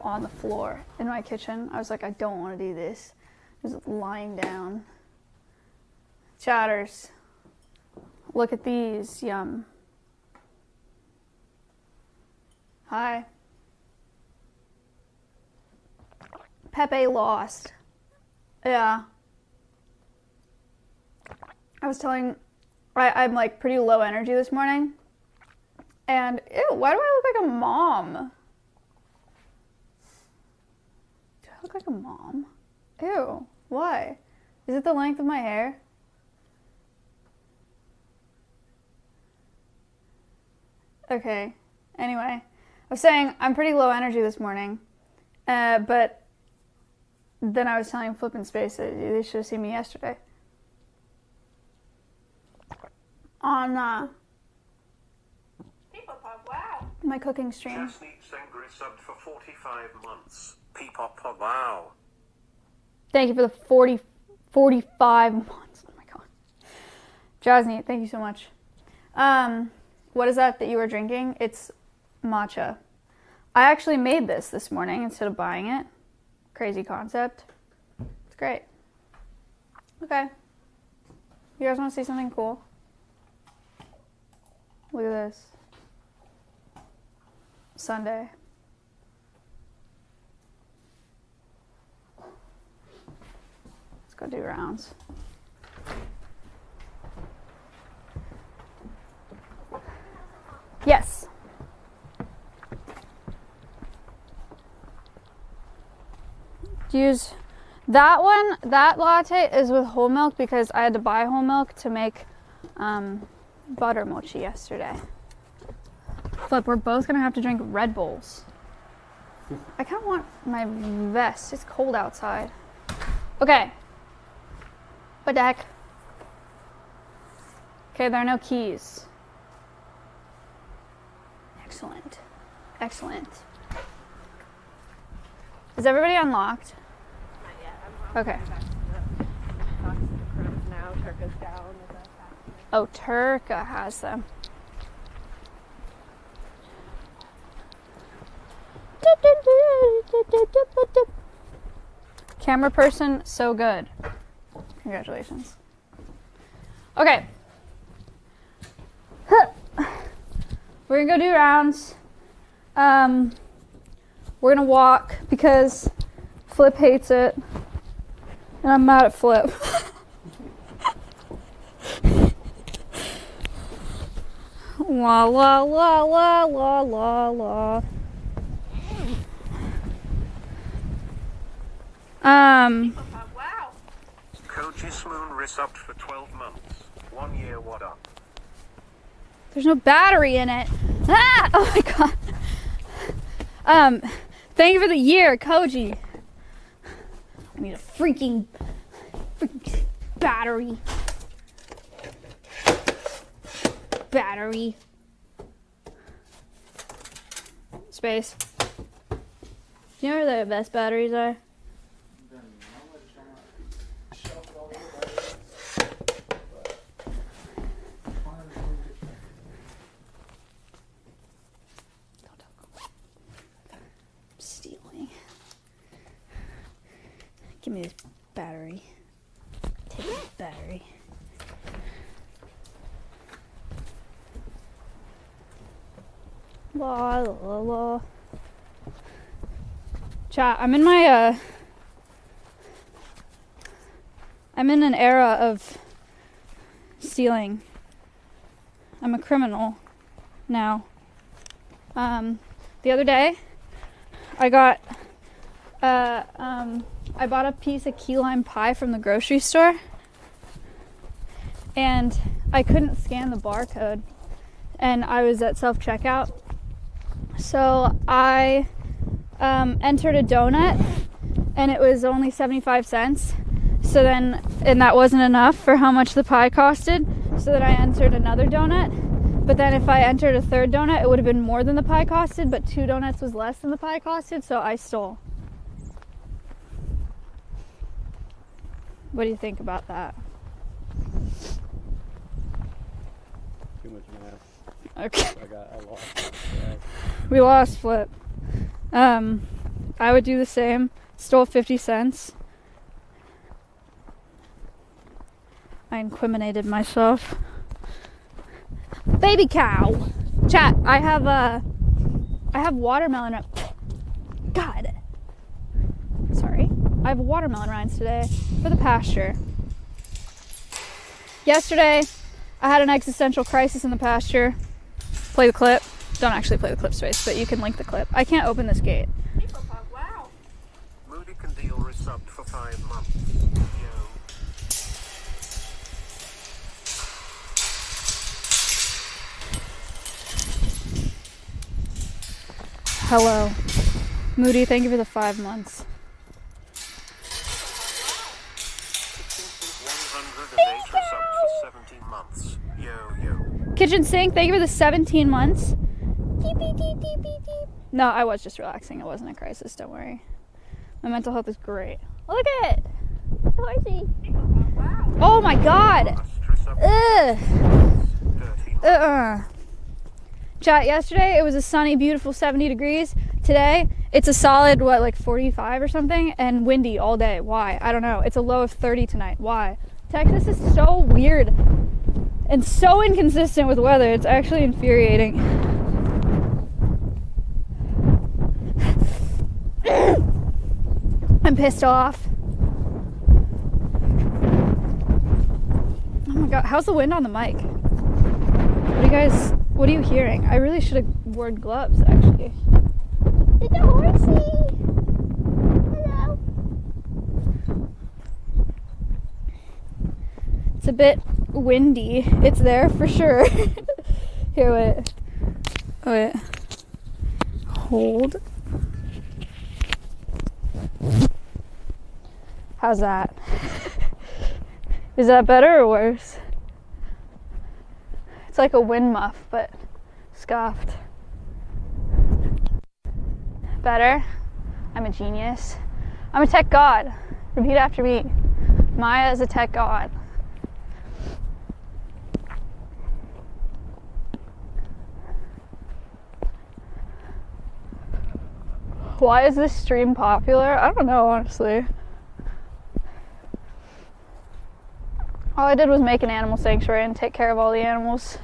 on the floor in my kitchen. I was like, I don't want to do this. Just lying down. Chatters. Look at these. Yum. Hi. Pepe lost. Yeah. I was telling, I, I'm like pretty low energy this morning. And ew, why do I look like a mom? Do I look like a mom? Ew, why? Is it the length of my hair? Okay, anyway, I was saying I'm pretty low energy this morning, uh, but then I was telling Flip and Space that they should have seen me yesterday. On uh, my cooking stream. Sengri subbed for 45 months. Wow. Thank you for the 40, 45 months. Oh my god. Jasny, thank you so much. Um, what is that that you were drinking? It's matcha. I actually made this this morning instead of buying it. Crazy concept. It's great. Okay. You guys want to see something cool? Look at this. Sunday. Go do rounds. Yes. Use that one. That latte is with whole milk because I had to buy whole milk to make um, butter mochi yesterday. Flip, we're both gonna have to drink Red Bulls. I kind of want my vest. It's cold outside. Okay. The heck? Okay, there are no keys. Excellent. Excellent. Is everybody unlocked? Not yet. I'm Okay. back to the box of the cribs now. Turka's down with us. Oh, Turka has them. Camera person, so good. Congratulations. Okay. We're gonna go do rounds. Um, we're gonna walk because Flip hates it, and I'm mad at Flip. La la la la la la la. Um. For 12 months. One year, what up? there's no battery in it. Ah! Oh my god. Um, thank you for the year, Koji. I need a freaking, freaking battery. Battery. Space. You know where the best batteries are? Don't tell I'm stealing. Give me this battery. Take this battery. La la la. Chat, I'm in my uh I'm in an era of stealing. I'm a criminal now. Um, the other day, I got, uh, um, I bought a piece of key lime pie from the grocery store, and I couldn't scan the barcode, and I was at self checkout, so I um, entered a donut, and it was only seventy five cents. So then, and that wasn't enough for how much the pie costed. So then I entered another donut. But then if I entered a third donut, it would have been more than the pie costed, but two donuts was less than the pie costed, so I stole. What do you think about that? Too much math. Okay. I got I lost. We lost Flip. Um I would do the same. Stole 50 cents. I incriminated myself. Baby cow. Chat, I have uh I have watermelon ri- God. Sorry. I have watermelon rinds today for the pasture. Yesterday, I had an existential crisis in the pasture. Play the clip. Don't actually play the clip space, but you can link the clip. I can't open this gate. Wow. Moody Condeel resubbed for five months. Yo. Hello. Moody, thank you for the five months. 108 resubbed for 17 months. Yo, yo. Kitchen sink, thank you for the 17 months. No, I was just relaxing. It wasn't a crisis. Don't worry. My mental health is great. Oh, look at it. Horsey. Oh my god. Ugh. for 13 months. Uh-uh. Chat, yesterday it was a sunny, beautiful 70 degrees. Today it's a solid, what, like 45 or something, and windy all day. Why? I don't know. It's a low of 30 tonight. Why? Texas is so weird and so inconsistent with weather. It's actually infuriating. I'm pissed off. Oh my god, how's the wind on the mic? What are you guys, what are you hearing? I really should have worn gloves actually. It's a horsey! Hello. It's a bit windy. It's there for sure. Here, wait. Wait. Hold. How's that? Is that better or worse? It's like a wind muff, but scuffed. Better? I'm a genius. I'm a tech god. Repeat after me. Maya is a tech god. Why is this stream popular? I don't know, honestly. All I did was make an animal sanctuary and take care of all the animals.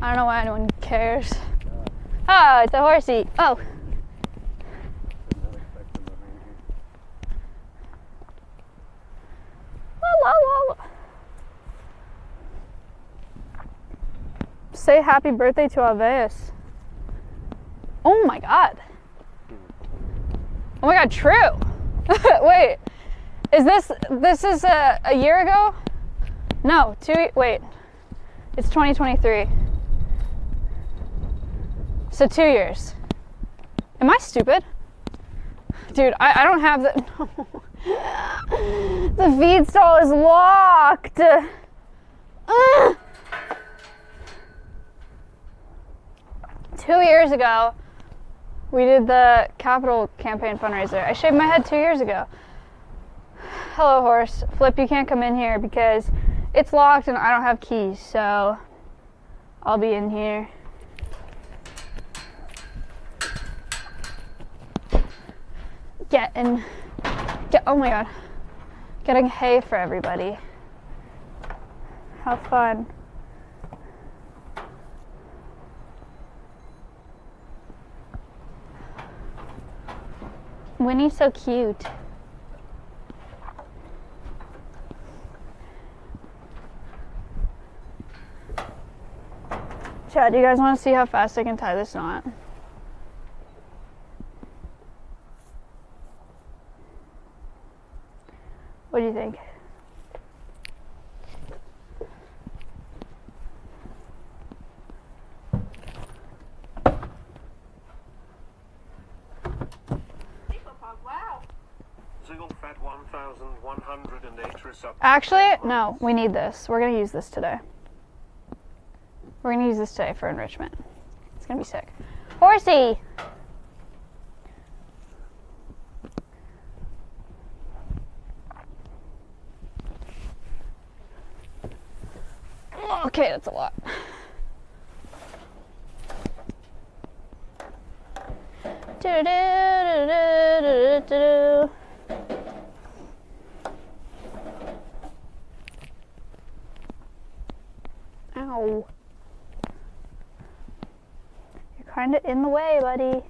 I don't know why anyone cares. Oh, it's a horsey. Oh. Say happy birthday to Alveus. Oh my god. Oh my god, true. wait, is this this is a, a year ago? No, two. Wait, it's 2023. So two years. Am I stupid? Dude, I, I don't have the. the feed stall is locked. Two years ago, we did the capital campaign fundraiser. I shaved my head two years ago. Hello, horse. Flip, you can't come in here because it's locked and I don't have keys, so I'll be in here. Getting, get, oh my god, getting hay for everybody. How fun. Winnie's so cute. Chad, do you guys want to see how fast I can tie this knot? What do you think? Wow. Ziggle Fat 1108 resubbed. Actually, no, we need this. We're gonna use this today. We're gonna use this today for enrichment. It's gonna be sick. Horsey! Okay, that's a lot. Do-do-do-do-do-do-do. Ow. You're kind of in the way, buddy.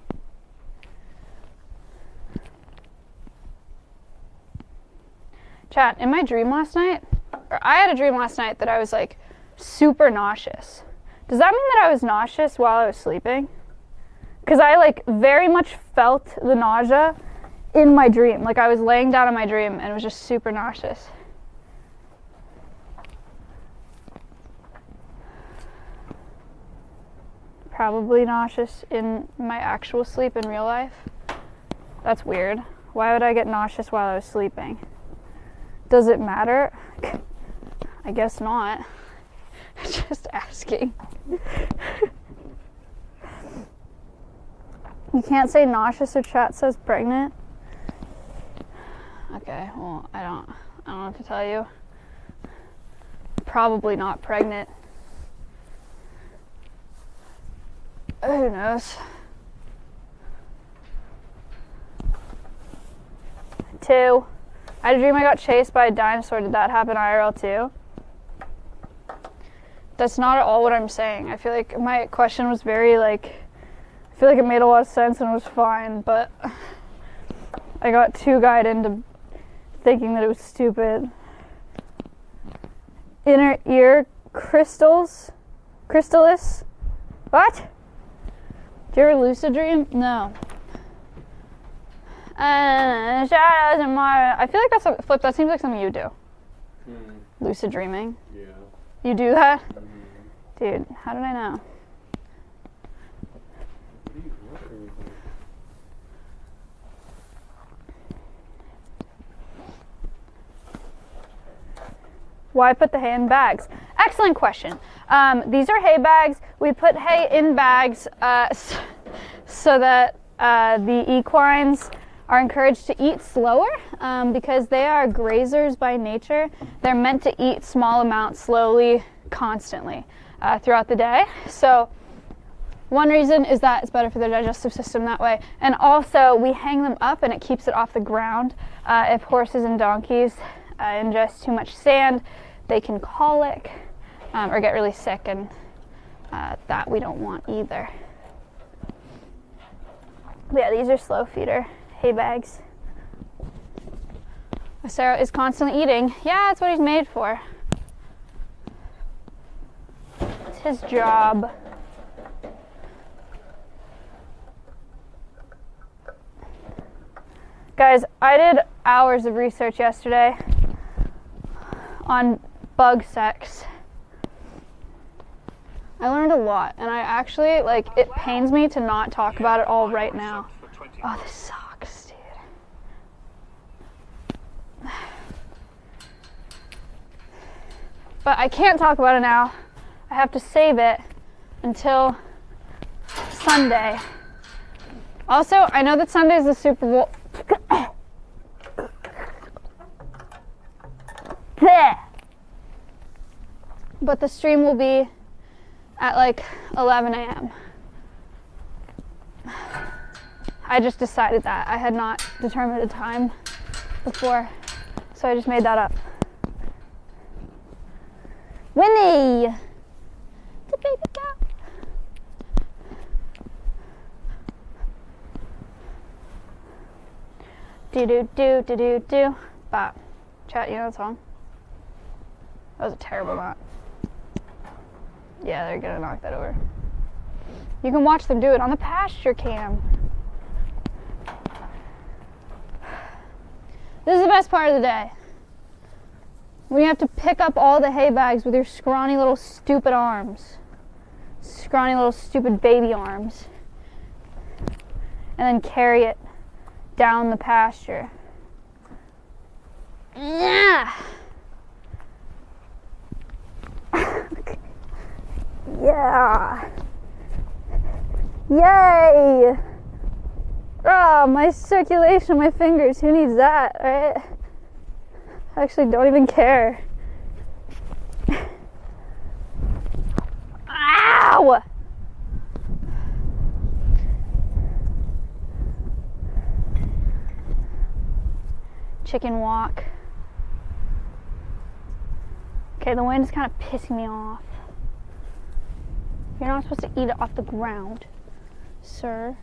Chat, in my dream last night, or I had a dream last night that I was like super nauseous. Does that mean that I was nauseous while I was sleeping? Because I like very much felt the nausea in my dream. Like I was laying down in my dream and it was just super nauseous. Probably nauseous in my actual sleep in real life. That's weird. Why would I get nauseous while I was sleeping? Does it matter? I guess not. Just asking. you can't say nauseous if chat says pregnant. Okay, well, I don't I don't what to tell you. Probably not pregnant. Who knows? Two. I had a dream I got chased by a dinosaur. Did that happen IRL too? That's not at all what I'm saying. I feel like my question was very like I feel like it made a lot of sense and was fine, but I got too guided into thinking that it was stupid. Inner ear crystals? Crystallis? What? Do you ever lucid dream? No. Uh, shadows and Mara. I feel like that's a flip. That seems like something you do. Lucid dreaming. Yeah. You do that, dude. How did I know? Why put the hay in bags? Excellent question. Um, these are hay bags. We put hay in bags uh, so that uh, the equines are encouraged to eat slower um, because they are grazers by nature. They're meant to eat small amounts slowly, constantly uh, throughout the day. So, one reason is that it's better for their digestive system that way. And also, we hang them up and it keeps it off the ground. Uh, if horses and donkeys uh, ingest too much sand, they can colic um, or get really sick, and uh, that we don't want either. But yeah, these are slow feeder hay bags. Serrano is constantly eating. Yeah, that's what he's made for. It's his job. Guys, I did hours of research yesterday on bug sex. I learned a lot, and I actually, like, it pains me to not talk about it all right now. Oh, this sucks, dude. But I can't talk about it now. I have to save it until Sunday. Also, I know that Sunday is the Super Bowl. But the stream will be at like 11 a.m. I just decided that. I had not determined a time before, so I just made that up. Winnie! The baby girl. Do do do do do do. Bop. Chat, you know the song? That was a terrible knot. Yeah, they're gonna knock that over. You can watch them do it on the pasture cam. This is the best part of the day. When you have to pick up all the hay bags with your scrawny little stupid arms. Scrawny little stupid baby arms. And then carry it down the pasture. Yeah. Yeah. Yay! Oh, my circulation, my fingers, who needs that, right? I actually don't even care. Ow! Chicken walk. Okay, the wind is kind of pissing me off. You're not supposed to eat it off the ground, sir.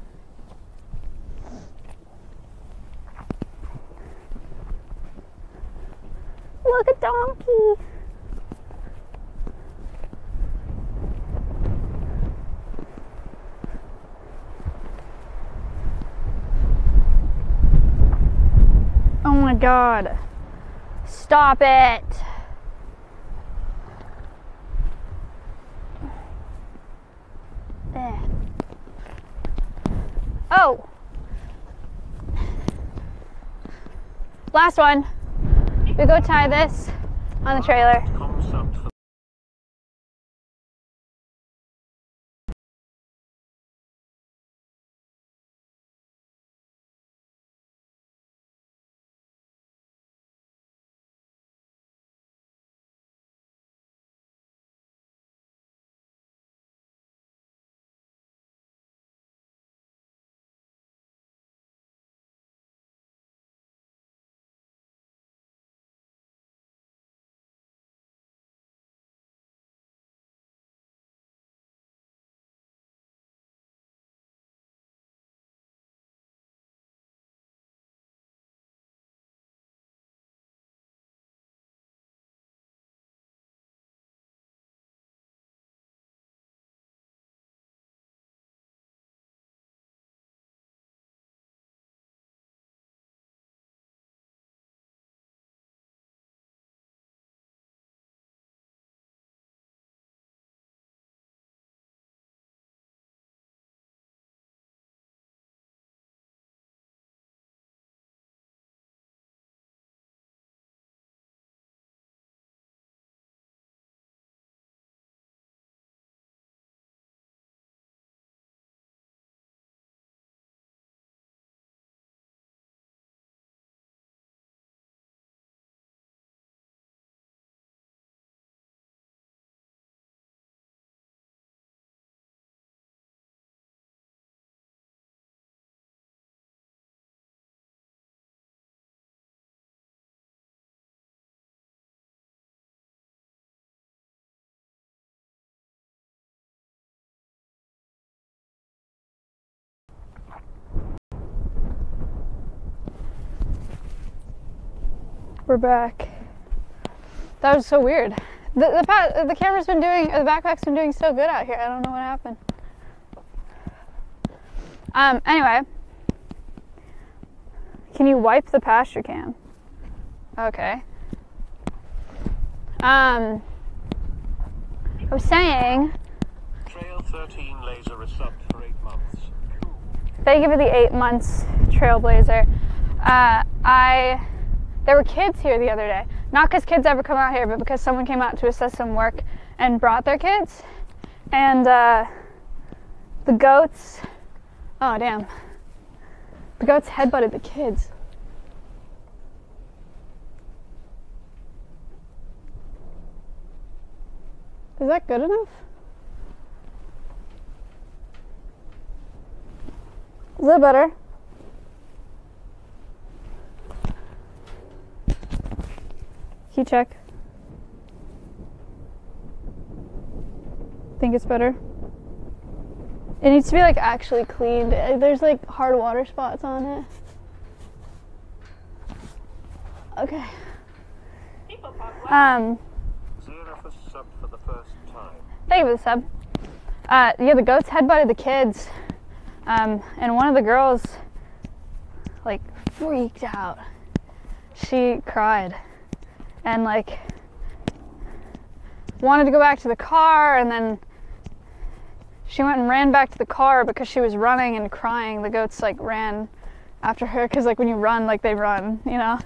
Look, a donkey. Oh my god. Stop it. There. Oh. Last one. We go tie this on the trailer. We're back. That was so weird. The the, pa- the camera's been doing, the backpack's been doing so good out here. I don't know what happened. Um. Anyway, can you wipe the pasture cam? Okay. Um. I was saying, Trail 13 laser is subbed for eight months. thank you for the eight months, Trailblazer. Uh, I there were kids here the other day. Not because kids ever come out here, but because someone came out to assess some work and brought their kids. And uh, the goats, oh damn, the goats headbutted the kids. Is that good enough? Is that better? Key check. Think it's better? It needs to be like actually cleaned. Uh, There's like hard water spots on it. Okay. Um, Zero for subbed for the first time. thank you for the sub. Uh, yeah, the goats headbutted the kids. Um, and one of the girls like freaked out. She cried and like wanted to go back to the car and then she went and ran back to the car because she was running and crying. The goats like ran after her because like when you run like they run you know?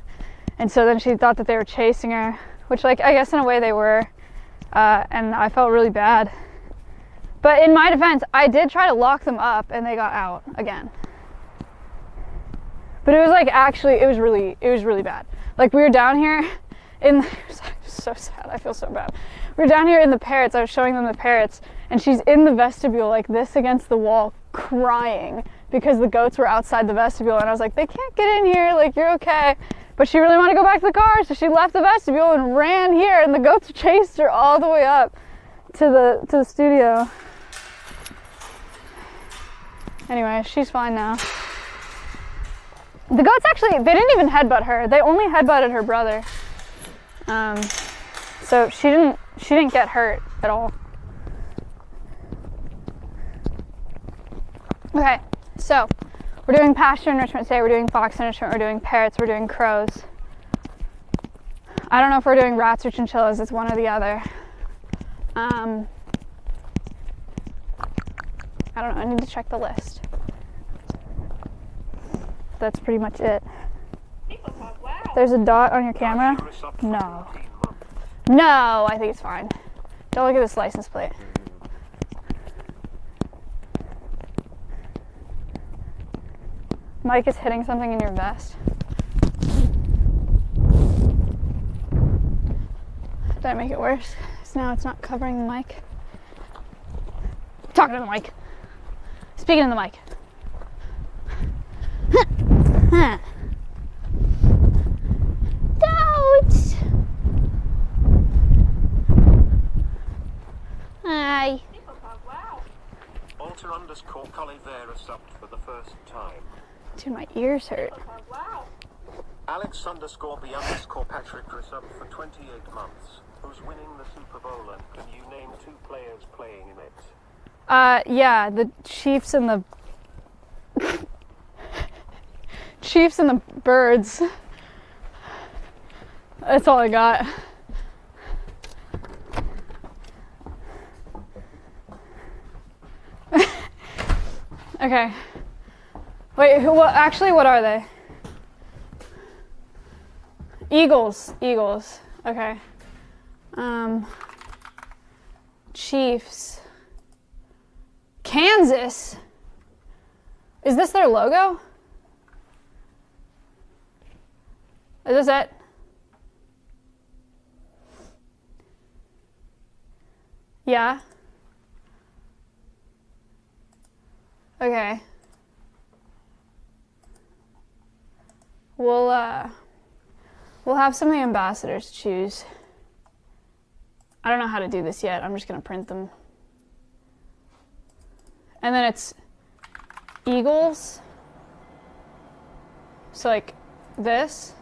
And so then she thought that they were chasing her which like i guess in a way they were uh, and i felt really bad. But in my defense i did try to lock them up and they got out again. But it was like actually it was really it was really bad. Like we were down here in so sad i feel so bad We're down here in the parrots i was showing them the parrots and she's in the vestibule like this against the wall crying because the goats were outside the vestibule and i was like they can't get in here like you're okay But she really wanted to go back to the car, so she left the vestibule and ran here, and the goats chased her all the way up to the to the studio. Anyway, she's fine now. The goats actually they didn't even headbutt her. They only headbutted her brother. Um, so she didn't she didn't get hurt at all. Okay, so we're doing pasture enrichment today. We're doing fox enrichment. We're doing parrots. We're doing crows. I don't know if we're doing rats or chinchillas. It's one or the other. Um, I don't know. I need to check the list. That's pretty much it. There's a dot on your camera. No. No, I think it's fine. Don't look at this license plate. Mike is hitting something in your vest. Did I make it worse? 'Cause now it's not covering the mic. Talking to the mic. Speaking to the mic. Don't. Hi. Alter underscore Colivera subbed for the first time. Dude, my ears hurt. Alex underscore B underscore Patrick resubbed for 28 months. Who's winning the Super Bowl and can you name two players playing in it? Uh, yeah, the Chiefs and the Chiefs and the birds. That's all I got. okay. Wait, who? What? Actually, what are they? Eagles. Eagles. Okay. Um. Chiefs. Kansas. Is this their logo? Is this it? Yeah. Okay. We'll uh we'll have some of the ambassadors choose. I don't know how to do this yet. I'm just going to print them. And then it's Eagles. So like this.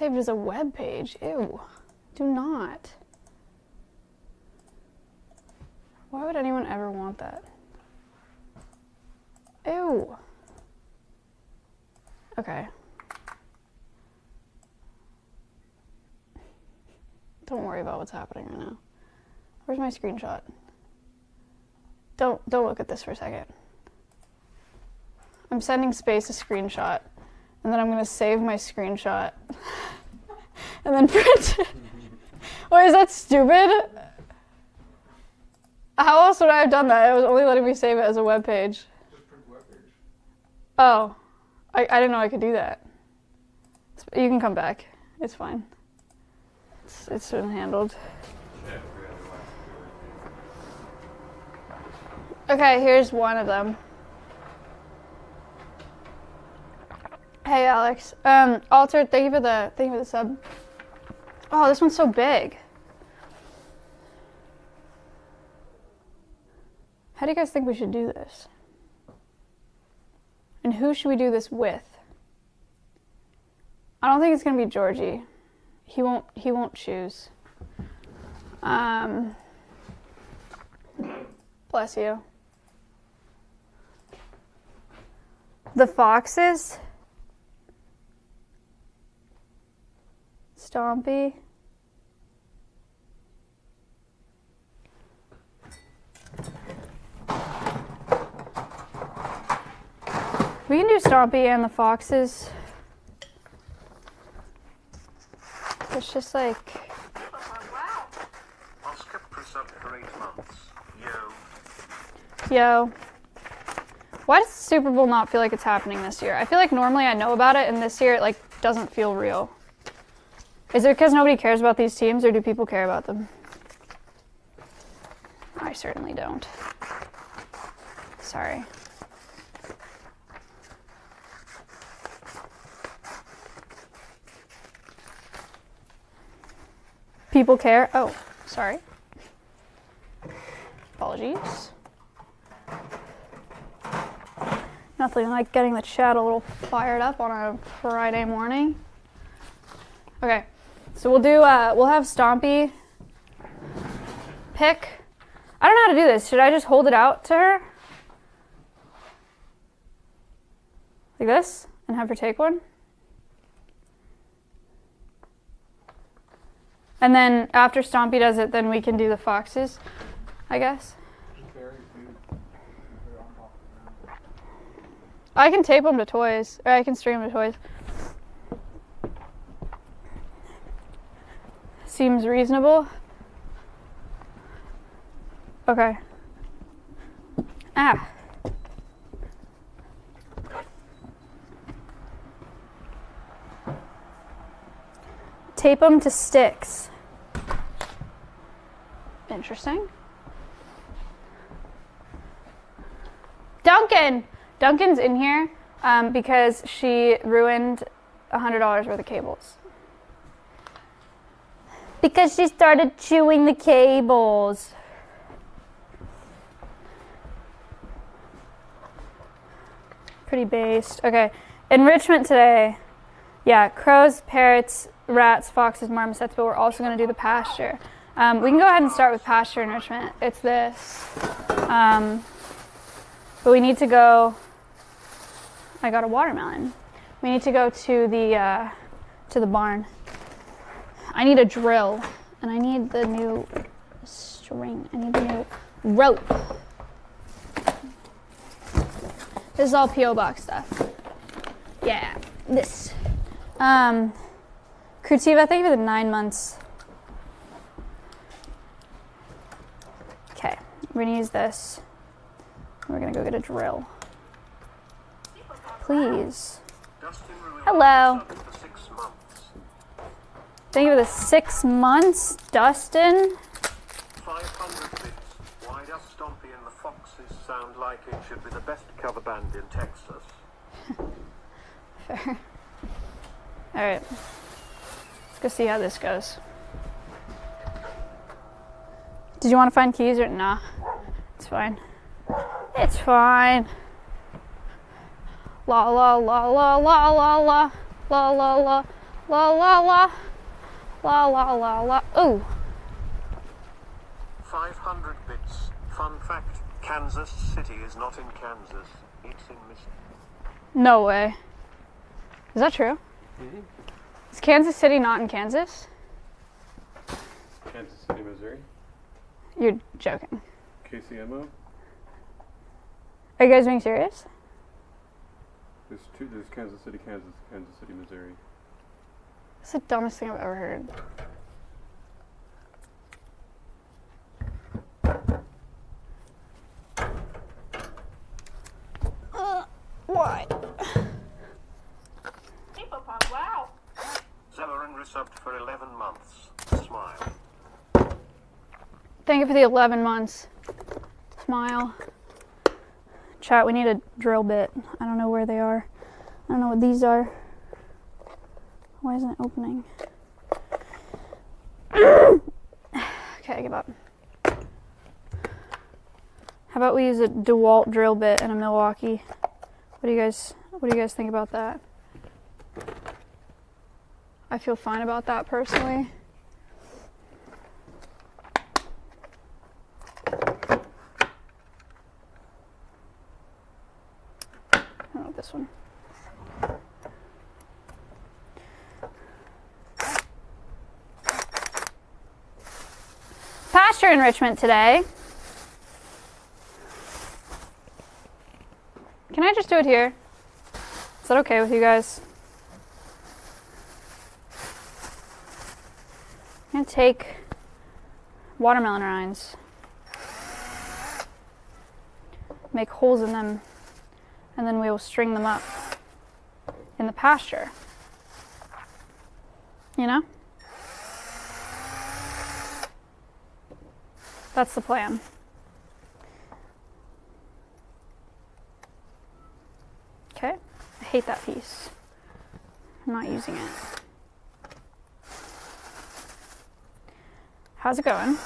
Saved as a web page. Ew. Do not. Why would anyone ever want that? Ew. Okay. Don't worry about what's happening right now. Where's my screenshot? Don't don't look at this for a second. I'm sending Space a screenshot, and then I'm gonna save my screenshot, and then print it. Wait, is that stupid? How else would I have done that? It was only letting me save it as a web page. Oh, I, I didn't know I could do that. You can come back. It's fine. It's, it's been handled. Okay, here's one of them. Hey Alex. Um, Alter, thank you for the thank you for the sub. Oh, this one's so big. How do you guys think we should do this? And who should we do this with? I don't think it's gonna be Georgie. He won't he won't choose. Um bless you. The foxes. Stompy. We can do Stompy and the foxes. It's just like Oscar resubbed for 8 months. Yo. Yo. Why does the Super Bowl not feel like it's happening this year? I feel like normally I know about it, and this year it like doesn't feel real. Is it because nobody cares about these teams, or do people care about them? I certainly don't. Sorry. People care. Oh, sorry. Apologies. Nothing like getting the chat a little fired up on a Friday morning. Okay, so we'll do. Uh, we'll have Stompy pick. I don't know how to do this. Should I just hold it out to her? Like this? And have her take one? And then after Stompy does it, then we can do the foxes, I guess. I can tape them to toys, or I can string them to toys. Seems reasonable. Okay. Ah. Tape them to sticks. Interesting. Duncan! Duncan's in here um, because she ruined $100 worth of cables. Because she started chewing the cables. Pretty based. Okay. Enrichment today. Yeah, crows, parrots, rats, foxes, marmosets, but we're also going to do the pasture. Um, we can go ahead and start with pasture enrichment. It's this. Um, but we need to go. I got a watermelon. We need to go to the uh, to the barn. I need a drill, and I need the new string. I need the new rope. This is all PO box stuff. Yeah, this. Um, Curtiva, thank you for the nine months. Okay, we're gonna use this. We're gonna go get a drill. Please. Hello. For six months. Thank you for the six months, Dustin. 500 bits. Why does Stompy and the Foxes sound like it should be the best cover band in Texas? Fair. All right. Let's go see how this goes. Did you want to find keys or nah? It's fine. It's fine. La la la la la la la la la la la la la la la la la. Ooh. 500 bits. Fun fact Kansas City is not in Kansas, it's in Mississippi. No way. Is that true? Mm-hmm. Is Kansas City not in Kansas? Kansas City, Missouri. You're joking. KCMO. Are you guys being serious? There's two. There's Kansas City, Kansas, Kansas City, Missouri. That's the dumbest thing I've ever heard. Uh, why? Wow. Zellerin resubbed for 11 months. Smile. Thank you for the 11 months. Smile. Chat, we need a drill bit. I don't know where they are. I don't know what these are. Why isn't it opening? okay, I give up. How about we use a DeWalt drill bit and a Milwaukee? What do you guys what do you guys think about that? I feel fine about that personally. I don't know this one. Pasture enrichment today. Can I just do it here? Is that okay with you guys? I'm gonna take watermelon rinds, make holes in them, and then we will string them up in the pasture. You know? That's the plan. Okay, I hate that piece. I'm not using it. How's it going?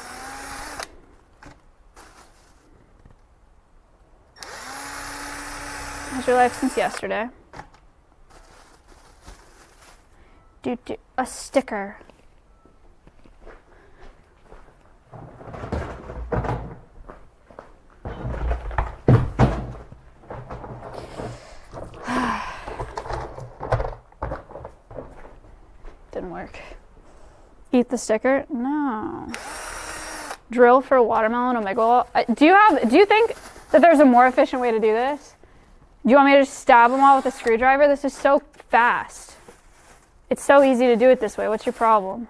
How's your life since yesterday? Do, do a sticker. Eat the sticker? No. Drill for a watermelon omega. wall? Uh, Do you have? Do you think that there's a more efficient way to do this? Do you want me to just stab them all with a screwdriver? This is so fast. It's so easy to do it this way. What's your problem?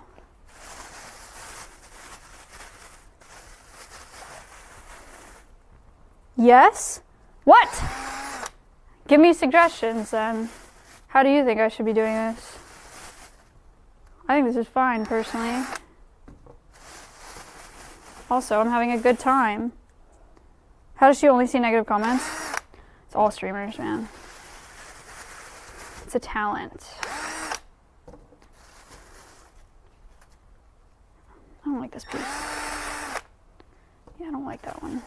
Yes? What? Give me suggestions then. How do you think I should be doing this? I think this is fine personally. Also, I'm having a good time. How does she only see negative comments? It's all streamers, man. It's a talent. I don't like this piece. Yeah, I don't like that one.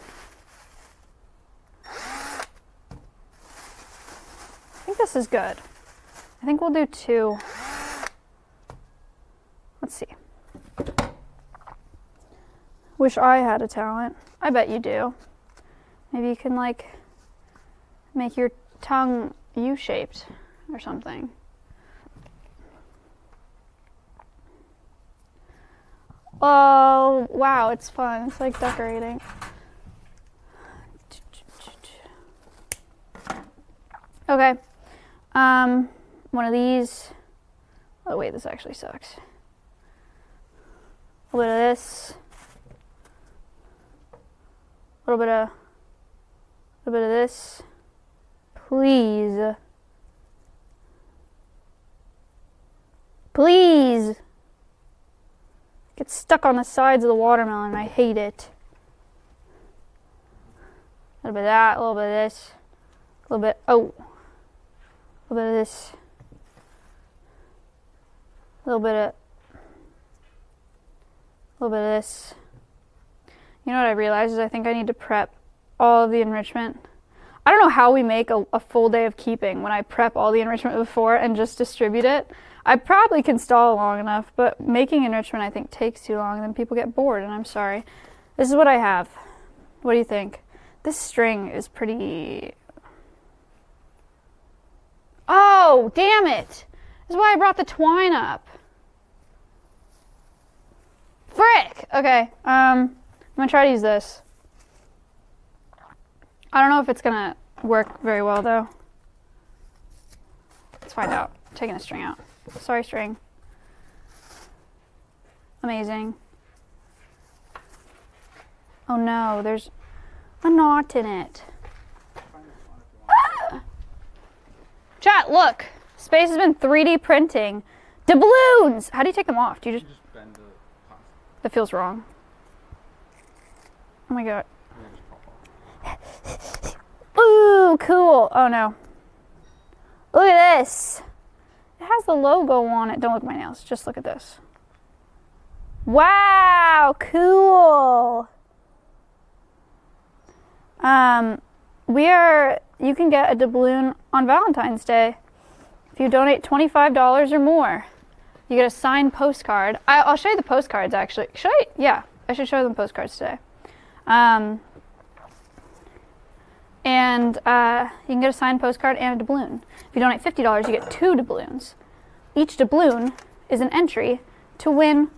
I think this is good. I think we'll do two. Let's see. Wish I had a talent. I bet you do. Maybe you can like make your tongue U-shaped or something. Oh, wow, it's fun. It's like decorating. Okay. Um, one of these. Oh, wait, this actually sucks. A little bit of this. A little bit of. A little bit of this. Please. Please. Get stuck on the sides of the watermelon. I hate it. A little bit of that, a little bit of this, a little bit. Oh, a little bit of this, a little bit of, a little bit of this. You know what I realized is I think I need to prep all of the enrichment. I don't know how we make a, a full day of keeping when I prep all the enrichment before and just distribute it. I probably can stall long enough, but making enrichment I think takes too long, and then people get bored, and I'm sorry. This is what I have. What do you think? This string is pretty. Oh, damn it! This is why I brought the twine up. Frick! Okay, um, I'm gonna try to use this. I don't know if it's gonna work very well though. Let's find out. taking the string out. Sorry, string. Amazing. Oh no, there's a knot in it. Ah! Chat, look. Space has been 3D printing. Doubloons! How do you take them off? Do you just. Just bend the plastic. That feels wrong. Oh my god. Ooh, cool. Oh no. Look at this. It has the logo on it. Don't look at my nails. Just look at this. Wow, cool. Um, we are. You can get a doubloon on Valentine's Day if you donate twenty-five dollars or more. You get a signed postcard. I, I'll show you the postcards actually. Should I? Yeah, I should show them postcards today. Um, and uh, you can get a signed postcard and a doubloon. If you donate fifty dollars, you get two doubloons. Each doubloon is an entry to win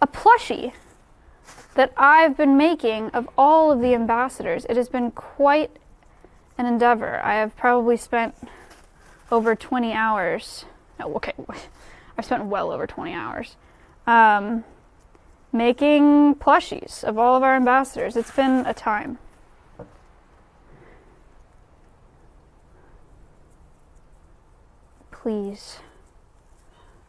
a plushie that I've been making of all of the ambassadors. It has been quite an endeavor. I have probably spent over 20 hours. No, okay, I've spent well over 20 hours um, making plushies of all of our ambassadors. It's been a time. Please.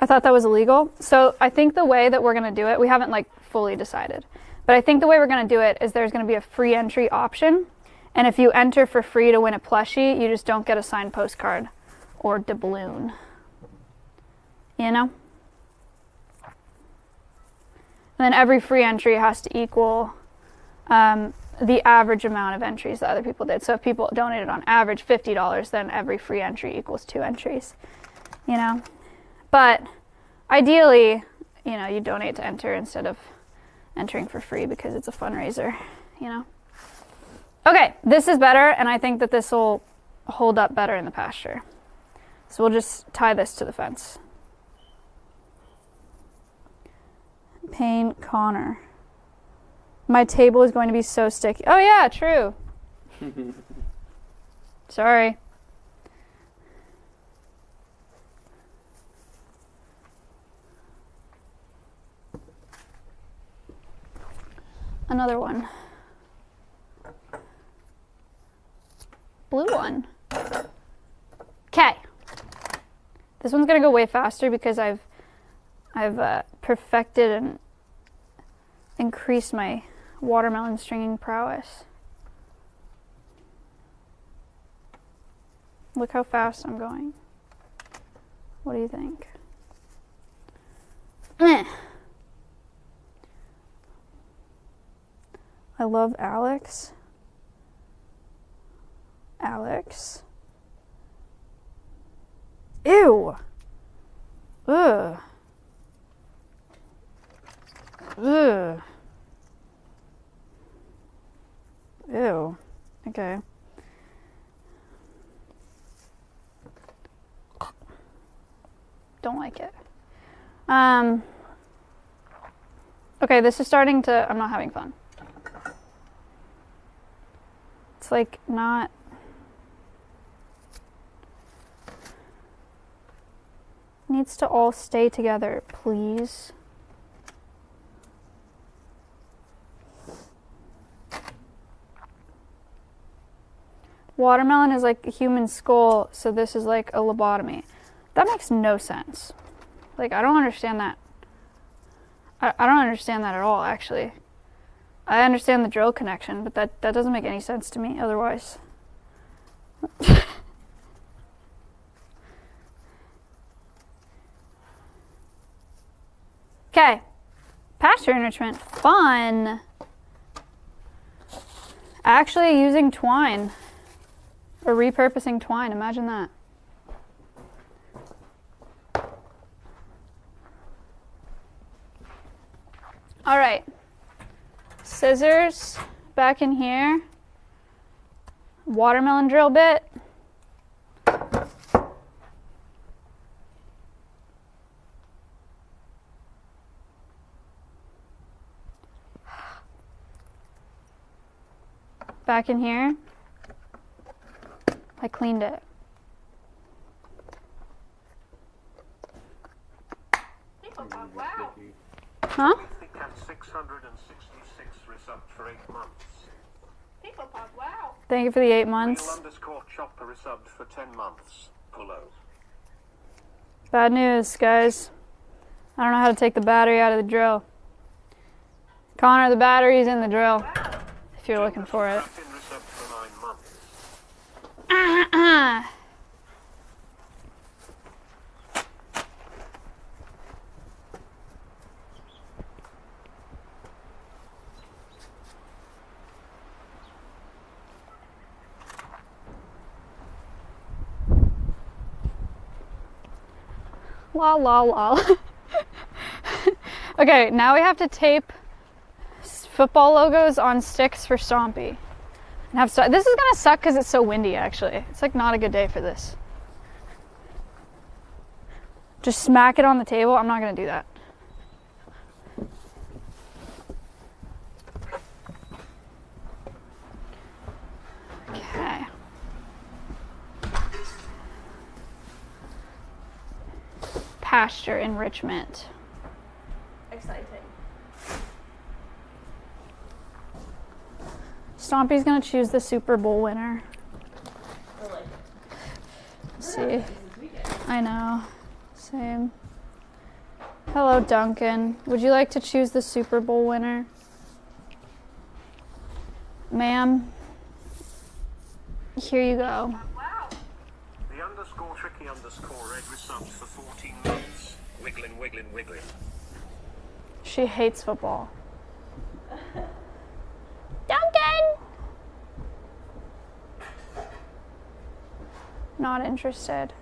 I thought that was illegal. So I think the way that we're going to do it, we haven't like fully decided. But I think the way we're going to do it is there's going to be a free entry option. And if you enter for free to win a plushie, you just don't get a signed postcard. or doubloon. You know? And then every free entry has to equal um, the average amount of entries that other people did. So if people donated on average $50, then every free entry equals two entries. You know? But ideally, you know, you donate to enter instead of entering for free because it's a fundraiser, you know? Okay, this is better, and I think that this will hold up better in the pasture. So we'll just tie this to the fence. Payne Connor. My table is going to be so sticky. Oh, yeah, true. Sorry. Another one. Blue one. Okay. This one's gonna go way faster because I've I've uh, perfected and increased my watermelon stringing prowess. Look how fast I'm going. What do you think? I love Alex. Alex. Ew. Ugh. Ugh. Ew. Okay. Don't like it. Um. Okay, this is starting to. I'm not having fun. It's like not. Needs to all stay together, please. Watermelon is like a human skull, so this is like a lobotomy. That makes no sense. Like, I don't understand that. I, I don't understand that at all, actually. I understand the drill connection, but that, that doesn't make any sense to me otherwise. Okay. Pasture enrichment. Fun. Actually using twine. Or repurposing twine. Imagine that. All right. Scissors back in here. Watermelon drill bit. Back in here. I cleaned it. Wow. Huh? Think had 666 resubbed for eight months. People pop, wow. Thank you for the eight months. underscore chopper resubbed for 10 months. Bad news, guys. I don't know how to take the battery out of the drill. Connor, the battery's in the drill. If you're looking for it. Been resubbed for nine months. Ah. La la la. okay, now we have to tape football logos on sticks for Stompy. And have this is gonna suck because it's so windy. Actually, it's like not a good day for this. Just smack it on the table. I'm not gonna do that. Okay. Pasture enrichment. Exciting. Stompy's gonna choose the Super Bowl winner. I like it. Let's see. I know. Same. Hello, Duncan. Would you like to choose the Super Bowl winner? Ma'am, here you go. Wow. The underscore tricky underscore red resubs for 14 months. Wiggling, wiggling, wiggling. She hates football. Duncan! Not interested.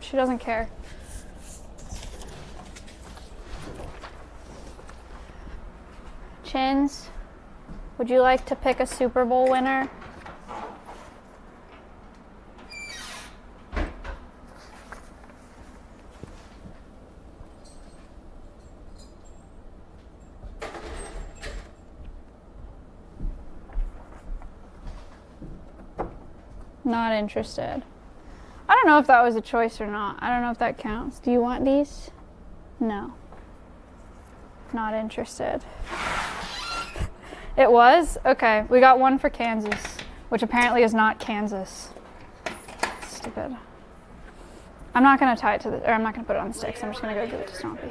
She doesn't care. Chins, would you like to pick a Super Bowl winner? Not interested. I don't know if that was a choice or not. I don't know if that counts. Do you want these? No. Not interested. It was? Okay. We got one for Kansas, which apparently is not Kansas. Stupid. I'm not gonna tie it to the, or I'm not gonna put it on the sticks. I'm just gonna go give it to Stompy.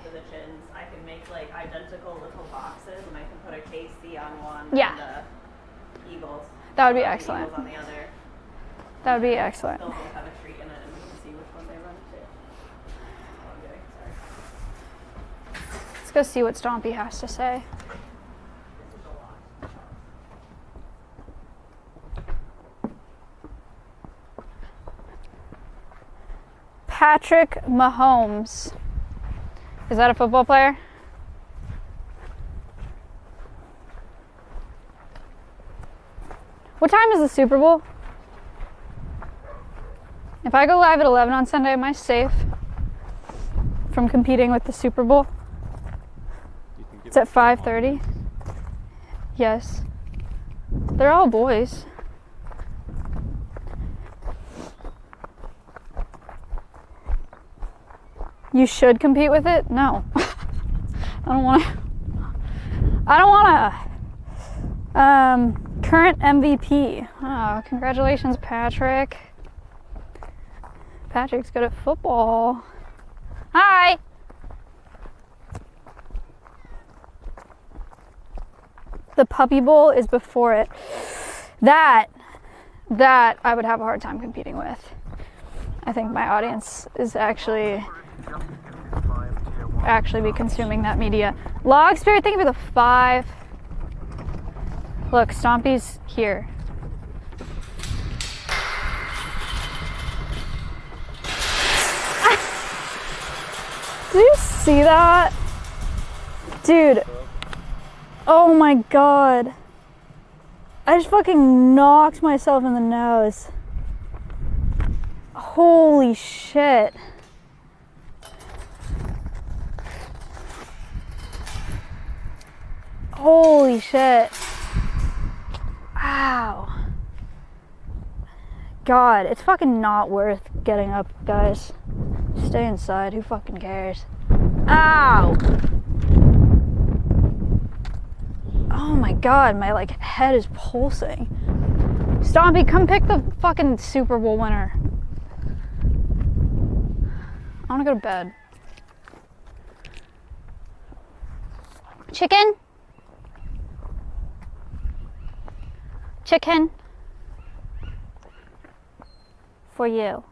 I can make like identical little boxes, and I can put a KC on one. Yeah. And the Eagles. That would be excellent. Eagles on the other. That would be excellent. They'll both have a treat in it, and we can see which one they run to. I'm doing. Sorry. Let's go see what Stompy has to say. This is a lot. Patrick Mahomes. Is that a football player? What time is the Super Bowl? If I go live at 11 on Sunday, am I safe from competing with the Super Bowl? It's at it to your mom. 5:30. Yes. They're all boys. You should compete with it? No. I don't want to. I don't want to. Um, current MVP. Oh, congratulations, Patrick. Patrick's good at football. Hi. the puppy bowl is before it. That that I would have a hard time competing with. I think my audience is actually actually be consuming that media. Log Spirit, thank you for the five. Look, Stompy's here. Did you see that? Dude, Oh my god. I just fucking knocked myself in the nose. Holy shit. Holy shit. Ow. God, it's fucking not worth getting up, guys. Stay inside. Who fucking cares? Ow. Oh my god, my like head is pulsing. Stompy, come pick the fucking Super Bowl winner. I wanna go to bed. Chicken? Chicken? For you.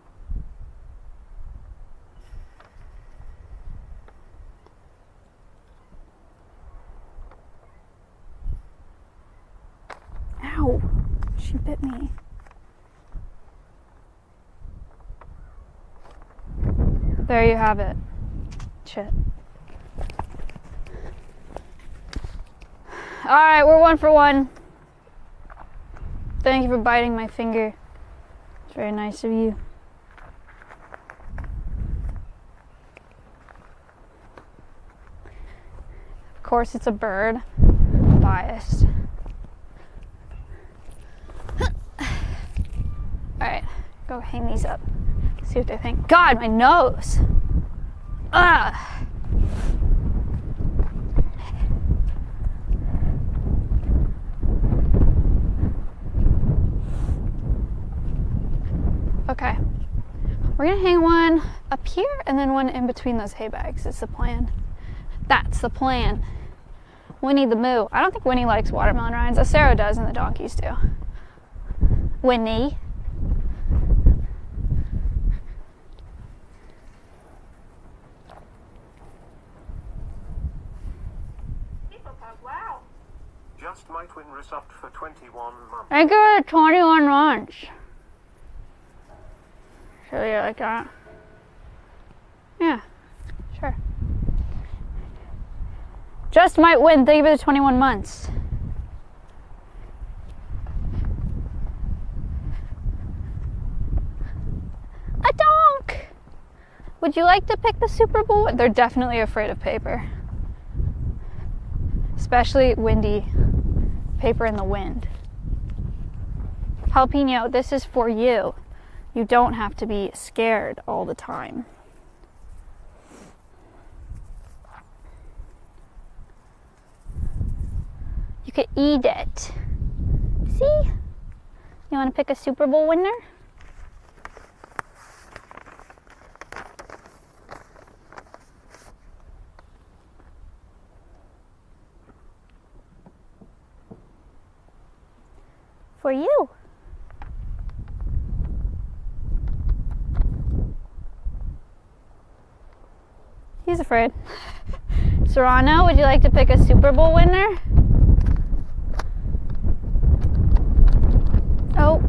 Ow! She bit me. There you have it. Shit. Alright, we're one for one. Thank you for biting my finger. It's very nice of you. Of course, it's a bird. Biased. Alright, go hang these up. See what they think. God, my nose! Ah! Okay. We're gonna hang one up here and then one in between those hay bags. Is the plan. That's the plan. Winnie the Moo. I don't think Winnie likes watermelon rinds. Acero does and the donkeys do. Winnie. Just might win resubbed for 21 months. I it a 21 lunch. Should you like that? Yeah, sure. Just might win. Think of it as 21 months. A donk! Would you like to pick the Super Bowl? They're definitely afraid of paper. Especially windy paper in the wind. Jalapeno, this is for you. You don't have to be scared all the time. You could eat it. See? You want to pick a Super Bowl winner? For you. Afraid. Serrano, would you like to pick a Super Bowl winner? Oh,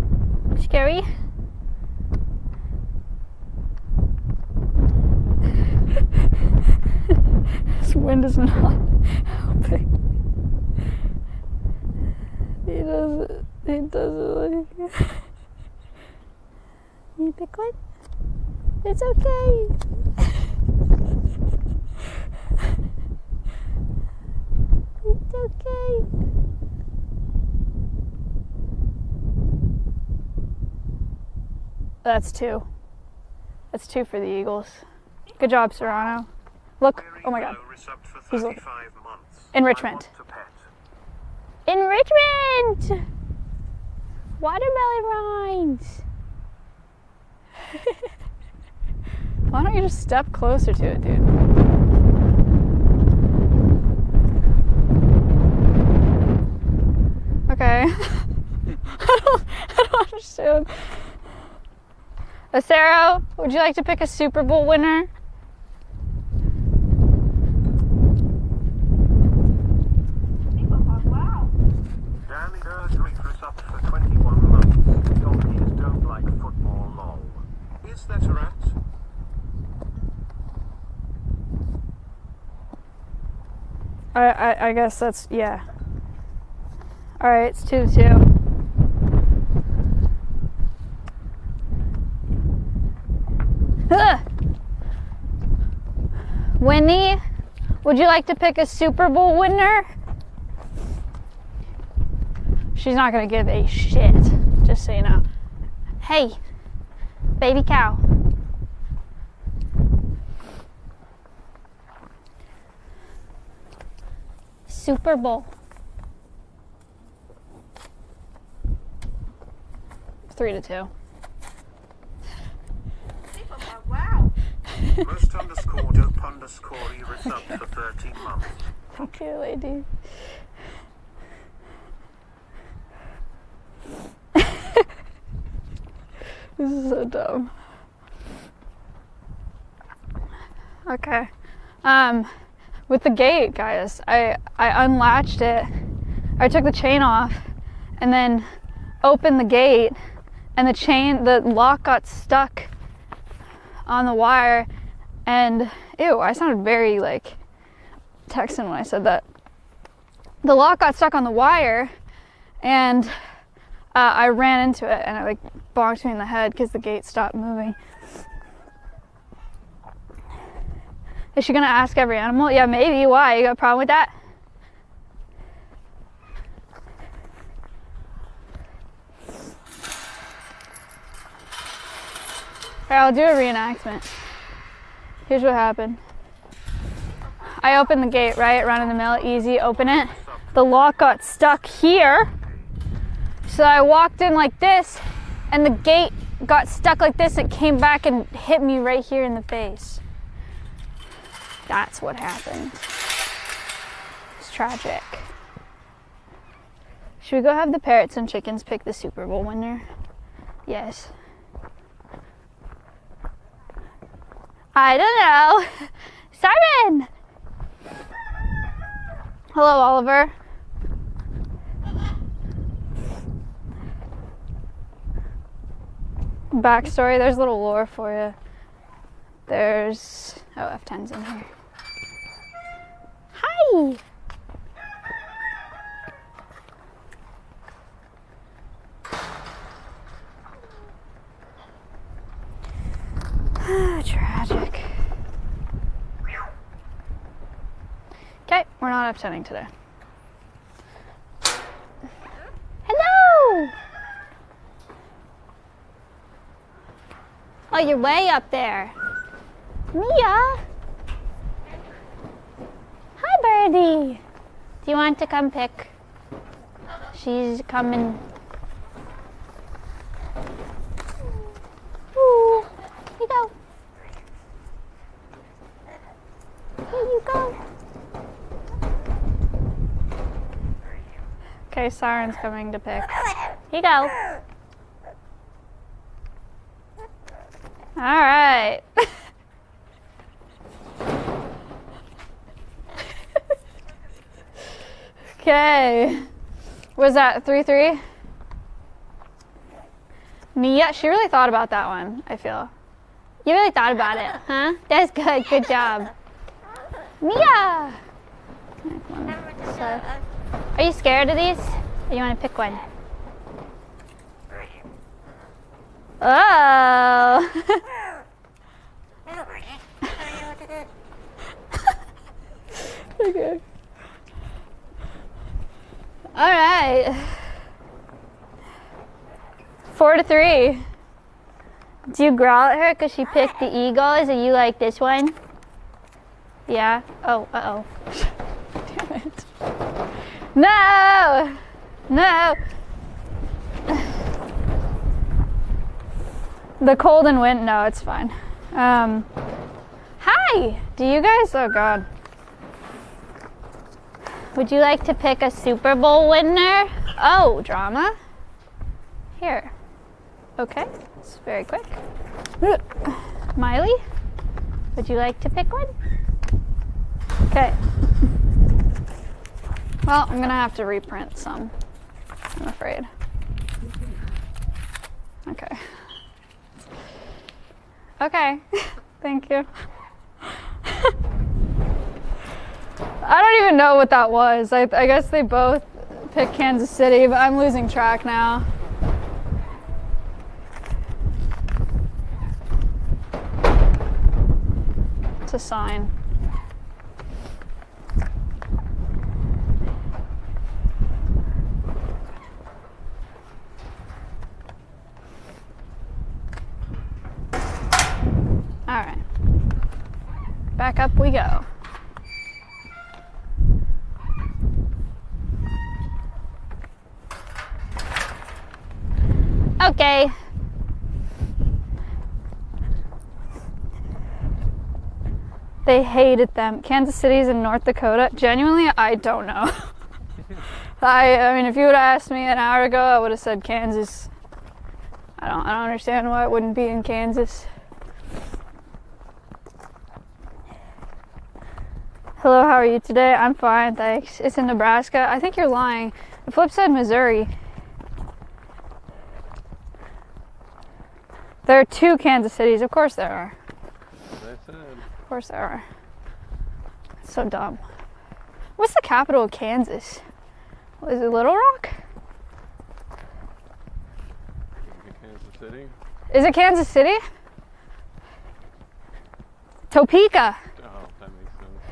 scary. this wind is not helping. He doesn't. He doesn't like it. You pick one? It's okay. It's okay. That's two. That's two for the Eagles. Good job, Serrano. Look. Oh my God. He's looking. 35 months. In Richmond. want to pet. In Richmond! Watermelon rinds! Why don't you just step closer to it, dude? Okay. I, don't, I don't understand. Uh, Acero, would you like to pick a Super Bowl winner? Danny Erdrich resubbed for 21 months. Donkeys don't like football, lol. Is that a rat? I, I, I guess that's, yeah. Alright, it's 2 to 2. Ugh. Winnie, would you like to pick a Super Bowl winner? She's not gonna give a shit, just so you know. Hey, baby cow. Super Bowl. Three to two. Most underscore dope underscore e for 13 months. Thank you, lady. this is so dumb. Okay. Um, with the gate, guys, I I unlatched it. I took the chain off, and then opened the gate, and the chain, the lock got stuck on the wire, and ew, I sounded very like Texan when I said that. The lock got stuck on the wire, and uh, I ran into it, and it like bonked me in the head because the gate stopped moving. Is she gonna ask every animal? Yeah, maybe. Why? You got a problem with that? I'll do a reenactment. Here's what happened. I opened the gate, right? Run in the mill, easy, open it. The lock got stuck here. So I walked in like this, and the gate got stuck like this. It came back and hit me right here in the face. That's what happened. It's tragic. Should we go have the parrots and chickens pick the Super Bowl winner? Yes. I don't know. Simon! Hello, Oliver. Backstory there's a little lore for you. There's. Oh, F10's in here. Hi! Tragic. Okay, we're not F10ing today. Hello! Oh, you're way up there. Mia! Hi, Birdie! Do you want to come pick? She's coming. Ooh, you go. Here you go. Okay, Siren's coming to pick. Here you go. All right. okay. Was that 3 3? Mia, she really thought about that one, I feel. You really thought about it, huh? That's good. Good job. Mia! Are you scared of these? Or you want to pick one? Oh! okay. All right. Four to three. Do you growl at her because she picked the eagles and you like this one? Yeah? Oh, uh oh. Damn it. No! No! The cold and wind, no, it's fine. Um, hi! Do you guys, oh god. Would you like to pick a Super Bowl winner? Oh, drama. Here. Okay, it's very quick. Miley, would you like to pick one? Okay. Well, I'm gonna have to reprint some, I'm afraid. Okay. Okay, thank you. I don't even know what that was. I, I guess they both picked Kansas City, but I'm losing track now. It's a sign. All right. Back up we go. Okay. They hated them. Kansas City's in North Dakota. Genuinely, I don't know. I I mean if you would have asked me an hour ago, I would have said Kansas. I don't I don't understand why it wouldn't be in Kansas. Hello, how are you today? I'm fine, thanks. It's in Nebraska. I think you're lying. The flip said Missouri. There are two Kansas Cities. Of course there are. As I said. Of course there are. It's so dumb. What's the capital of Kansas? Is it Little Rock? Kansas City. Is it Kansas City? Topeka. Oh, that makes sense.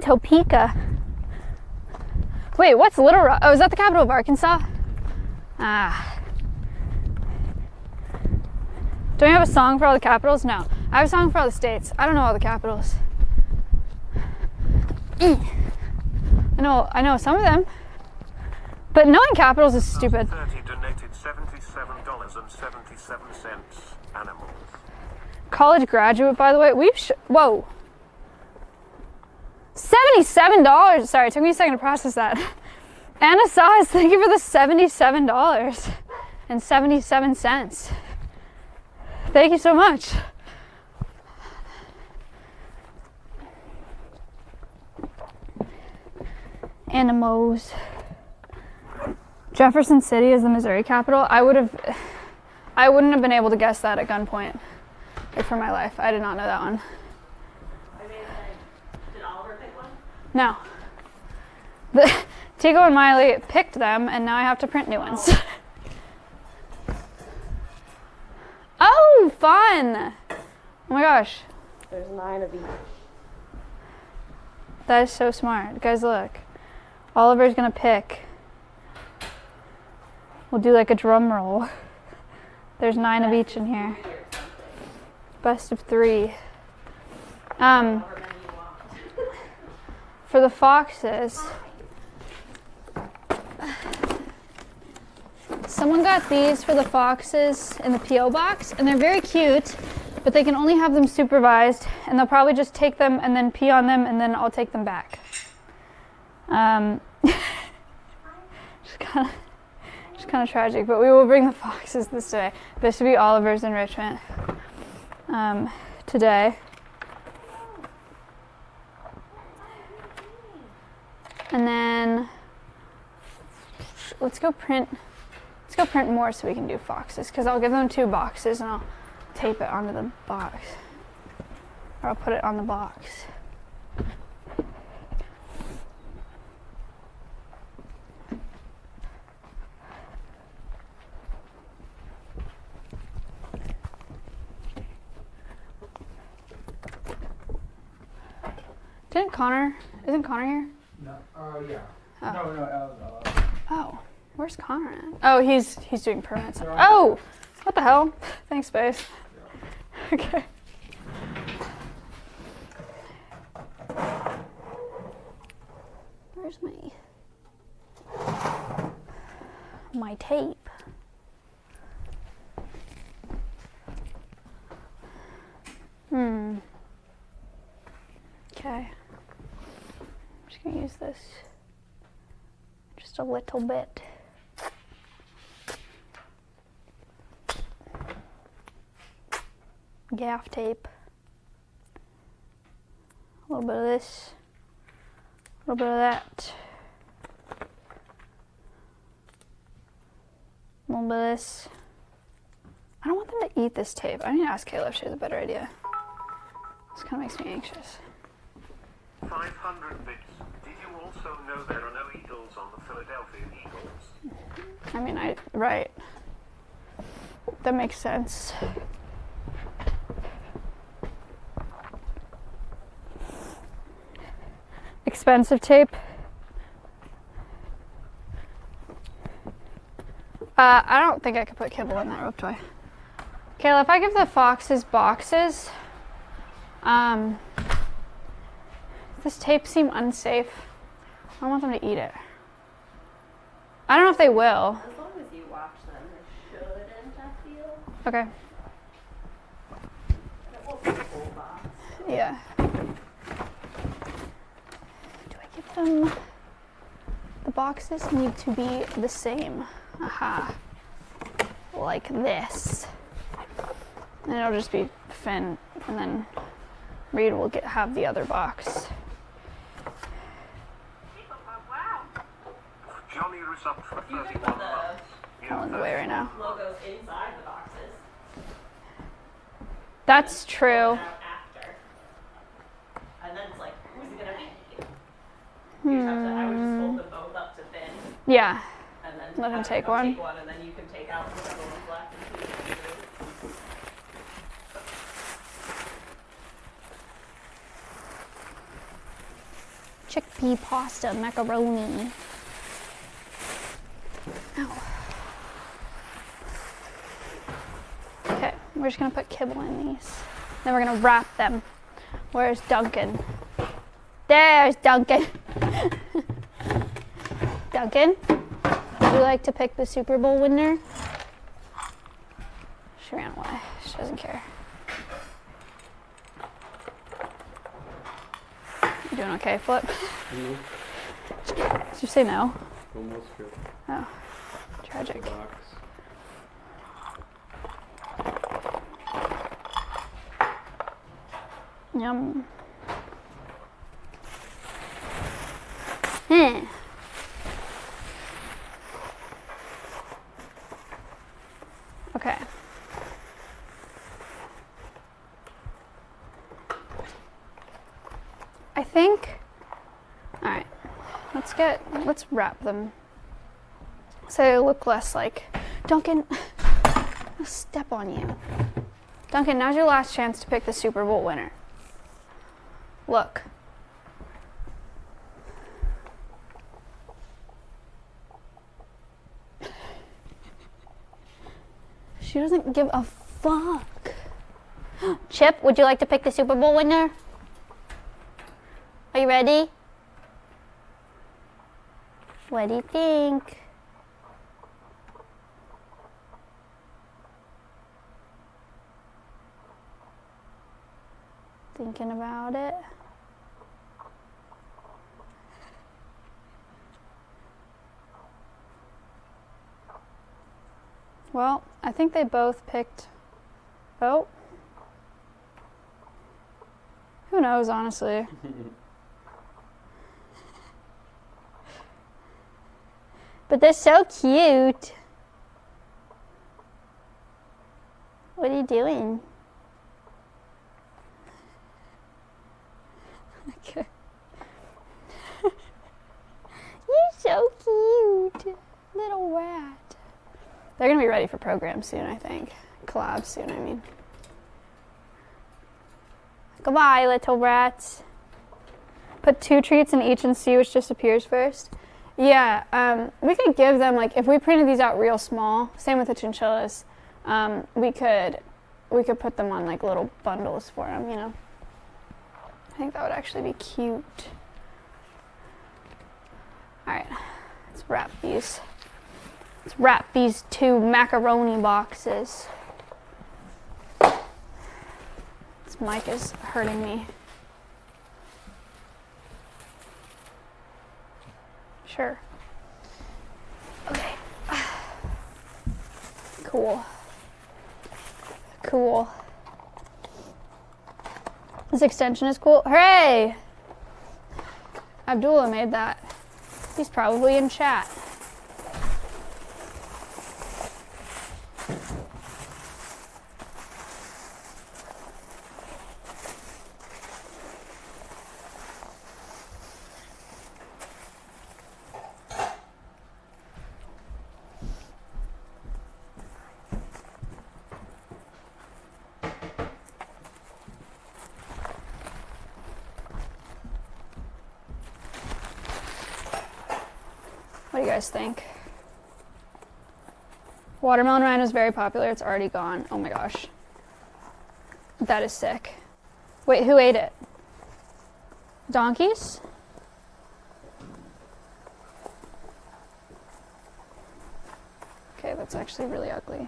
Topeka. Wait, what's Little Rock? Oh, is that the capital of Arkansas? Ah. Do I have a song for all the capitals? No. I have a song for all the states. I don't know all the capitals. I know I know some of them. But knowing capitals is stupid. 30 donated $77.77. Animals. College graduate, by the way. We've sh- whoa. Seventy-seven dollars. Sorry, it took me a second to process that. Anna Saws, thank you for the seventy-seven dollars and seventy-seven cents. Thank you so much. Animals. Jefferson City is the Missouri capital. I would have, I wouldn't have been able to guess that at gunpoint, like for my life. I did not know that one. I made a Did Oliver pick one? No. The, Tico and Miley picked them, and now I have to print new ones. oh, fun! Oh my gosh, There's nine of each. that is so smart. Guys, look. Oliver's gonna pick. We'll do like a drum roll. There's nine of each in here. Best of three. Um, However many you want. for the foxes. Someone got these for the foxes in the P.O. box, and they're very cute, but they can only have them supervised, and they'll probably just take them and then pee on them, and then I'll take them back. Um, just kind of, just kind of tragic, but we will bring the foxes this day. This should be Oliver's enrichment um, today. And then let's go print. Go print more so we can do foxes. Because I'll give them two boxes and I'll tape it onto the box, or I'll put it on the box. Didn't Connor? Isn't Connor here? No, uh, yeah. Oh. No, no, uh, uh, Oh, where's Connor? Oh, he's he's doing permits. They're Oh, what the hell? Thanks, space. Okay. Where's my my tape? Hmm. Okay. I'm just gonna use this just a little bit. Gaff tape. A little bit of this. A little bit of that. A little bit of this. I don't want them to eat this tape. I need to ask Kayla if she has a better idea. This kind of makes me anxious. 500 bits. Did you also know there are no Eagles on the Philadelphia Eagles? I mean, I right. That makes sense. Expensive tape. Uh, I don't think I could put kibble in that rope toy. Kayla, if I give the foxes boxes, um, does this tape seem unsafe? I don't want them to eat it. I don't know if they will. As long as you watch them, they shouldn't, I feel. Okay. It won't be a full box. Yeah. Do I give them. The boxes need to be the same. Aha. Like this. And it'll just be Finn, and then Reed will get have the other box. Johnny Rusup for 31 put the That one's away right now. logos inside the boxes. That's Pull true. it out after. And then it's like, who's it gonna be? You just have to, I would just hold them both up to Finn Yeah. and then Let him take one. Take one and then you can take out whichever one's left and choose what you do. Chickpea pasta macaroni. Ow. Okay, we're just gonna put kibble in these. Then we're gonna wrap them. Where's Duncan? There's Duncan. Duncan, would you like to pick the Super Bowl winner? She ran away. She doesn't care. You doing okay, Flip? Did you say no? Almost good. Oh, tragic. Yum. Hmm. Okay. I think. All right. Let's get. Let's wrap them. So they look less like. Duncan. Step on you. Duncan, now's your last chance to pick the Super Bowl winner. Look. She doesn't give a fuck. Chip, would you like to pick the Super Bowl winner? Are you ready? What do you think? Thinking about it. Well, I think they both picked. Oh. Who knows, honestly? but they're so cute. What are you doing? Okay. You're so cute, little rat. They're gonna be ready for program soon, I think. Collab soon, I mean. Goodbye, little rats. Put two treats in each and see which disappears first. Yeah, um, we could give them like if we printed these out real small. Same with the chinchillas. Um, we could we could put them on like little bundles for them. You know. I think that would actually be cute. All right, let's wrap these. Let's wrap these two macaroni boxes. This mic is hurting me. Sure. Okay. Cool. Cool. This extension is cool. Hooray! Abdullah made that. He's probably in chat. Guys think? Watermelon rind is very popular. It's already gone. Oh my gosh. That is sick. Wait, who ate it? Donkeys? Okay, that's actually really ugly.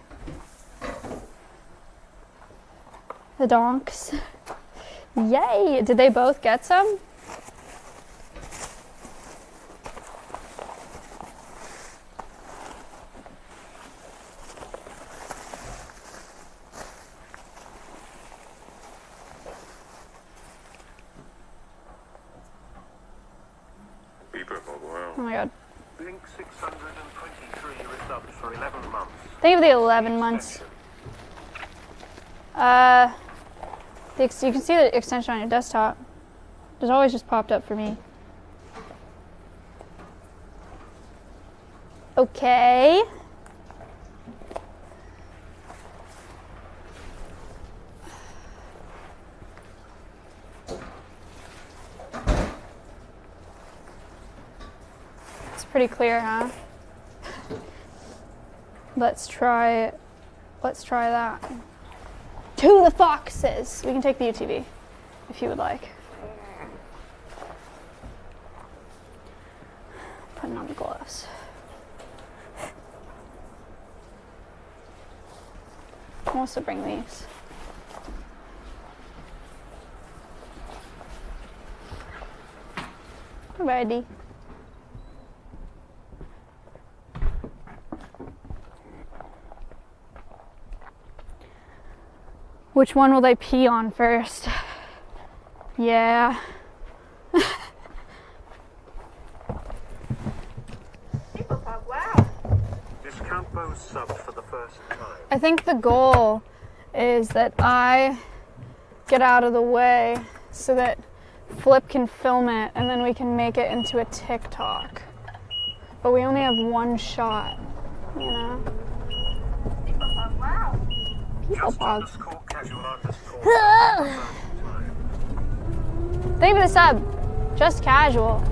The donks. Yay! Did they both get some? Beeper Bob, wow. Oh my god. Blink 623 resubs for 11 The 11 months. Uh, the you can see the extension on your desktop. It's always just popped up for me. Okay. It's pretty clear, huh? Let's try let's try that. To the foxes. We can take the UTV if you would like. Putting on the gloves. I'll also bring these. Alrighty. Which one will they pee on first? Yeah. Wow. Discount Bose subbed for the first time. I think the goal is that I get out of the way so that Flip can film it and then we can make it into a TikTok. But we only have one shot, you know? Wow. People Thank you for the sub. Just casual.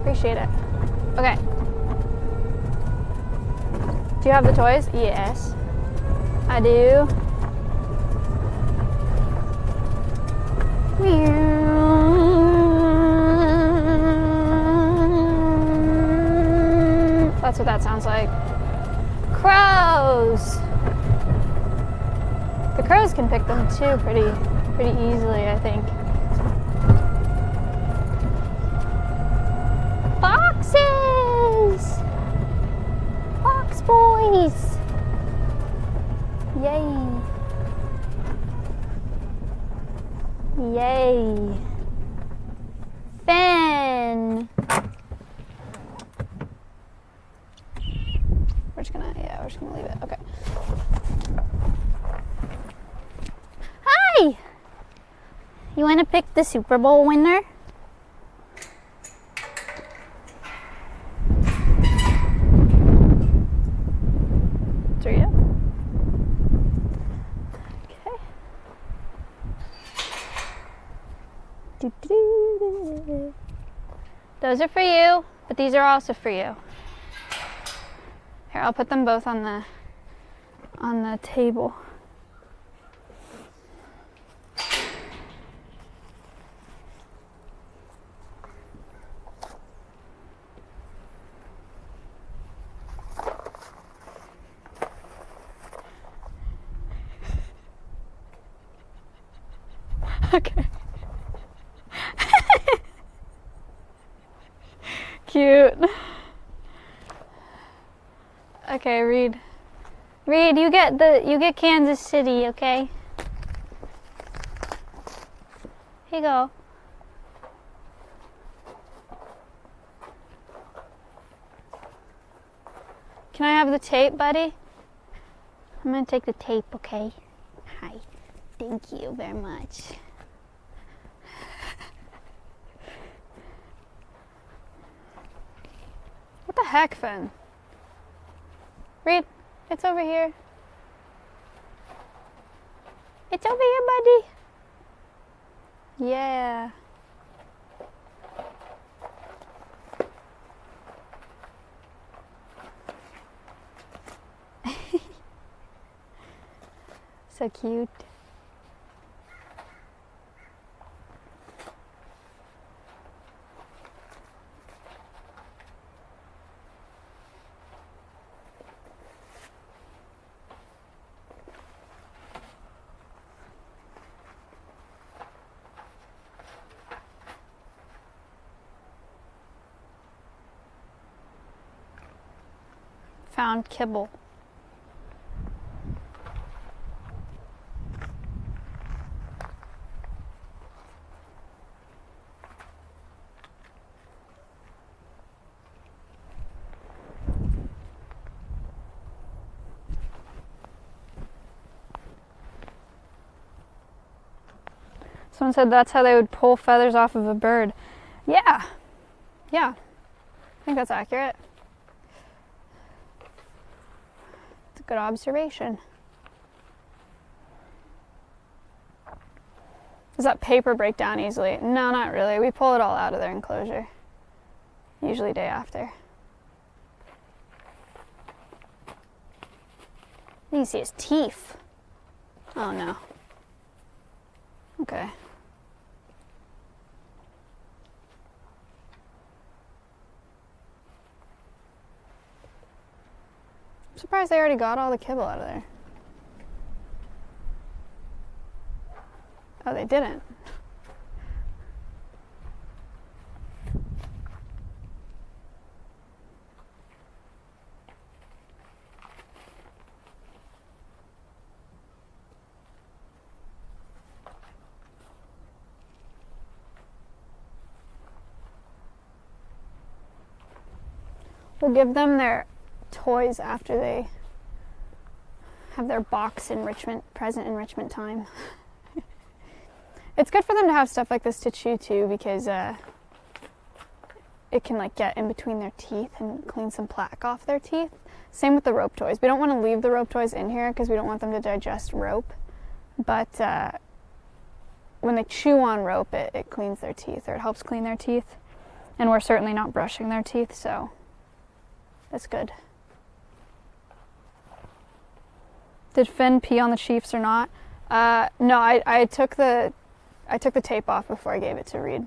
Appreciate it. Okay. Do you have the toys? Yes. I do. That's what that sounds like. Crows! Crows can pick them too pretty pretty easily, I think. Foxes! Fox boys! Yay! Yay! Finn! We're just gonna, yeah, we're just gonna leave it. Okay. Hi! You wanna pick the Super Bowl winner? For. Okay. Those are for you, but these are also for you. Here, I'll put them both on the on the table. Okay. Cute. Okay, Reed. Reed, you get the you get Kansas City, okay? Here you go. Can I have the tape, buddy? I'm gonna take the tape, okay? Hi. Thank you very much. What the heck, Finn? Reed, it's over here. It's over here, buddy. Yeah. so cute. Found kibble. Someone said that's how they would pull feathers off of a bird. Yeah. Yeah. I think that's accurate. It's a good observation. Does that paper break down easily? No, not really. We pull it all out of their enclosure. Usually day after. You see his teeth. Oh no. Okay. I'm surprised they already got all the kibble out of there. Oh, they didn't. We'll give them their toys after they have their box enrichment, present enrichment time. it's good for them to have stuff like this to chew too because uh, it can like get in between their teeth and clean some plaque off their teeth. Same with the rope toys. We don't want to leave the rope toys in here because we don't want them to digest rope. But uh, when they chew on rope, it, it cleans their teeth or it helps clean their teeth. And we're certainly not brushing their teeth, so that's good. Did Finn pee on the Chiefs or not? Uh, no, I, I took the I took the tape off before I gave it to Reed.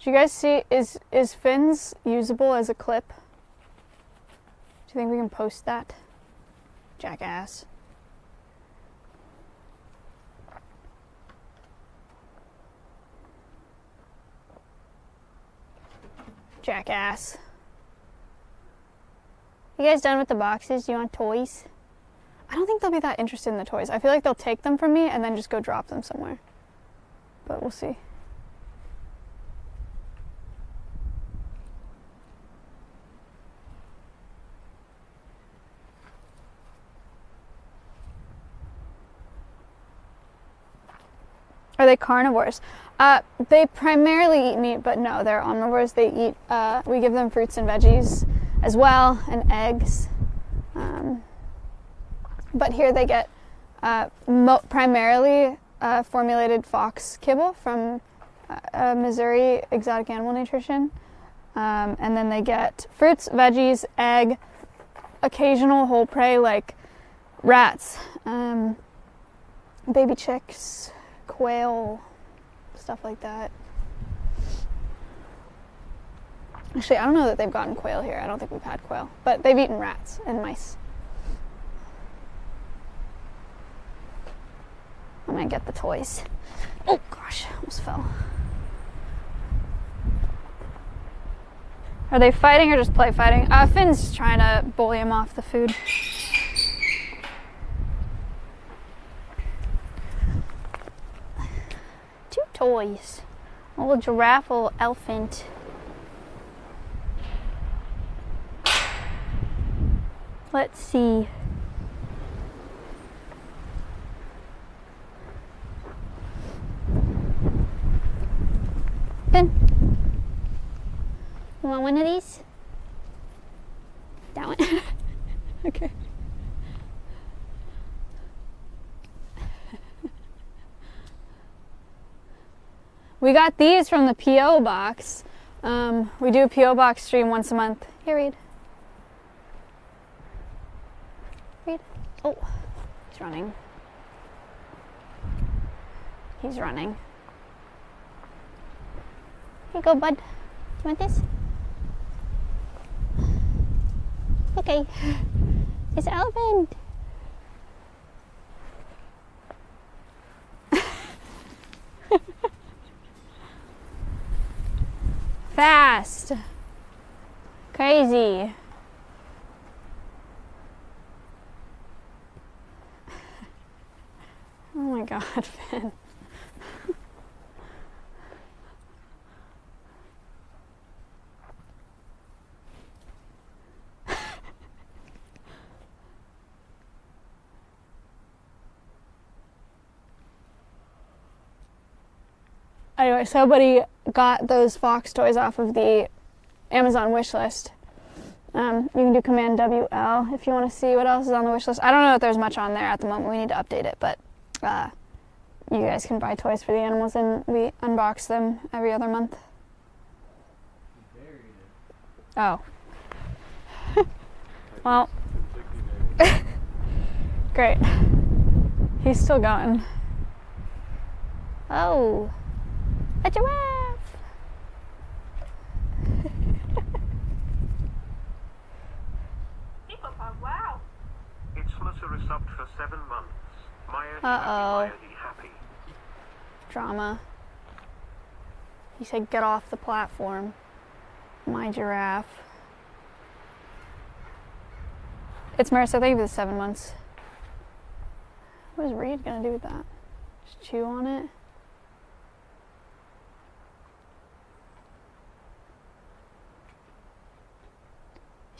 Do you guys see is is Finn's usable as a clip? Do you think we can post that? Jackass. Jackass. You guys done with the boxes? Do you want toys? I don't think they'll be that interested in the toys. I feel like they'll take them from me and then just go drop them somewhere. But we'll see. They carnivores? Uh, they primarily eat meat, but no, they're omnivores. They eat. Uh, we give them fruits and veggies as well, and eggs. Um, but here they get uh, mo- primarily uh, formulated fox kibble from uh, Mazuri Exotic Animal Nutrition, um, and then they get fruits, veggies, egg, occasional whole prey like rats, um, baby chicks quail, stuff like that. Actually, I don't know that they've gotten quail here. I don't think we've had quail, but they've eaten rats and mice. I'm gonna get the toys. Oh gosh, almost fell. Are they fighting or just play fighting? Uh, Finn's trying to bully him off the food. Toys. Little giraffe, little elephant. Let's see. You want one of these? That one. okay. We got these from the PO box. Um, we do a PO box stream once a month. Here, Reed. Reed. Oh, he's running. He's running. Here you go, bud. Do you want this? Okay. It's an elephant. fast. Crazy. oh my god, Finn. Anyway, somebody got those Fox toys off of the Amazon wish list. Um, you can do Command WL if you want to see what else is on the wish list. I don't know if there's much on there at the moment. We need to update it, but uh, you guys can buy toys for the animals and we unbox them every other month. Oh. well, great. He's still going. Oh, a giraffe. Wow. Its flutter subbed for seven months. Maya, Uh-oh. Maya, happy. Drama. He said, get off the platform. My giraffe. It's Marissa. Thank you for the seven months. What is Reed gonna do with that? Just chew on it?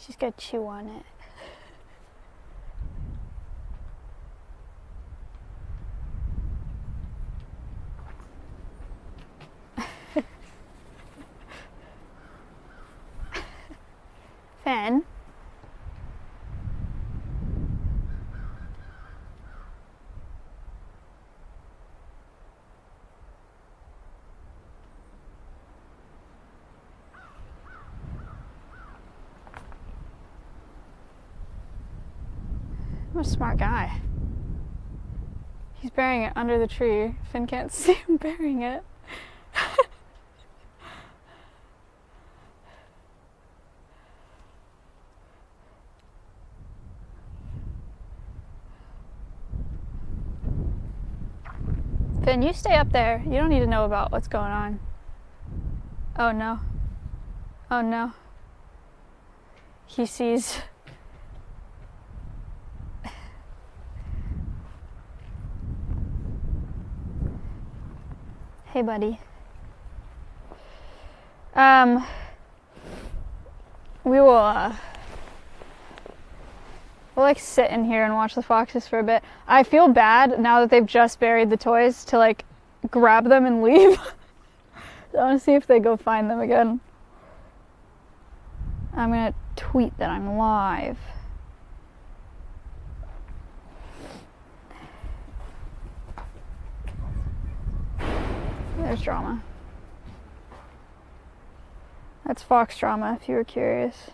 She's gonna chew on it. Finn. What a smart guy. He's burying it under the tree. Finn can't see him burying it. Finn, you stay up there. You don't need to know about what's going on. Oh no. Oh no. He sees. Hey, buddy. Um, we will, uh, we'll like sit in here and watch the foxes for a bit. I feel bad now that they've just buried the toys to like grab them and leave. I want to see if they go find them again. I'm gonna tweet that I'm live. There's drama. That's Fox drama, if you were curious.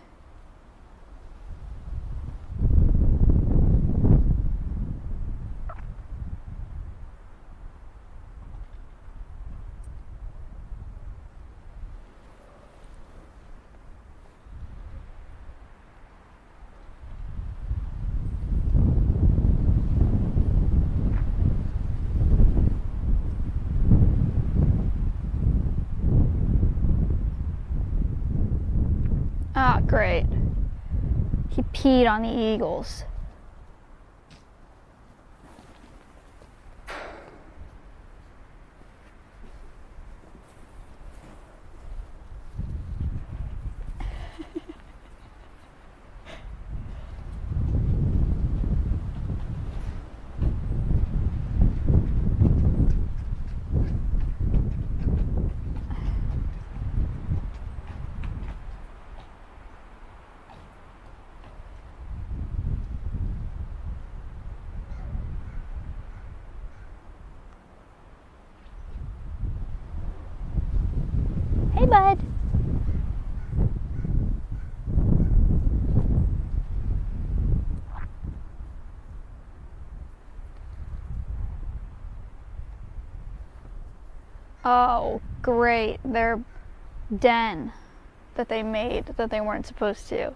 Ah, great. He peed on the eagles. Hey, bud. Oh, great. Their den that they made that they weren't supposed to.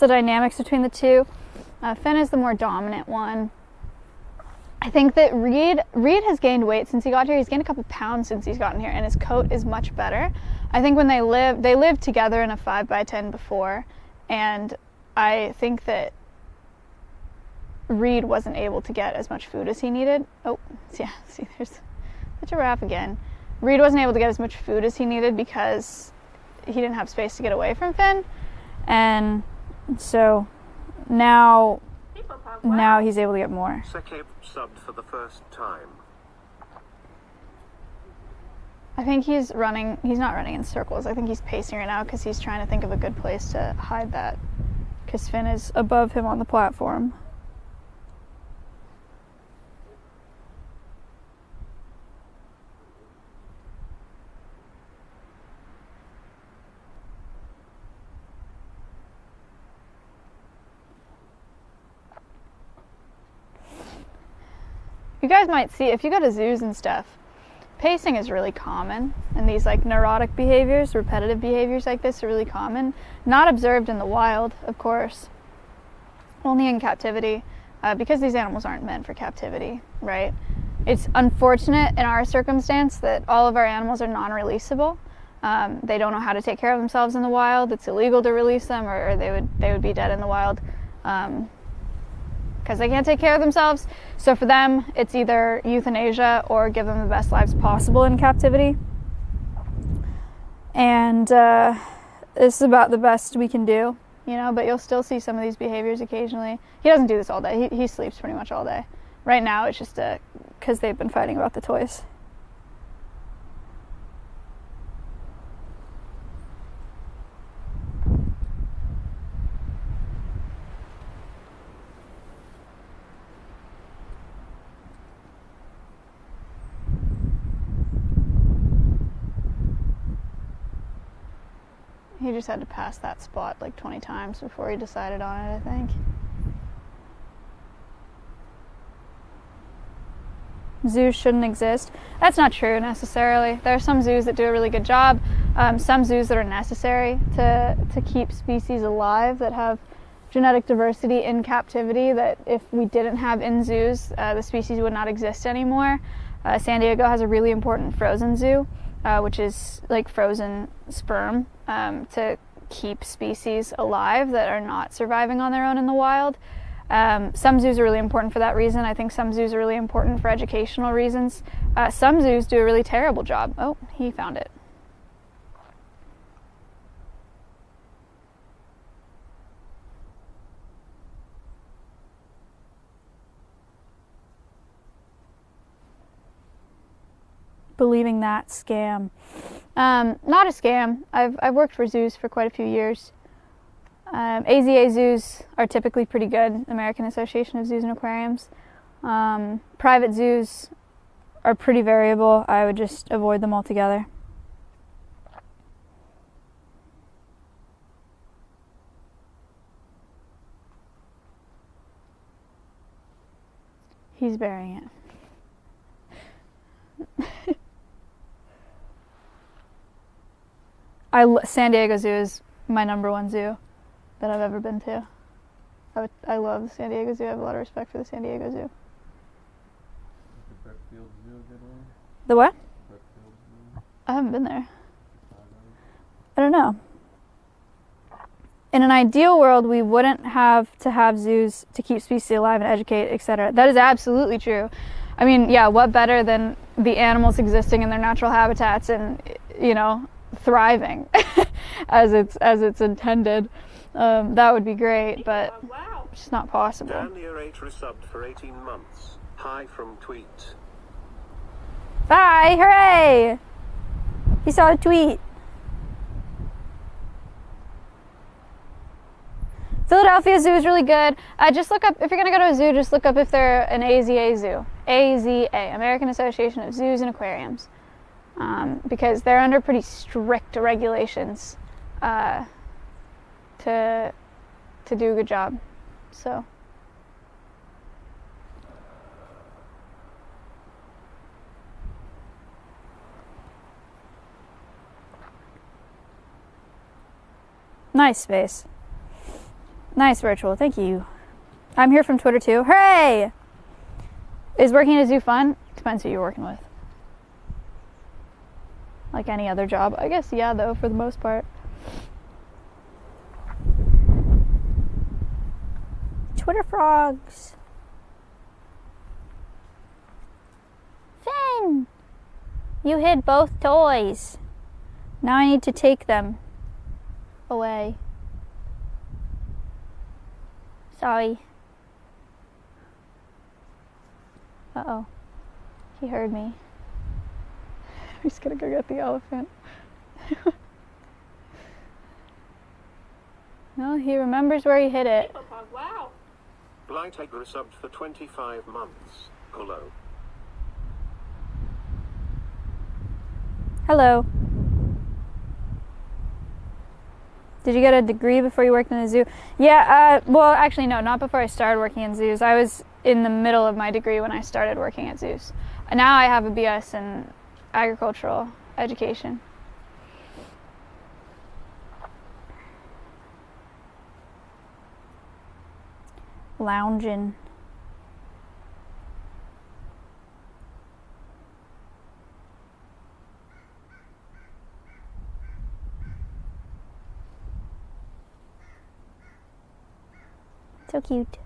The dynamics between the two? Uh, Finn is the more dominant one. I think that Reed Reed has gained weight since he got here. He's gained a couple pounds since he's gotten here, and his coat is much better. I think when they live, they lived together in a five by ten before, and I think that Reed wasn't able to get as much food as he needed. Oh, yeah, see, there's the giraffe again. Reed wasn't able to get as much food as he needed because he didn't have space to get away from Finn, and so now now he's able to get more. Subbed for the first time. I think he's running. He's not running in circles. I think he's pacing right now because he's trying to think of a good place to hide that. Because Finn is above him on the platform. You guys might see if you go to zoos and stuff. Pacing is really common, and these like neurotic behaviors, repetitive behaviors like this are really common. Not observed in the wild, of course, only in captivity, uh, because these animals aren't meant for captivity, right? It's unfortunate in our circumstance that all of our animals are non releasable. Um, they don't know how to take care of themselves in the wild. It's illegal to release them, or, or they would they would be dead in the wild because they can't take care of themselves. So for them, it's either euthanasia or give them the best lives possible in captivity. And uh, this is about the best we can do, you know. But you'll still see some of these behaviors occasionally. He doesn't do this all day. He, he sleeps pretty much all day. Right now, it's just because they've been fighting about the toys. He just had to pass that spot like 20 times before he decided on it, I think. Zoos shouldn't exist. That's not true necessarily. There are some zoos that do a really good job. Um, some zoos that are necessary to, to keep species alive that have genetic diversity in captivity that if we didn't have in zoos, uh, the species would not exist anymore. Uh, San Diego has a really important frozen zoo, uh, which is like frozen sperm um, to keep species alive that are not surviving on their own in the wild. Um, some zoos are really important for that reason. I think some zoos are really important for educational reasons. Uh, some zoos do a really terrible job. Oh, he found it. Believing that scam. Um, not a scam. I've, I've worked for zoos for quite a few years. Um, AZA zoos are typically pretty good, American Association of Zoos and Aquariums. Um, private zoos are pretty variable. I would just avoid them altogether. He's burying it. I San Diego Zoo is my number one zoo that I've ever been to. I, would, I love the San Diego Zoo. I have a lot of respect for the San Diego Zoo. The what? I haven't been there. I don't know. In an ideal world, we wouldn't have to have zoos to keep species alive and educate, etc. That is absolutely true. I mean, yeah, what better than the animals existing in their natural habitats and, you know, thriving as it's as it's intended. Um, that would be great, but wow. it's just not possible. Dan 8 resubbed for 18 months. Hi from Tweet. Bye! Hooray! He saw a tweet. Philadelphia Zoo is really good. Uh, just look up if you're gonna go to a zoo. Just look up if they're an AZA zoo. AZA, American Association of Zoos and Aquariums, um, because they're under pretty strict regulations uh, to to do a good job. So. Nice space. Nice virtual. Thank you. I'm here from Twitter too. Hooray! Is working at a zoo fun? Depends who you're working with. Like any other job. I guess, yeah, though, for the most part. Twitter frogs. Finn! You hid both toys. Now I need to take them away. Sorry. Uh oh. He heard me. He's gonna go get the elephant. no, he remembers where he hid it. Wow. Blight Egg resubbed for 25 months. Hello. Hello. Did you get a degree before you worked in a zoo? Yeah, uh, well, actually, no, not before I started working in zoos. I was in the middle of my degree when I started working at zoos. Now I have a BS in agricultural education. Lounging. So cute.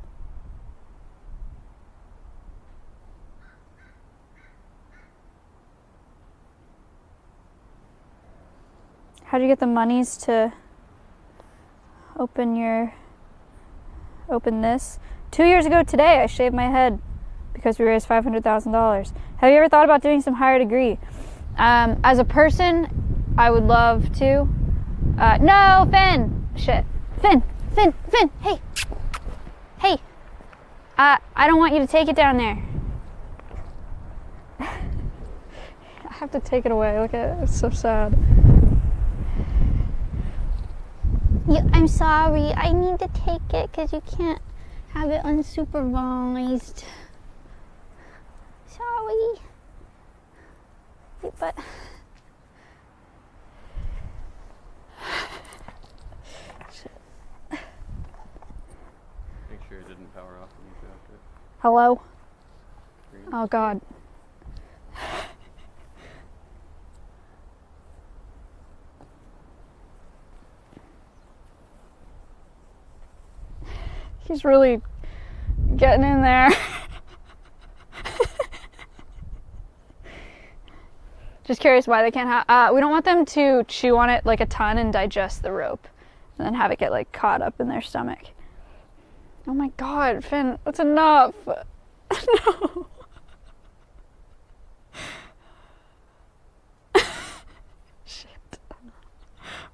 How'd you get the monies to open your open this? Two years ago today, I shaved my head because we raised five hundred thousand dollars. Have you ever thought about doing some higher degree? Um, as a person, I would love to. Uh, no, Finn. Shit, Finn, Finn, Finn. Hey, hey. Uh, I don't want you to take it down there. I have to take it away. Look at it. It's so sad. You, I'm sorry. I need to take it because you can't have it unsupervised. Sorry. But. Make sure it didn't power off when you dropped it. Hello? Green. Oh, God. He's really getting in there. Just curious why they can't have. Uh, we don't want them to chew on it like a ton and digest the rope, and then have it get like caught up in their stomach. Oh my God, Finn, that's enough. no. Shit.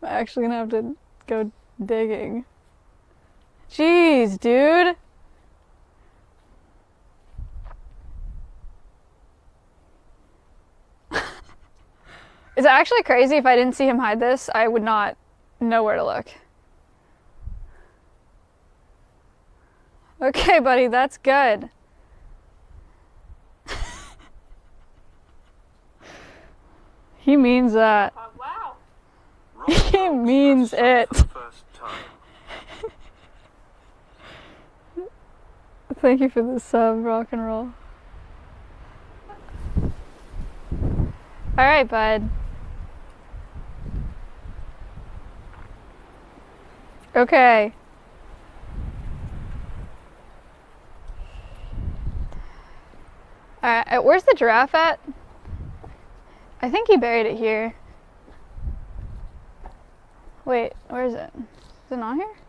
I'm actually gonna have to go digging. Jeez, dude. Is it actually crazy if I didn't see him hide this? I would not know where to look. Okay, buddy, that's good. he means that. Uh, wow. He means it. For the first time. Thank you for the sub, rock and roll. All right, bud. Okay. Alright, uh, where's the giraffe at? I think he buried it here. Wait, where is it? Is it not here?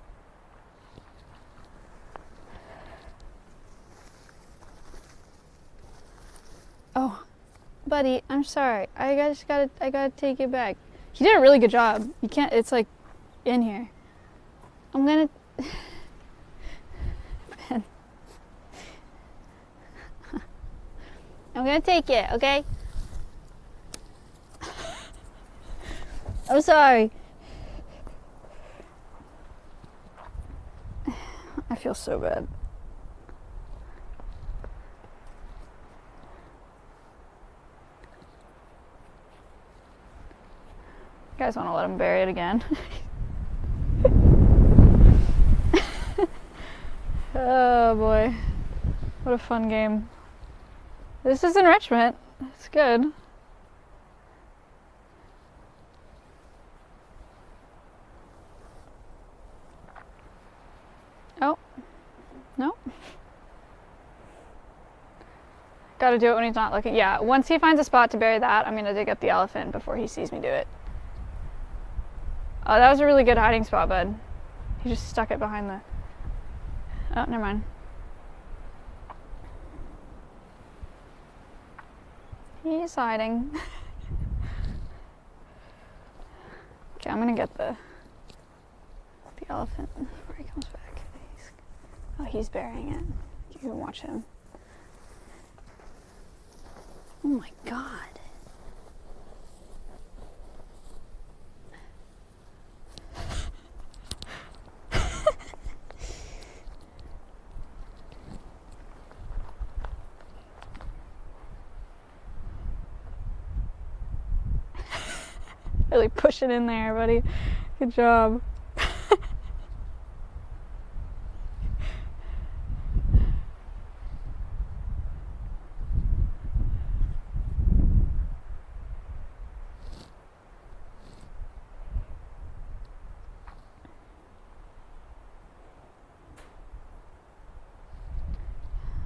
Oh, buddy, I'm sorry. I just gotta, I gotta take it back. He did a really good job. You can't. It's like in here. I'm gonna. Ben. I'm gonna take it, okay? I'm sorry. I feel so bad. Guys want to let him bury it again? oh boy. What a fun game. This is enrichment. It's good. Oh. No. Gotta do it when he's not looking. Yeah, once he finds a spot to bury that, I'm gonna dig up the elephant before he sees me do it. Oh, that was a really good hiding spot, bud. He just stuck it behind the. Oh, never mind. He's hiding. okay, I'm gonna get the the elephant before he comes back. He's, oh, he's burying it. You can watch him. Oh my god. Really push it in there, buddy. Good job.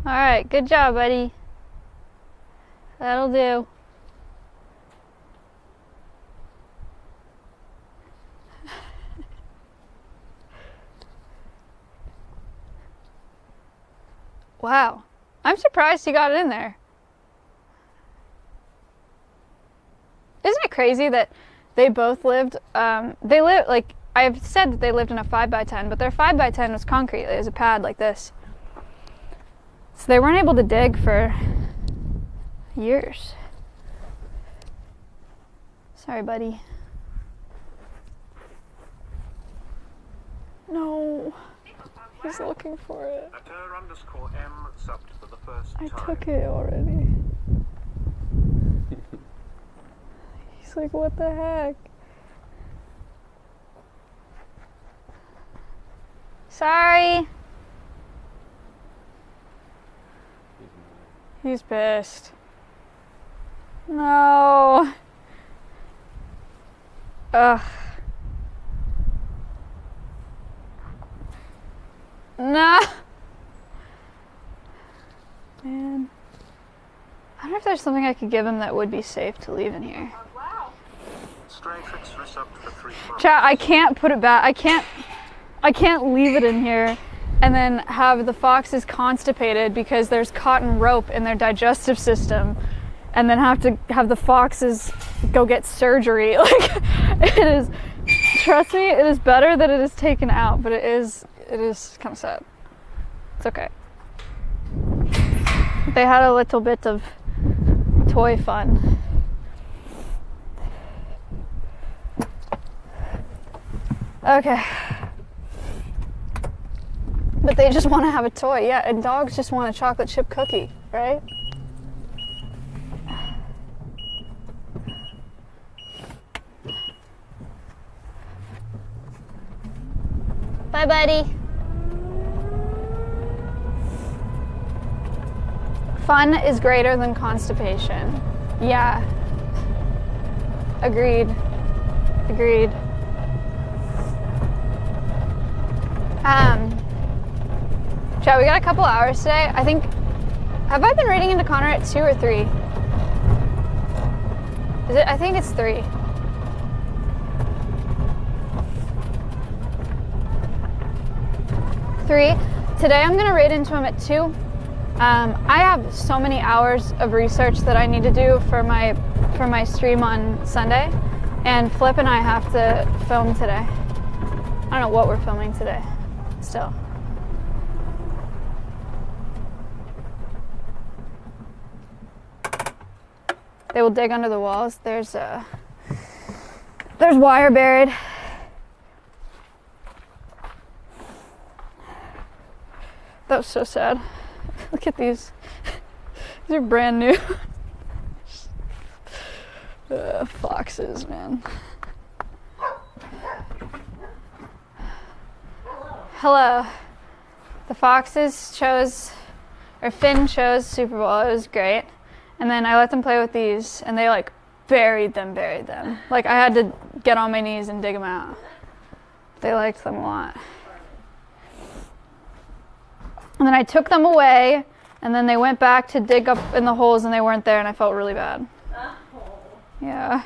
All right, good job, buddy. That'll do. Wow. I'm surprised he got in there. Isn't it crazy that they both lived, um, they live, like, I've said that they lived in a 5x10, but their 5x10 was concrete. It was a pad like this. So they weren't able to dig for years. Sorry, buddy. No. He's looking for it. Atter underscore M subbed for the first I took it already. He's like, what the heck? Sorry. He's pissed. No. Ugh. No. Man. I wonder if there's something I could give him that would be safe to leave in here. Chat, I can't put it back. I can't I can't leave it in here and then have the foxes constipated because there's cotton rope in their digestive system and then have to have the foxes go get surgery. Like it is trust me, it is better that it is taken out, but it is it is kind of sad. It's okay. They had a little bit of toy fun. Okay. But they just want to have a toy, yeah, and dogs just want a chocolate chip cookie, right? Bye, buddy. Fun is greater than constipation. Yeah. Agreed. Agreed. Um, chat, we got a couple hours today. I think, have I been reading into Connor at two or three? Is it? I think it's three. Three. Today I'm gonna read into him at two. Um, I have so many hours of research that I need to do for my for my stream on Sunday, and Flip and I have to film today. I don't know what we're filming today. Still. They will dig under the walls. There's uh, there's wire buried. That was so sad. Look at these. These are brand new. uh, foxes, man. Hello. The Foxes chose, or Finn chose Super Bowl. It was great. And then I let them play with these, and they like buried them, buried them. Like I had to get on my knees and dig them out. They liked them a lot. And then I took them away, and then they went back to dig up in the holes, and they weren't there, and I felt really bad. Yeah.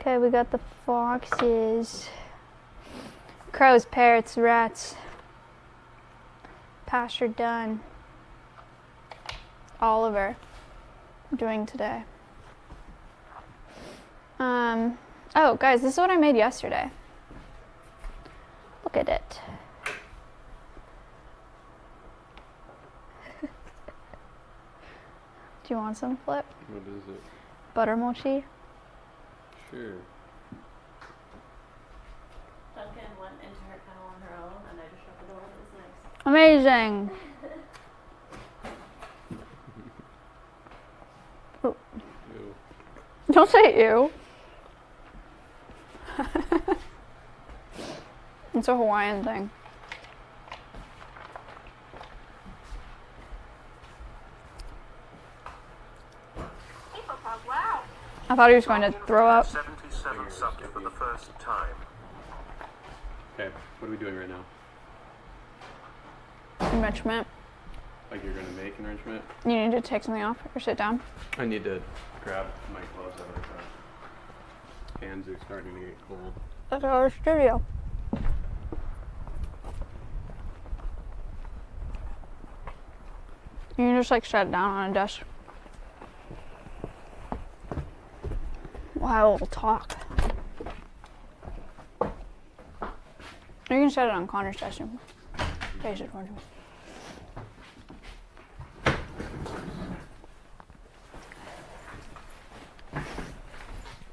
Okay, we got the foxes, crows, parrots, rats. Pasture done. Oliver doing today. Um, oh, guys, this is what I made yesterday. Look at it. Do you want some flip? What is it? Butter mochi? Sure. Duncan went into her kennel on her own, and I just shut the door. It was nice. Amazing. Don't say you. it's a Hawaiian thing. I thought he was going to throw up. for the first time. Okay, what are we doing right now? Enrichment. Like you're gonna make enrichment? You need to take something off or sit down. I need to grab my gloves out of the car. Hands are starting to get cold. That's our studio. You can just like shut it down on a desk. Wow, we'll talk. You can set it on Connor's desk and face it towards me.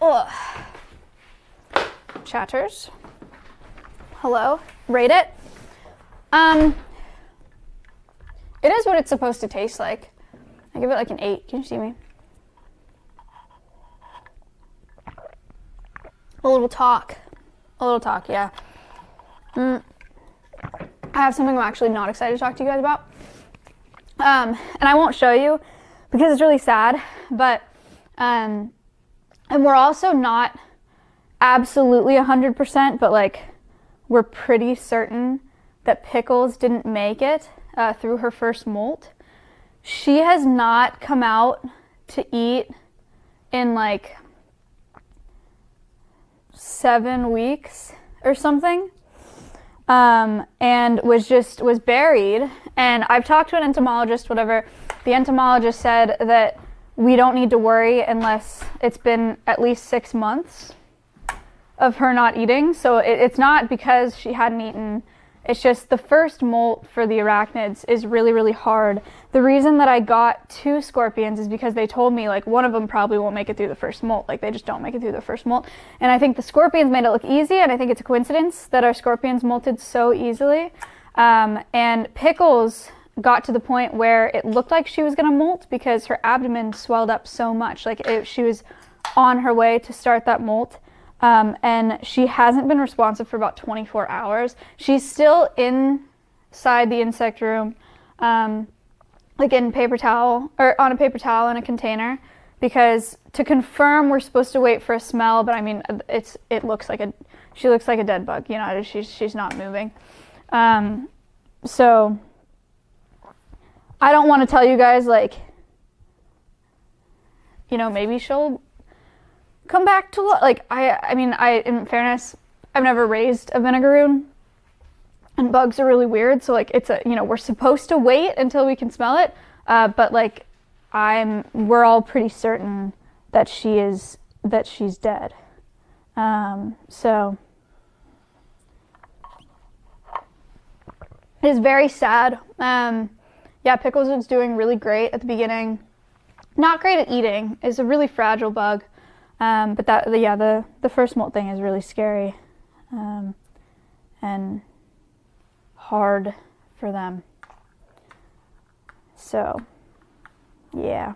Ugh. Chatters. Hello. Rate it. Um, it is what it's supposed to taste like. I give it like an eight. Can you see me? A little talk. A little talk, yeah. Mm. I have something I'm actually not excited to talk to you guys about. Um, and I won't show you because it's really sad, but um, and we're also not absolutely 100%, but like we're pretty certain that Pickles didn't make it uh, through her first molt. She has not come out to eat in like seven weeks or something. Um, and was just was buried. And I've talked to an entomologist, whatever. The entomologist said that we don't need to worry unless it's been at least six months of her not eating. So it, it's not because she hadn't eaten. It's just the first molt for the arachnids is really, really hard. The reason that I got two scorpions is because they told me like one of them probably won't make it through the first molt. Like they just don't make it through the first molt. And I think the scorpions made it look easy, and I think it's a coincidence that our scorpions molted so easily. Um, and Pickles got to the point where it looked like she was gonna molt because her abdomen swelled up so much. Like it, she was on her way to start that molt. Um, and she hasn't been responsive for about 24 hours. She's still inside the insect room, um, like in paper towel or on a paper towel in a container, because to confirm we're supposed to wait for a smell. But I mean, it's it looks like a she looks like a dead bug. You know, she's she's not moving. Um, so I don't want to tell you guys like, you know, maybe she'll come back to like I I mean I in fairness I've never raised a vinegaroon. And bugs are really weird so like it's a you know we're supposed to wait until we can smell it. Uh, but like I'm we're all pretty certain that she is that she's dead. Um, so it is very sad. Um, yeah pickles was doing really great at the beginning. Not great at eating. Is a really fragile bug um, but that, yeah, the, the first molt thing is really scary um, and hard for them. So, yeah.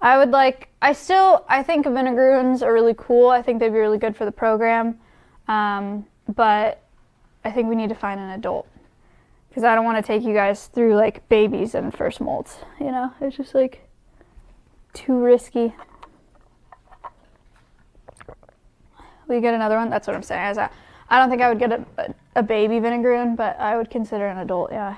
I would like, I still, I think vinegaroons are really cool. I think they'd be really good for the program. Um, but I think we need to find an adult because I don't want to take you guys through like babies and first molts. You know, it's just like too risky. We get another one? That's what I'm saying. That I don't think I would get a, a, a baby vinegaroon, but I would consider an adult. Yeah.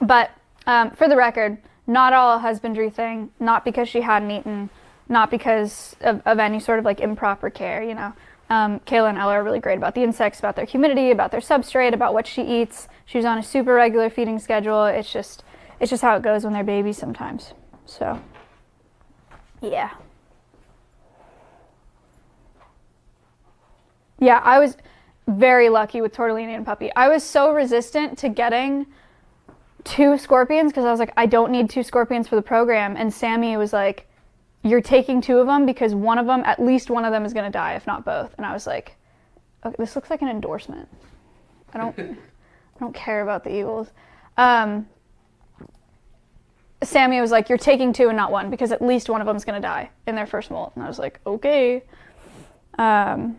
But um, for the record, not all a husbandry thing. Not because she hadn't eaten not because of, of any sort of like improper care, you know. Um, Kayla and Ella are really great about the insects, about their humidity, about their substrate, about what she eats. She's on a super regular feeding schedule. It's just, it's just how it goes when they're babies sometimes. So, yeah. Yeah, I was very lucky with Tortellini and Puppy. I was so resistant to getting two scorpions because I was like, I don't need two scorpions for the program. And Sammy was like, you're taking two of them because one of them, at least one of them is going to die, if not both. And I was like, Okay, this looks like an endorsement. I don't. I don't care about the Eagles. Um, Sammy was like, "You're taking two and not one because at least one of them is gonna die in their first molt." And I was like, "Okay." Um,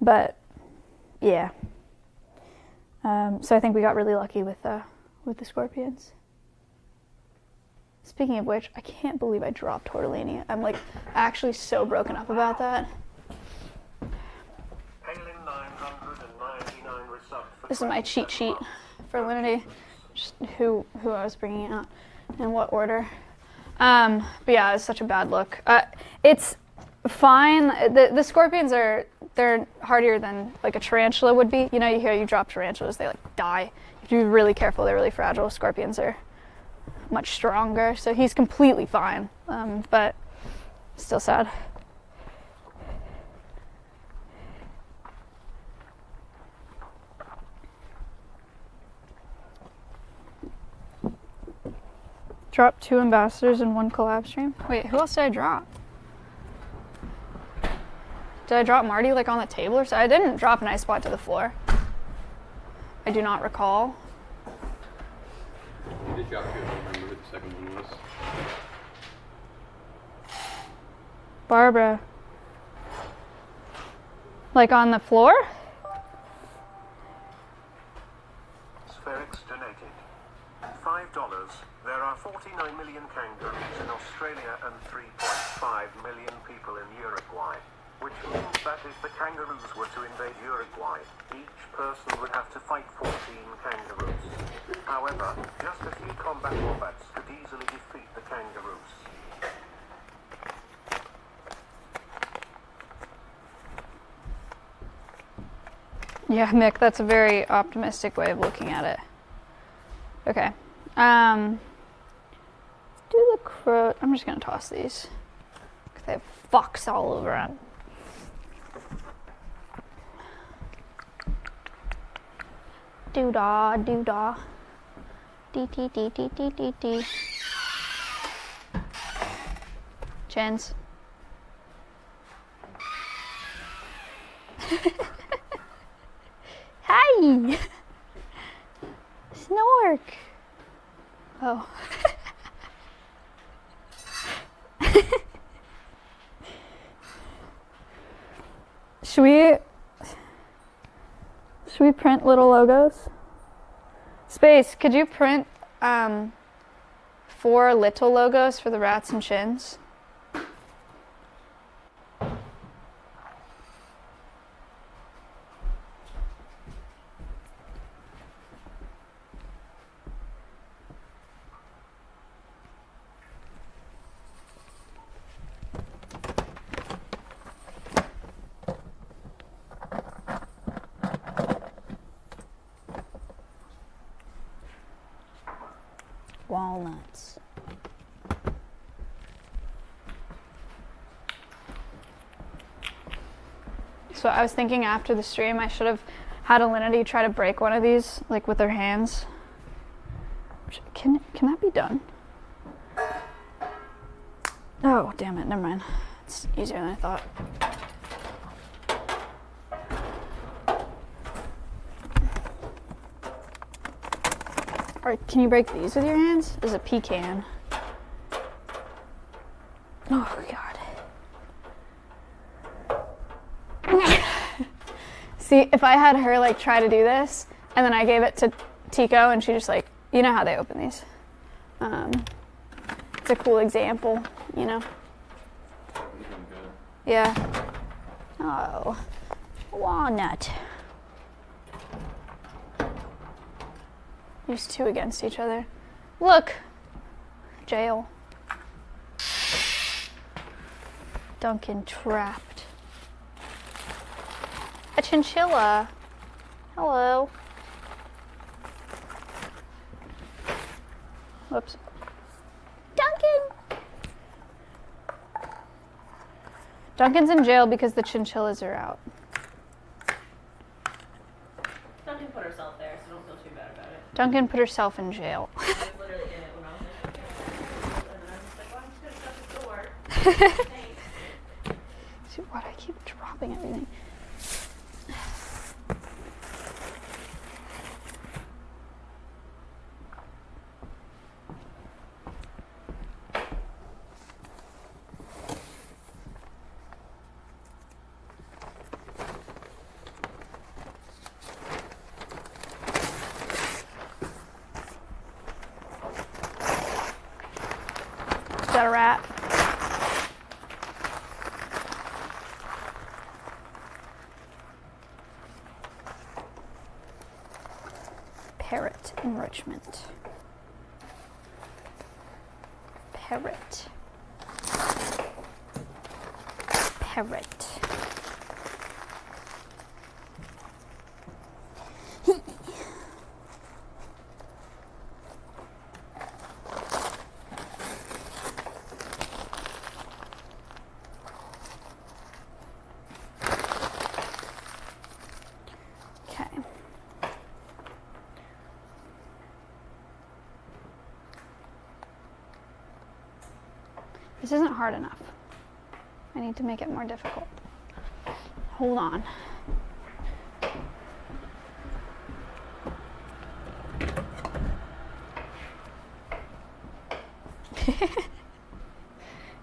but yeah. Um, so I think we got really lucky with uh, with the scorpions. Speaking of which, I can't believe I dropped Tortellini. I'm like actually so broken up about that. Palin 999 resub for This is my cheat sheet for Linity, just who who I was bringing out and what order. Um, but yeah, it's such a bad look. Uh, it's fine. The the scorpions are they're hardier than like a tarantula would be. You know, you hear you drop tarantulas, they like die. You have to be really careful. They're really fragile. Scorpions are much stronger, so he's completely fine. Um, but still sad. Drop two ambassadors in one collab stream. Wait, who else did I drop? Did I drop Marty like on the table or so? I didn't drop an ice spot to the floor. I do not recall. You did drop two. I don't remember who the second one was. Barbara. Like on the floor? Spherix donated. Five dollars. There are 49 million kangaroos in Australia and 3.5 million people in Uruguay. Which means that if the kangaroos were to invade Uruguay, each person would have to fight 14 kangaroos. However, just a few combat wombats could easily defeat the kangaroos. Yeah, Mick, that's a very optimistic way of looking at it. Okay. Um do the crow I'm just gonna toss these. 'Cause they have fox all over them. Doo-dah, doo-dah. Dee dee dee dee dee dee dee. Chins. Hi! Snork! Oh. should we. Should we print little logos? Space, could you print um, four little logos for the rats and chins? Walnuts. So I was thinking after the stream I should have had Alinity try to break one of these like with her hands. Can can that be done? Oh damn it! Never mind. It's easier than I thought. All right, can you break these with your hands? Is a pecan. Oh god. See, if I had her like try to do this, and then I gave it to Tico, and she just like, you know how they open these. Um, it's a cool example, you know. Yeah. Oh, walnut. These two against each other. Look, jail. Duncan trapped. A chinchilla. Hello. Whoops. Duncan! Duncan's in jail because the chinchillas are out. Duncan put herself there, so don't feel too bad about it. Duncan put herself in jail. I was literally in it when I was like, okay. And then I was like, well, I'm just gonna shut the door. Thanks. See, why do I keep dropping everything? Is that a rat? Parrot. Parrot. Okay. This isn't hard enough. I need to make it more difficult. Hold on.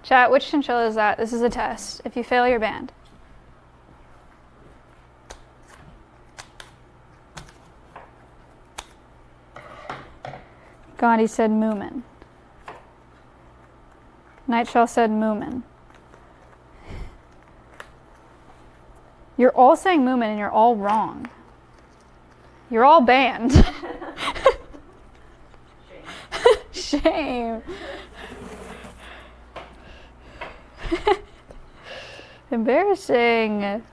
Chat, which chinchilla is that? This is a test. If you fail, you're banned. Gandhi said Moomin. Nightshell said Moomin. You're all saying Moomin and you're all wrong. You're all banned. Shame. Embarrassing.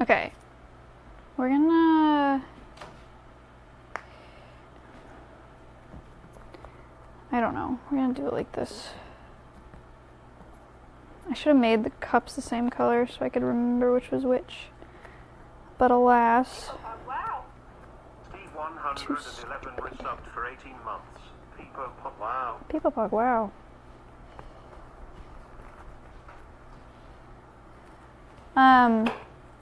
Okay. We're gonna. I don't know. We're gonna do it like this. I should have made the cups the same color so I could remember which was which. But alas. Steve 111 resubbed for 18 months. People pop. Wow. People Pog, wow. Um,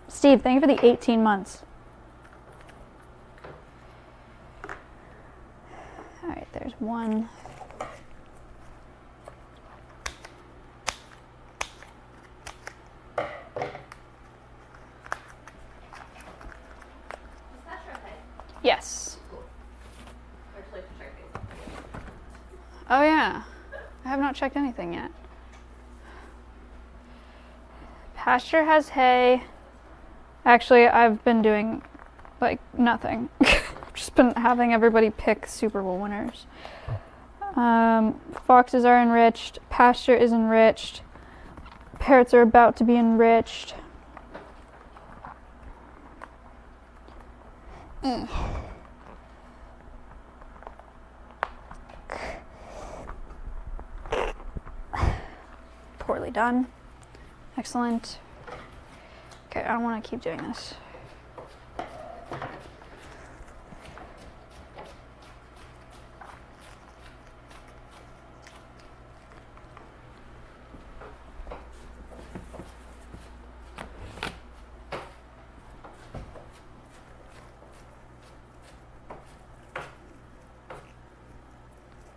Steve, thank you for the 18 months. All right, there's one. Is that your head? Yes. Or just like the shark face? Oh, yeah. I have not checked anything yet. Pasture has hay. Actually, I've been doing like nothing. Just been having everybody pick Super Bowl winners. Um, foxes are enriched. Pasture is enriched. Parrots are about to be enriched. Mm. Poorly done. Excellent. Okay, I don't want to keep doing this.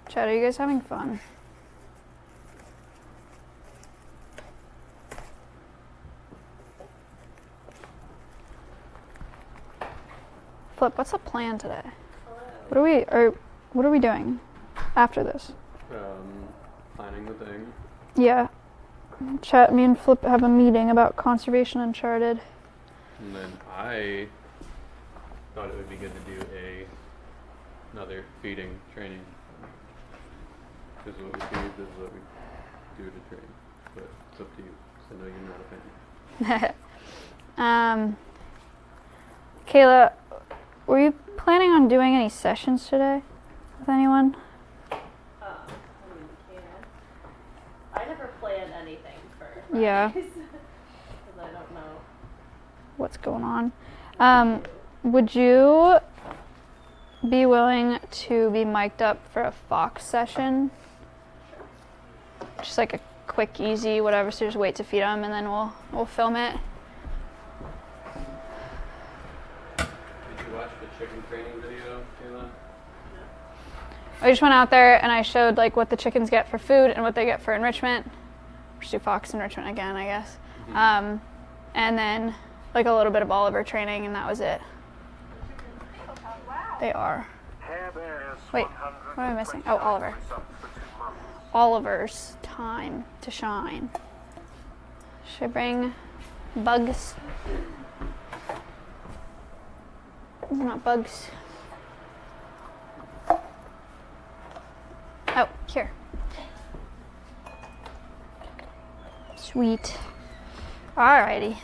Chad, are you guys having fun? Flip, what's the plan today? What are we or what are we doing after this? Um, planning the thing. Yeah. Chat me and Flip have a meeting about conservation uncharted. And then I thought it would be good to do a another feeding training. This is what we feed, this is what we do to train. But it's up to you, 'cause I know you're not a fan. um Kayla, on doing any sessions today with anyone? Uh, I mean, we. I never plan anything for Yeah. I don't know. What's going on? Um, would you be willing to be mic'd up for a Fox session? Just like a quick, easy, whatever. So just wait to feed them, and then we'll we'll film it. Did you watch the chicken training video, Kayla? I just went out there and I showed like what the chickens get for food and what they get for enrichment. Just do fox enrichment again, I guess. Um, and then like a little bit of Oliver training, and that was it. They are. Wait, what am I missing? Oh, Oliver. resubbed for two months. Oliver's time to shine. Should I bring bugs? Not bugs. Oh, here. Sweet. Alrighty.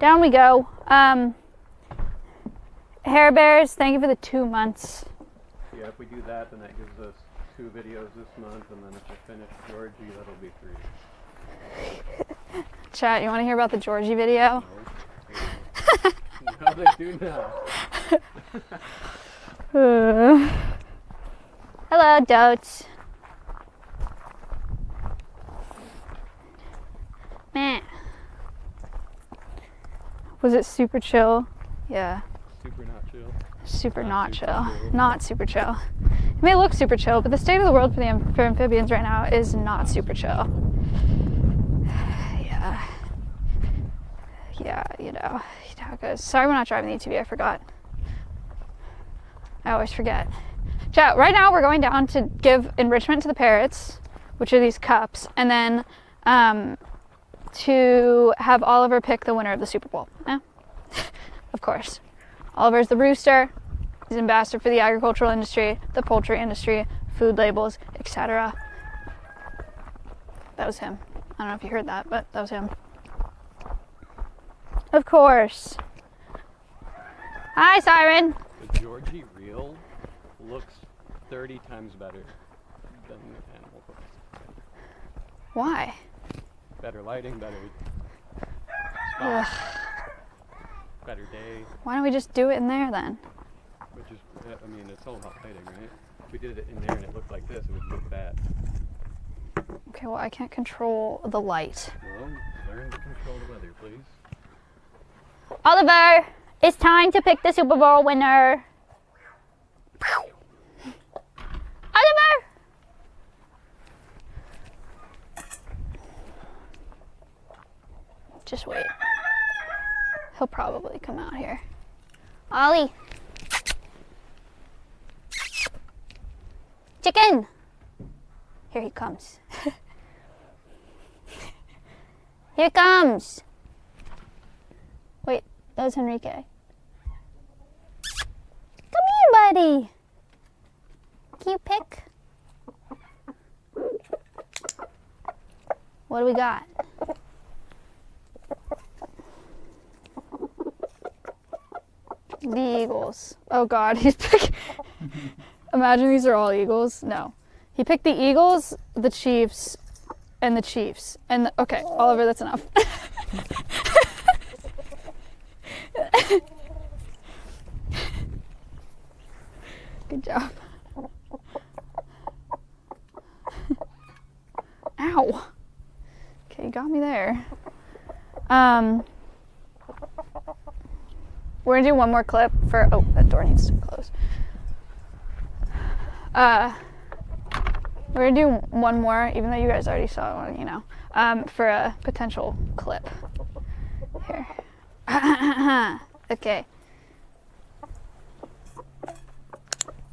Down we go. Um, Hair Bears, thank you for the two months. Yeah, if we do that, then that gives us two videos this month, and then if we finish Georgie, that'll be three. Chat, you want to hear about the Georgie video? No, they do not. Uh, hello, Dotes. Man. Was it super chill? Yeah, Super not chill. super Not not, super chill. chill. Not super chill. It may look super chill, but the state of the world for the am- for amphibians right now is not super chill. Yeah. Yeah, you know, you know how it goes. Sorry, we're not driving the ATV. I forgot. I always forget. Chat, right now we're going down to give enrichment to the parrots, which are these cups, and then um, to have Oliver pick the winner of the Super Bowl. Yeah? of course. Oliver's the rooster. He's ambassador for the agricultural industry, the poultry industry, food labels, etc. That was him. I don't know if you heard that, but that was him. Of course. Hi, Siren. The Georgie reel looks 30 times better than the animal footage. Why? Better lighting, better Ugh. spot, better day, Why don't we just do it in there then? which is, I mean, it's all about lighting, right? If we did it in there and it looked like this, it would look bad. Okay, well, I can't control the light. Well, learn to control the weather, please. Oliver, it's time to pick the Super Bowl winner. Oliver! Just wait. He'll probably come out here. Ollie. Chicken! Here he comes. here he comes. Wait, that was Enrique. Come here, buddy. You pick? What do we got? The Eagles. Oh God, he's picking. Imagine these are all Eagles. No, he picked the Eagles, the Chiefs, and the Chiefs. And the, okay, Oliver, that's enough. Good job. Ow. Okay, you got me there. Um, we're gonna do one more clip for. Oh, that door needs to close. Uh, we're gonna do one more, even though you guys already saw one, you know, um, for a potential clip. Here. okay.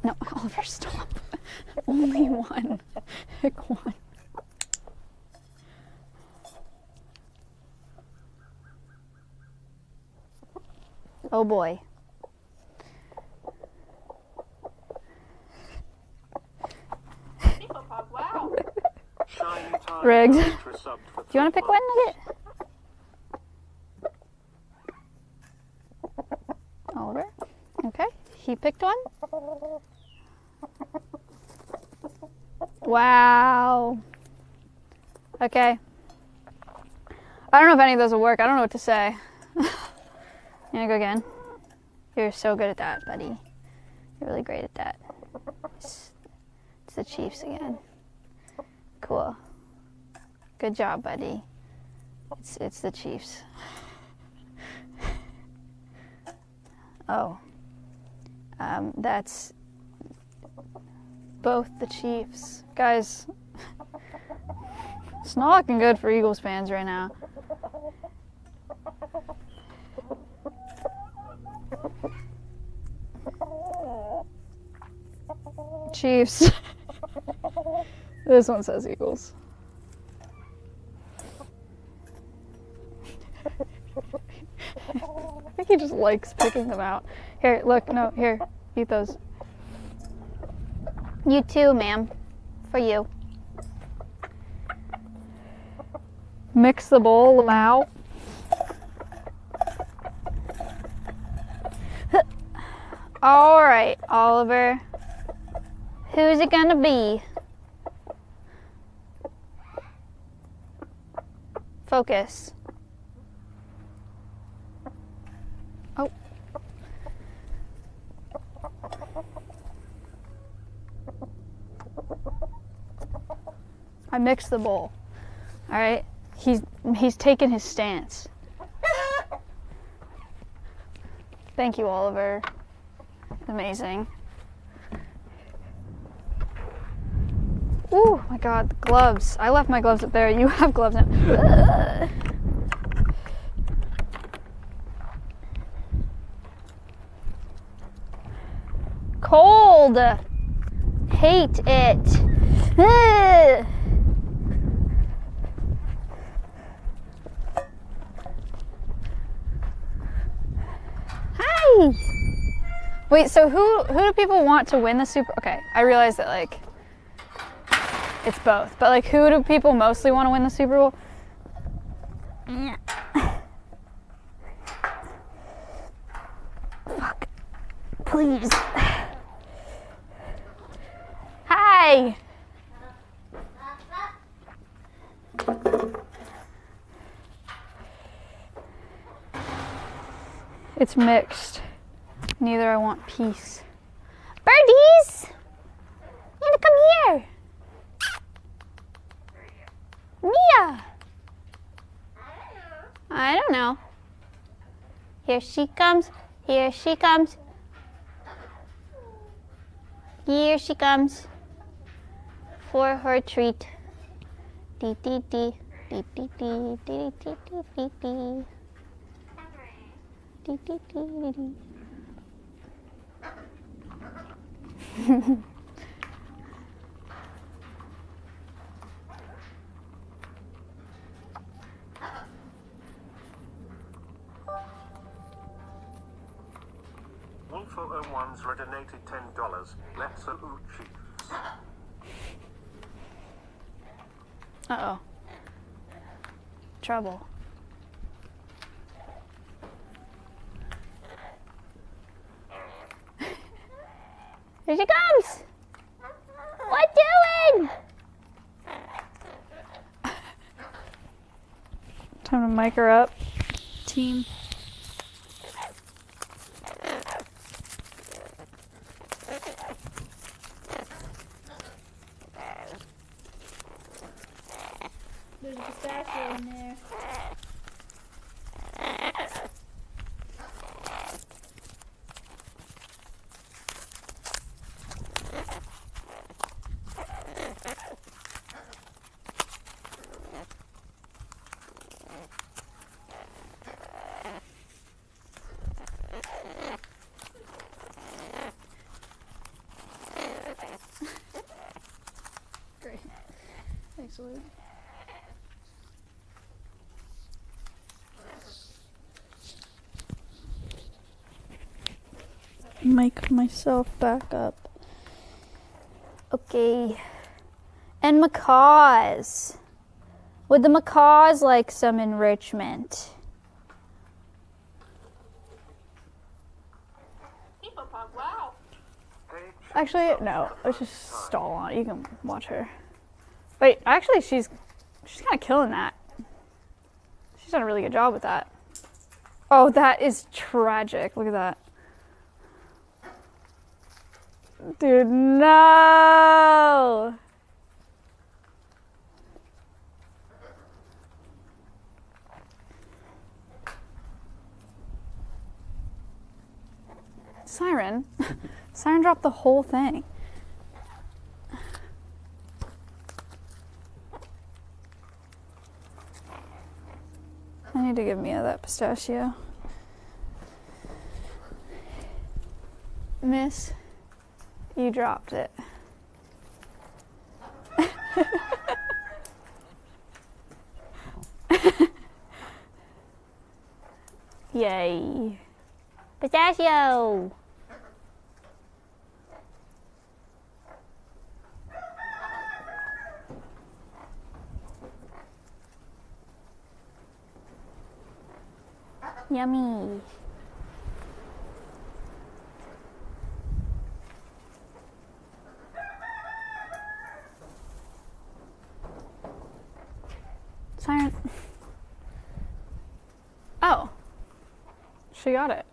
No, Oliver, stop. Only one. Pick one. Oh boy. Wow. Rigged. Ultra subbed for Do you want to pick one. Nugget? Oliver? Okay. He picked one. Wow. Okay. I don't know if any of those will work. I don't know what to say. you wanna go again? You're so good at that, buddy. You're really great at that. It's, it's the Chiefs again. Cool. Good job, buddy. It's it's the Chiefs. Oh. Um, that's both the Chiefs. Guys, it's not looking good for Eagles fans right now. Chiefs. this one says Eagles. I think he just likes picking them out. Here, look, no, here, eat those. You too, ma'am. For you. Mix the bowl, Lamau. All right, Oliver. Who's it gonna be? Focus. Oh. I mixed the bowl. All right. He's he's taken his stance. Thank you, Oliver. Amazing. Ooh, my God, gloves. I left my gloves up there. You have gloves now. Cold. Hate it. Hi. Wait, so who who do people want to win the Super? Okay, I realize that like it's both, but like who do people mostly want to win the Super Bowl? Fuck. Please. Hi. It's mixed. Neither I want peace. Birdies! You want to come here? I don't know. Here she comes. Here she comes. Here she comes. For her treat. Dee dee dee. Dee dee dee. Dee dee dee dee dee. Dee dee dee dee dee. Wolfo01's donated $10. Let's salute Chiefs. Uh oh. Trouble. Here she comes! What doing? Time to mic her up. Team. There's a pistachio in there. Great. Thanks, Luke. Mic myself back up. Okay. And macaws. Would the macaws like some enrichment? Actually, no. Let's just stall on. You can watch her. Wait, actually, she's she's kind of killing that. She's done a really good job with that. Oh, that is tragic. Look at that. Dude, no. Siren. Siren dropped the whole thing. I need to give Mia that pistachio. Miss, you dropped it. Yay. Pistachio. Yummy. Siren. Oh. She got it.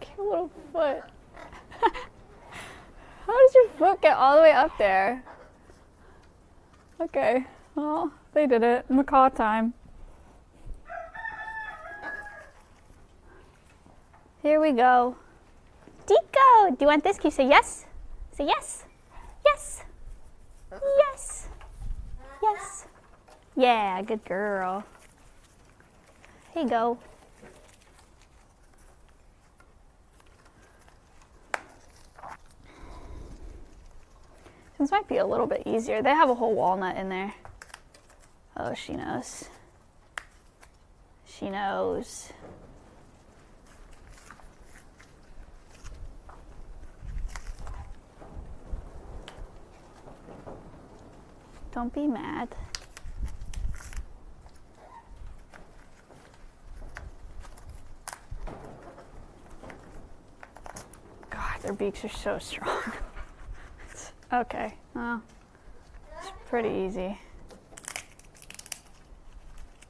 Cute little foot. How does your foot get all the way up there? Okay, well, they did it. Macaw time. Here we go. Tico, do you want this? Can you say yes? Say yes. Yes. Yes. Yes. Yeah, good girl. Here you go. This might be a little bit easier. They have a whole walnut in there. Oh, she knows. She knows. Don't be mad. God, their beaks are so strong. Okay, well, it's pretty easy.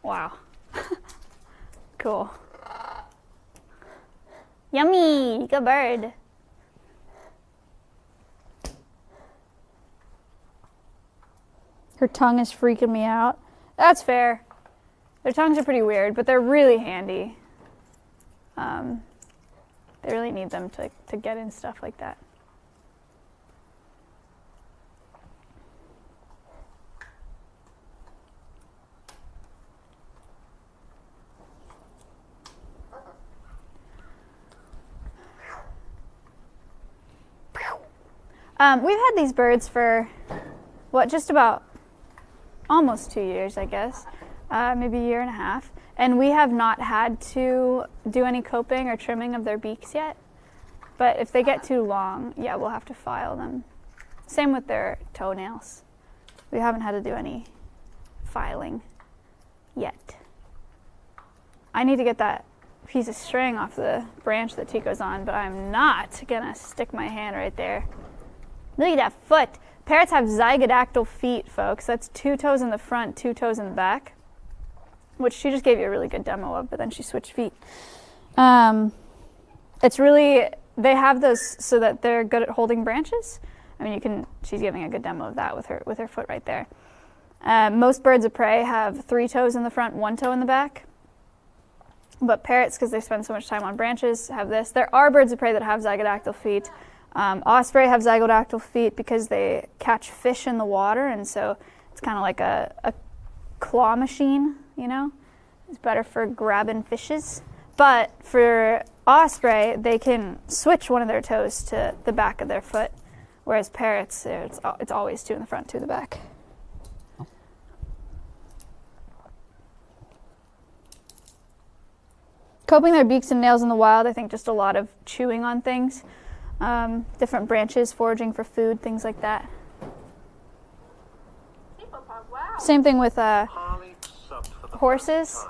Wow. cool. Yummy! Good bird. Her tongue is freaking me out. That's fair. Their tongues are pretty weird, but they're really handy. Um, they really need them to, to get in stuff like that. Um, we've had these birds for what, just about almost two years, I guess, uh, maybe a year and a half. And we have not had to do any coping or trimming of their beaks yet. But if they get too long, yeah, we'll have to file them. Same with their toenails. We haven't had to do any filing yet. I need to get that piece of string off the branch that Tico's on, but I'm not gonna stick my hand right there. Look at that foot. Parrots have zygodactyl feet, folks. That's two toes in the front, two toes in the back, which she just gave you a really good demo of, but then she switched feet. Um, it's really, they have those so that they're good at holding branches. I mean, you can, she's giving a good demo of that with her, with her foot right there. Uh, most birds of prey have three toes in the front, one toe in the back. But parrots, because they spend so much time on branches, have this. There are birds of prey that have zygodactyl feet. Um, osprey have zygodactyl feet because they catch fish in the water, and so it's kind of like a, a claw machine, you know? It's better for grabbing fishes. But for osprey, they can switch one of their toes to the back of their foot, whereas parrots, it's, it's always two in the front, two in the back. Coping their beaks and nails in the wild, I think just a lot of chewing on things um, different branches, foraging for food, things like that. Same thing with uh, horses,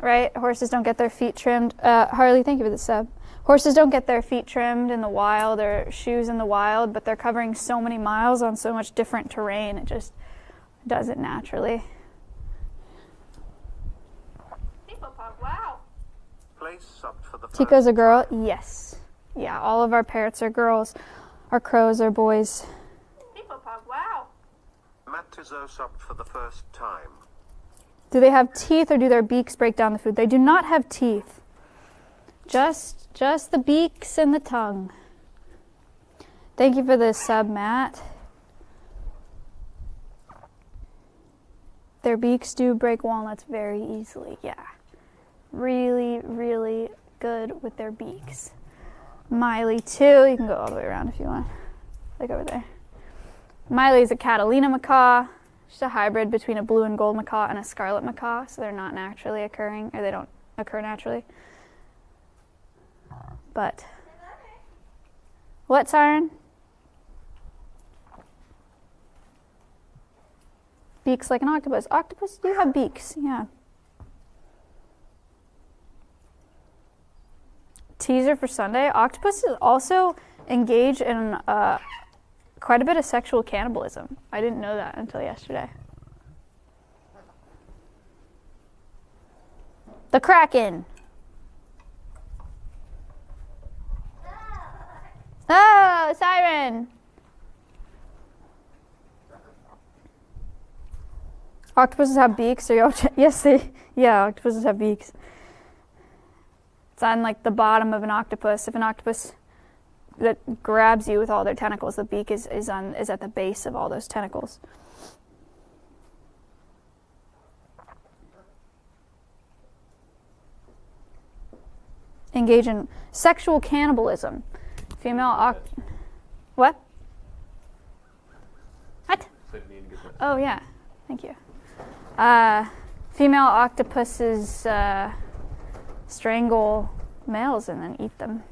right? Horses don't get their feet trimmed. Uh, Harley, thank you for the sub. Horses don't get their feet trimmed in the wild or shoes in the wild, but they're covering so many miles on so much different terrain. It just does it naturally. Wow. Place subbed for the Tico's a girl? Yes. Yeah, all of our parrots are girls. Our crows are boys. Wow. Matt Tizzo subbed for the first time. Do they have teeth or do their beaks break down the food? They do not have teeth. Just just the beaks and the tongue. Thank you for the sub, Matt. Their beaks do break walnuts very easily, yeah. Really, really good with their beaks. Miley, too. You can go all the way around if you want. Like over there. Miley's a Catalina macaw. She's a hybrid between a blue and gold macaw and a scarlet macaw, so they're not naturally occurring, or they don't occur naturally. But. What siren? Beaks like an octopus. Octopus do have beaks, yeah. Teaser for Sunday. Octopuses also engage in uh, quite a bit of sexual cannibalism. I didn't know that until yesterday. The Kraken. Oh, siren. Octopuses have beaks. Are you yes, they. Yeah, octopuses have beaks. It's on like the bottom of an octopus. If an octopus that grabs you with all their tentacles, the beak is, is on is at the base of all those tentacles. Engage in sexual cannibalism. Female oct. What? What? So I need to get that. Oh yeah, thank you. Uh, female octopuses uh, strangle males and then eat them.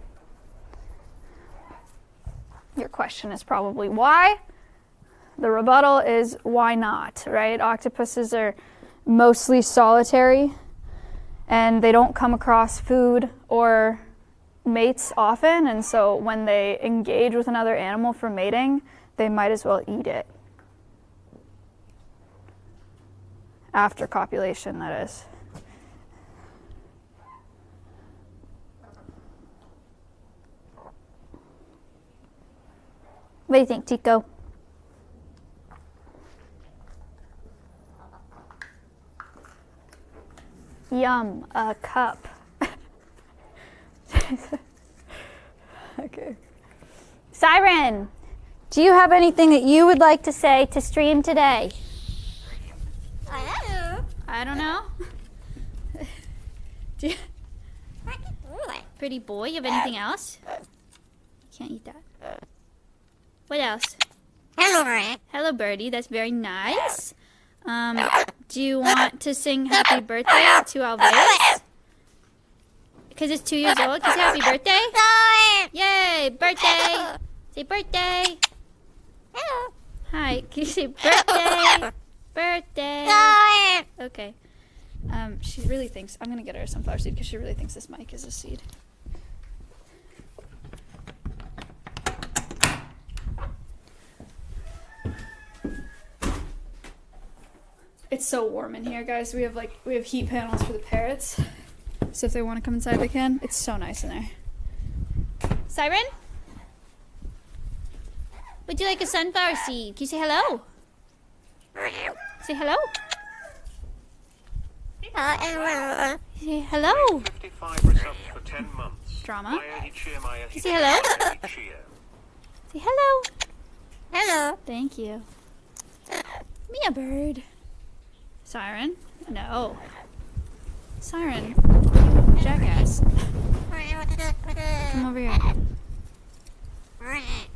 Your question is probably why? The rebuttal is why not, right? Octopuses are mostly solitary and they don't come across food or mates often, and so when they engage with another animal for mating, they might as well eat it. After copulation, that is. What do you think, Tico? Yum, a cup. okay. Siren, do you have anything that you would like to say to stream today? I don't know. I don't you, pretty boy, you have anything else? You Can't eat that. What else? Hello, birdie. That's very nice. Um, do you want to sing happy birthday to Alveus? Because it's two years old. Say happy birthday? Yay! Birthday! Say birthday! Hi. Can you say birthday? Birthday! Okay. Um, she really thinks I'm gonna get her a sunflower seed because she really thinks this mic is a seed. It's so warm in here, guys. We have like we have heat panels for the parrots, so if they want to come inside, they can. It's so nice in there. Siren, would you like a sunflower seed? Can you say hello? Say hello. Say hello. 55 for 10 months. Drama. Maya Ichia, Say hello. Say hello. Hello. Thank you. Mia bird. Siren? No. Siren. Jackass. Come over here.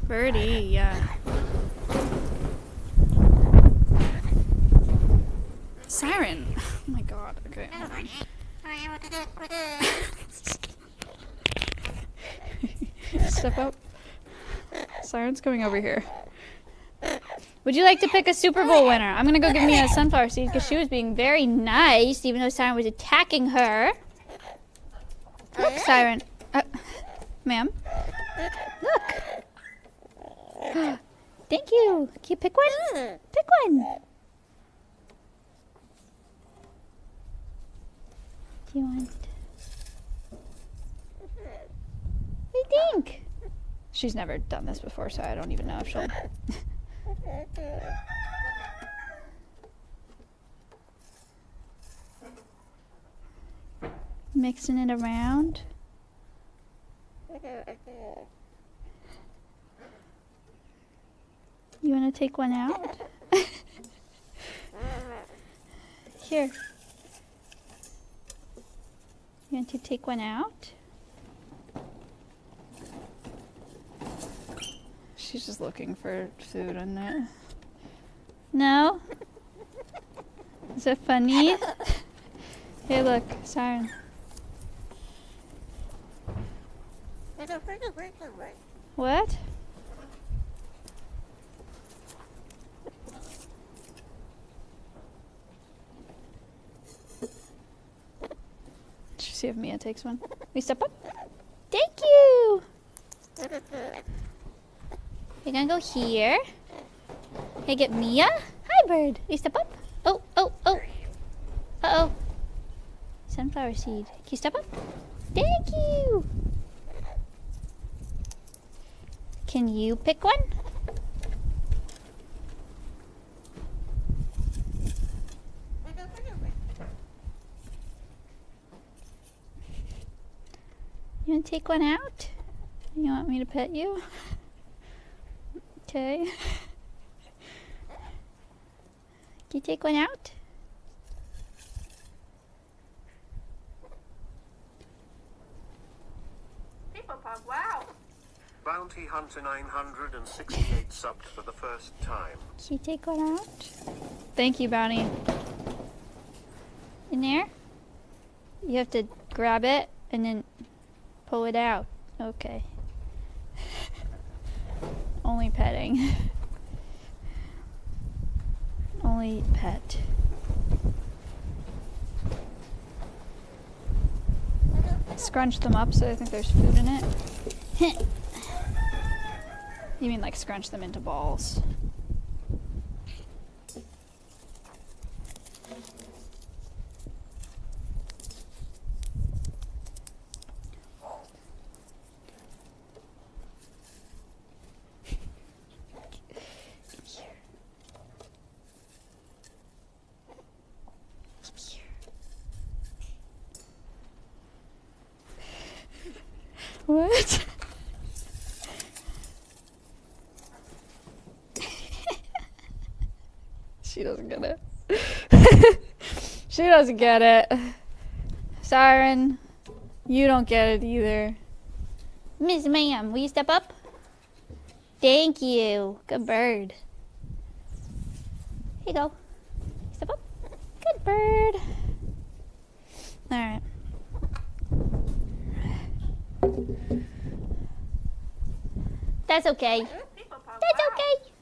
Birdie, yeah. Siren. Oh my god. Okay. Step up. Siren's coming over here. Would you like to pick a Super Bowl winner? I'm gonna go give me a sunflower seed because she was being very nice, even though Siren was attacking her. Look, Siren. Uh, ma'am. Look. Thank you. Can you pick one? Pick one. Do you want? What do you think? She's never done this before, so I don't even know if she'll. Mixing it around. You want to take one out? Here. You want to take one out? She's just looking for food in there. No? Is it funny? hey, look, siren. What? Should see if Mia takes one. We step up. Thank you. We're gonna go here. Hey, get Mia. Hi, bird. You step up. Oh, oh, oh. Uh oh. Sunflower seed. Can you step up? Thank you. Can you pick one? You want to take one out? You want me to pet you? Okay. Can you take one out? People pug, wow. Bounty Hunter 968 subbed for the first time. Can you take one out? Thank you, Bounty. In there? You have to grab it and then pull it out. Okay. Only petting. Only pet. Scrunch them up so I think there's food in it. you mean like scrunch them into balls? What? she doesn't get it. She doesn't get it. Siren, you don't get it either. Miss Ma'am, will you step up? Thank you. Good bird. Here you go. Step up. Good bird. Alright. That's okay. That's okay.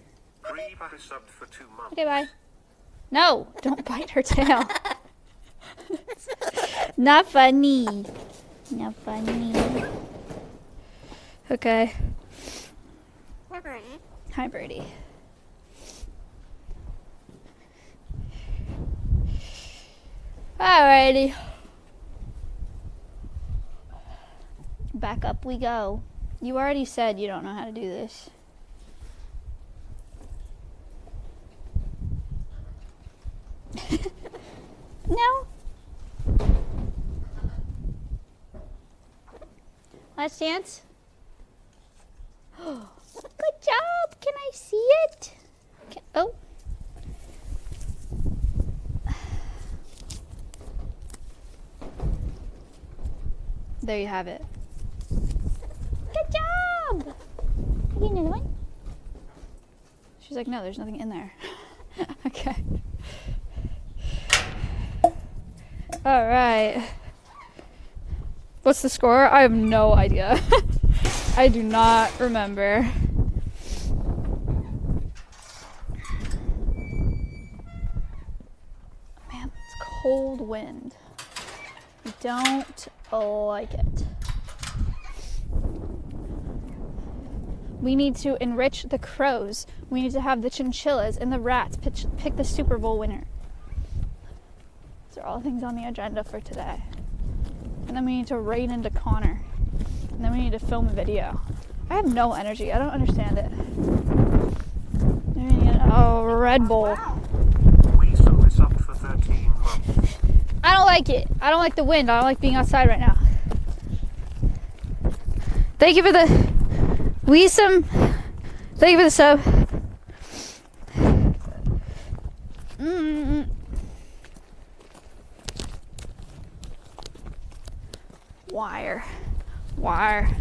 Reba subbed for two months. Okay, bye. No, don't bite her tail. Not funny. Not funny. Okay. Hi, Birdie. Alrighty. Back up we go. You already said you don't know how to do this. No. Last chance. Good job. Can I see it? Can, oh. There you have it. Good job. You get another one? She's like, no, there's nothing in there. okay. All right. What's the score? I have no idea. I do not remember. Man, it's cold wind. Don't like it. We need to enrich the crows. We need to have the chinchillas and the rats pitch, pick the Super Bowl winner. These are all things on the agenda for today. And then we need to raid into Connor. And then we need to film a video. I have no energy. I don't understand it. Oh, Red Bull. Weasel is subbed for 13. I don't like it. I don't like the wind. I don't like being outside right now. Thank you for the we some. Thank you for the sub. Mm. Wire. Wire.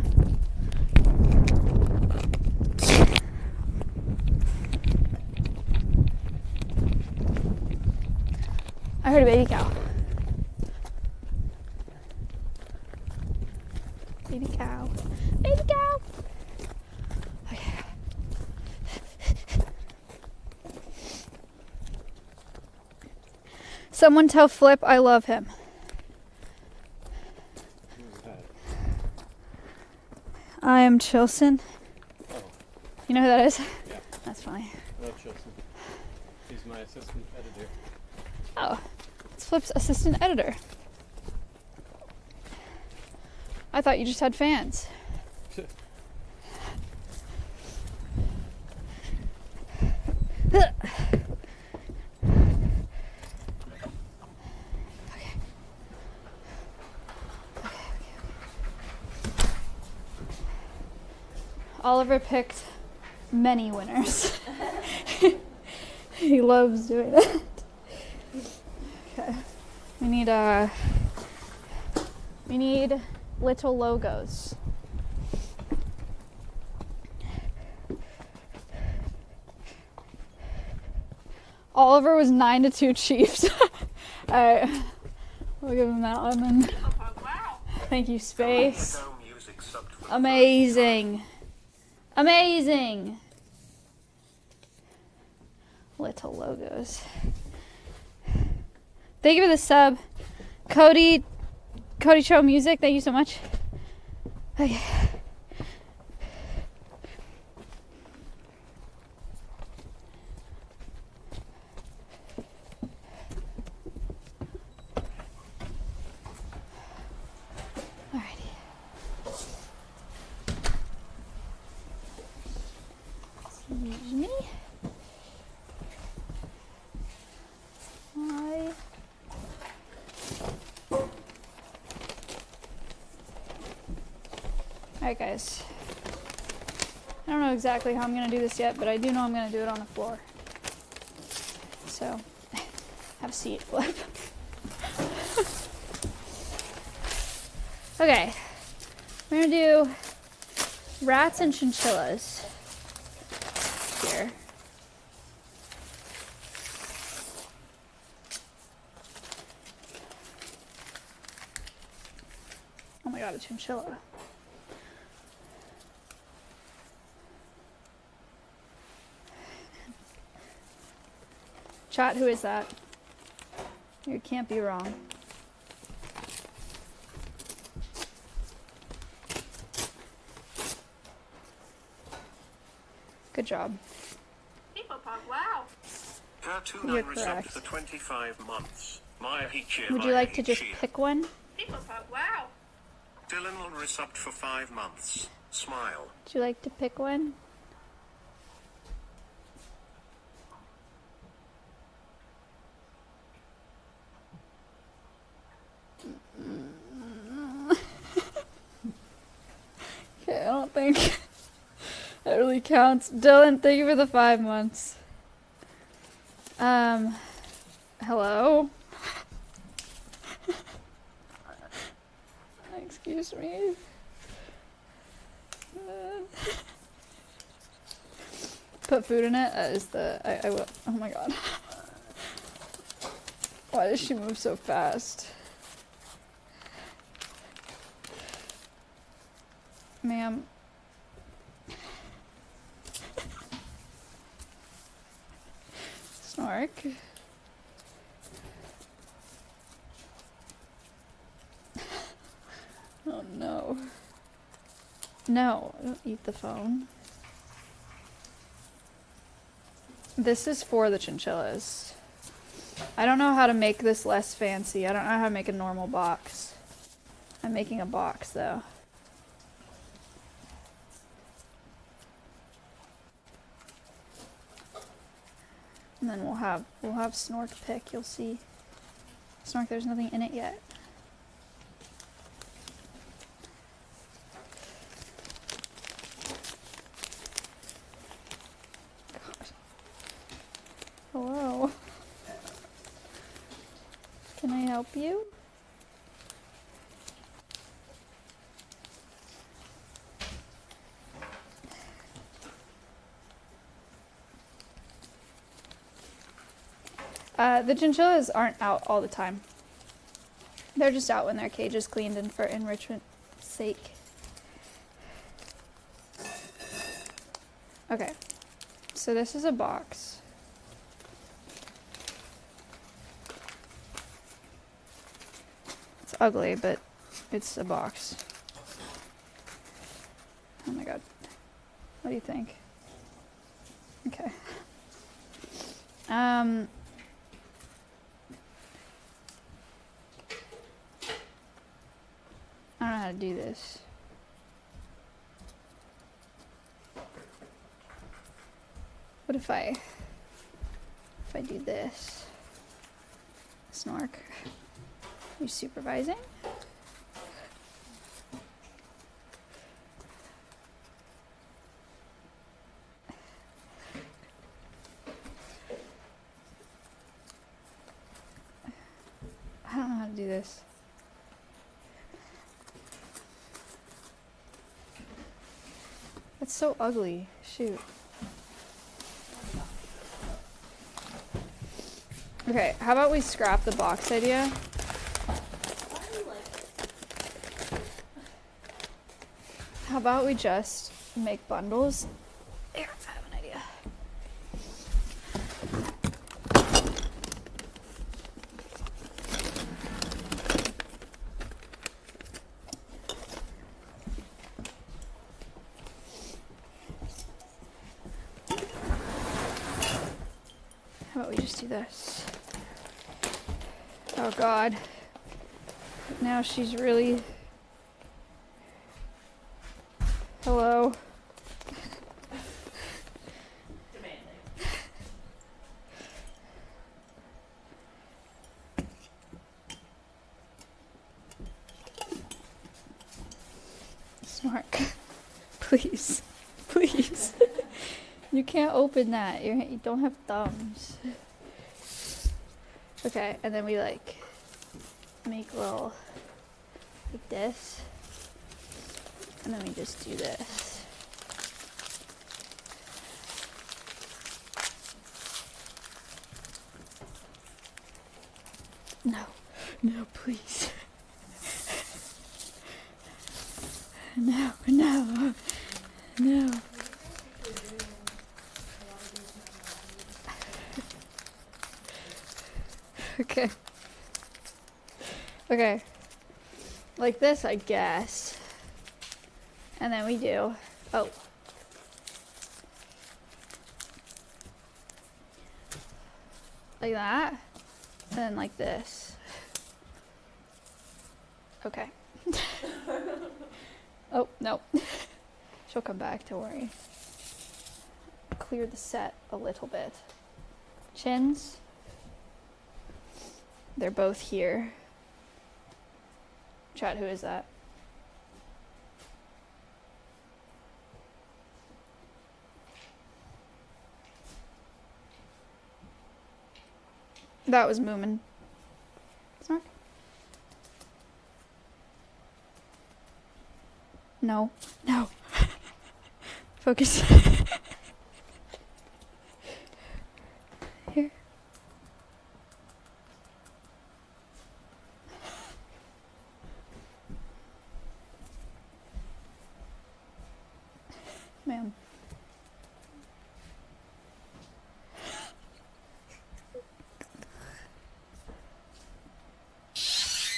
I heard a baby cow. Baby cow. Baby cow. Okay. Someone tell Flip I love him. Who's that? I am Chilson. Oh, You know who that is? Yeah. That's funny. Will Chilson. He's my assistant editor. Oh, it's Flip's assistant editor. I thought you just had fans. Oliver picked many winners. he loves doing it. Okay. We need uh we need little logos. Oliver was nine to two Chiefs. Alright. We'll give him that one then. Thank you, Space. Now music subbed for the Amazing. Amazing. Little logos. Thank you for the sub. Cody Cody Cho Music, thank you so much. Okay. Alrighty. Excuse me. Hi. Alright, guys. I don't know exactly how I'm going to do this yet, but I do know I'm going to do it on the floor. So, have a seat, Flip. okay. We're going to do rats and chinchillas here. Oh my god, a chinchilla. Chat, who is that? You can't be wrong. Good job. Wow. Her two You're correct. for 25 months. Maya Would you like to just pick one? People pop. Wow. Dylan will resubbed for five months. Smile. Would you like to pick one? okay, I don't think that really counts. Dylan, thank you for the five months. Um, hello? Excuse me. Uh, Put food in it. That is the. I, I will. Oh my god. Why does she move so fast? Ma'am. Snork. Oh no. No, don't eat the phone. This is for the chinchillas. I don't know how to make this less fancy. I don't know how to make a normal box. I'm making a box though. And then we'll have we'll have Snork pick, you'll see. Snork, there's nothing in it yet. God. Hello. Can I help you? Uh, the chinchillas aren't out all the time. They're just out when their cage is cleaned and for enrichment's sake. Okay, so this is a box. It's ugly, but it's a box. Oh my god. What do you think? Okay. Um, Do this. What if I if I do this? Snork. You supervising? I don't know how to do this. That's so ugly. Shoot. Okay, how about we scrap the box idea? How about we just make bundles? Here, I have an idea. How about we just do this? Oh god. Now she's really. Hello. Smart. Please. Please. you can't open that. You're, you don't have thumbs. Okay, and then we like make little like this. And then we just do this. No. No, please. No, no, no. Okay. Okay. Like this, I guess. And then we do. Oh. Like that. And then like this. Okay. oh, no. She'll come back, don't worry. Clear the set a little bit. Chins. They're both here. Chat, who is that? That was Moomin. Snork? No. No. Focus. Here. Man.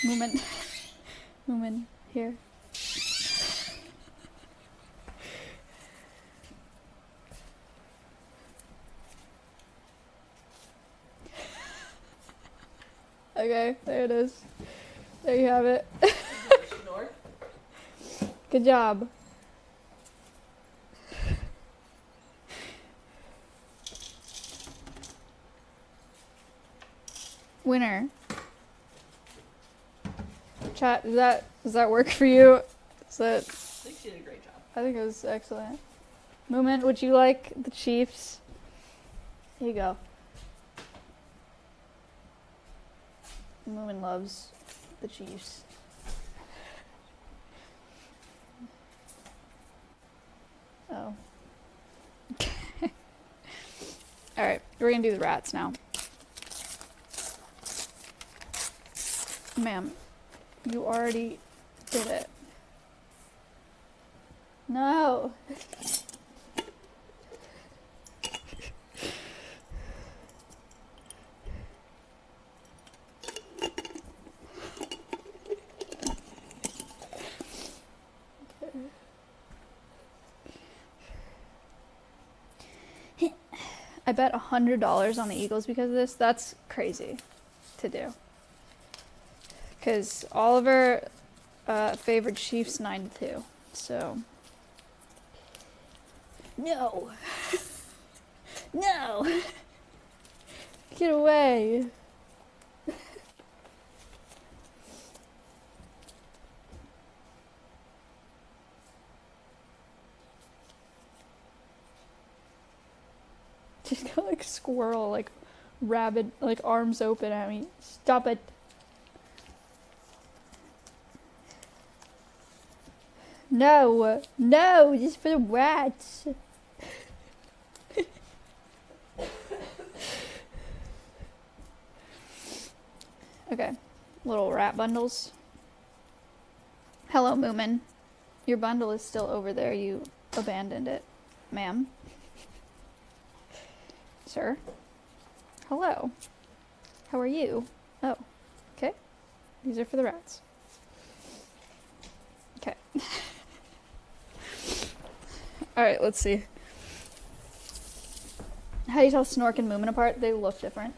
Moomin. Moomin. Here. Okay, there it is. There you have it. Snore. Good job. Winner. Chat, does that does that work for you? Is that I think she did a great job. I think it was excellent. Moomin, would you like the Chiefs? Here you go. Moomin loves the Chiefs. we're gonna do the rats now. Ma'am, you already did it. No. Bet a hundred dollars on the Eagles because of this. That's crazy to do. Because Oliver uh, favored Chiefs nine to two. So no, no, get away. Just got like squirrel, like rabid, like arms open at me. Stop it. No, no, just for the rats. okay, little rat bundles. Hello, Moomin. Your bundle is still over there. You abandoned it, ma'am. Sir. Hello. How are you? Oh, okay. These are for the rats. Okay. Alright, let's see. How do you tell Snork and Moomin apart? They look different.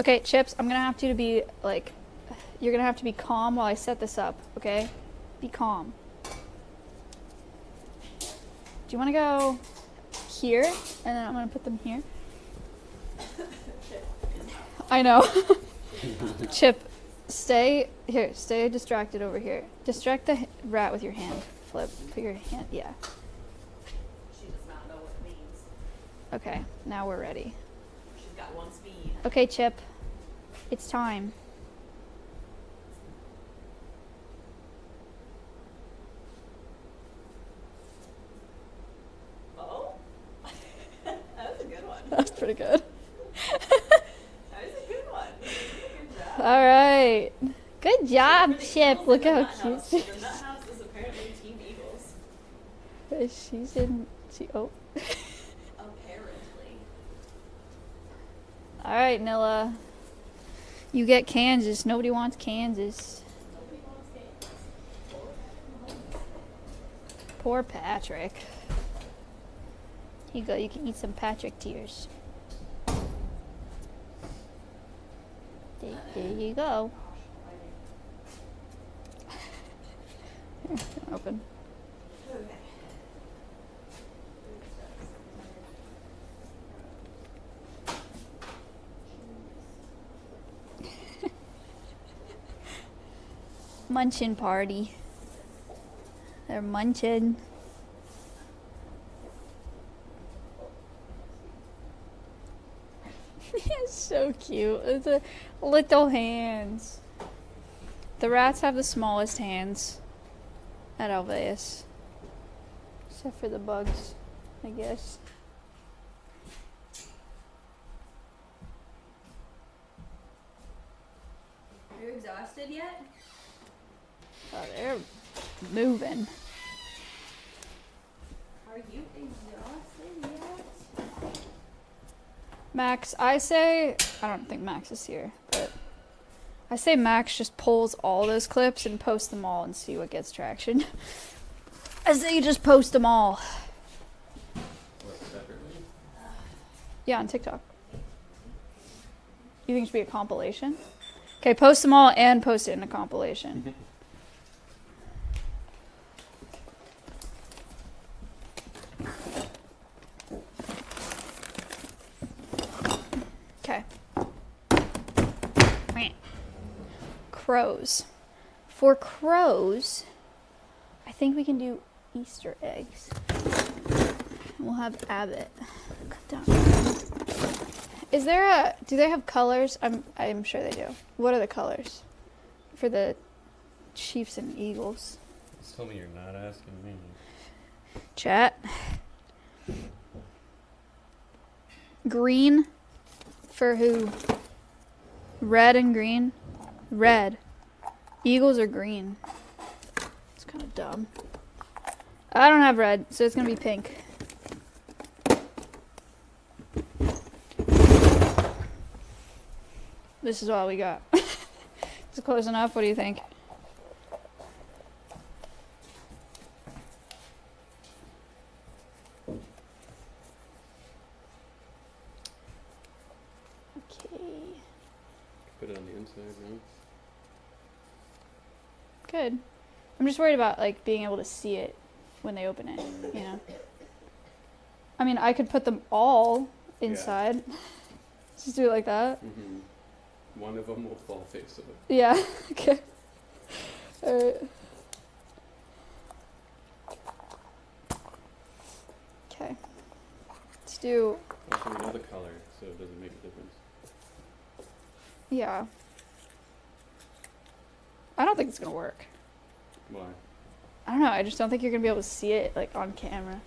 Okay, Chips, I'm gonna have to be, like, you're gonna have to be calm while I set this up, okay? Be calm. Do you wanna go here? And then I'm gonna put them here. I know. Chip, stay here. Stay distracted over here. Distract the rat with your hand. Flip. Put your hand. Yeah. She does not know what it means. Okay. Now we're ready. She's got one speed. Okay, Chip. It's time. Oh? that was a good one. That's pretty good. That was a good one. Good. All right. Good job, Chip. Eagles Look how cute. The Nut House is apparently Team Eagles. She's in. She. Oh. Apparently. All right, Nilla. You get Kansas. Nobody wants Kansas. Nobody wants games. Poor Patrick. Here you go. You can eat some Patrick tears. There, there you go. Open. Munchin party. They're munching. It's so cute. The little hands. The rats have the smallest hands at Alveus. Except for the bugs, I guess. Are you exhausted yet? Oh, they're moving. Are you exhausted yet? Max, I say I don't think Max is here, but I say Max just pulls all those clips and posts them all and see what gets traction. I say you just post them all. Yeah, on TikTok. You think it should be a compilation? Okay, post them all and post it in a compilation. Okay. Crows. For crows, I think we can do Easter eggs. We'll have Abbott. Cut down. Is there a? Do they have colors? I'm. I'm sure they do. What are the colors for the Chiefs and Eagles? Tell me you're not asking me. Chat. Green for who? Red and green. Red. Eagles are green. It's kind of dumb. I don't have red, so it's gonna be pink. This is all we got. it's close enough. What do you think? Okay. Put it on the inside, no? Good. I'm just worried about like being able to see it when they open it, you know. I mean, I could put them all Yeah. inside. Just do it like that. Mm-hmm. One of them will fall face up. Yeah. okay. Alright. Okay. Let's do Also, we know the color, so it doesn't make a difference. yeah. I don't think it's gonna work. Why? I don't know. I just don't think you're gonna be able to see it like on camera.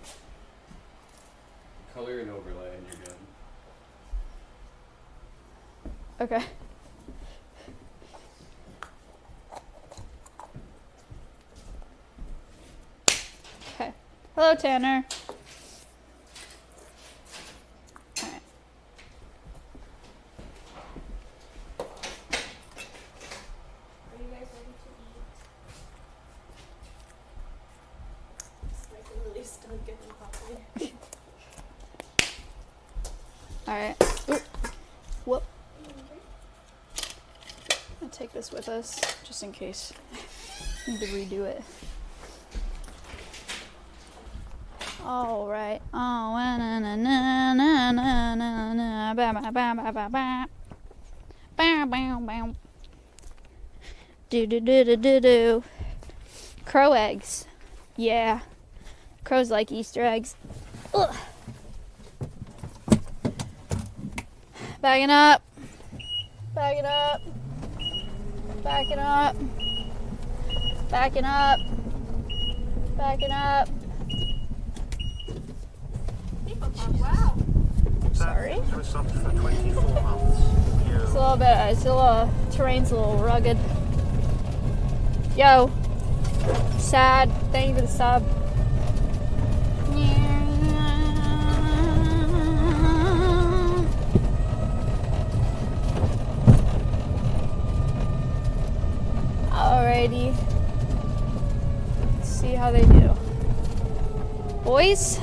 Color and overlay, and you're good. Okay. Okay. Hello, Tanner. Alright. Are you guys ready to eat? Like really stunk getting coffee. Alright. Oop. Whoop. I'll take this with us just in case. Need to redo it. All right. Oh, na na na na na na na ba ba ba ba ba ba. Bow bow bow. Do do do do do do. Crow eggs. Yeah. Crows like Easter eggs. Ugh. Backing up. Backing up. Backing up. Backing up. Backing up. Wow. Sorry. That was up for 24 months. It's a little bit, it's a little, terrain's a little rugged. Yo. Sad. Thank you for the sub. Alrighty. Let's see how they do. Boys?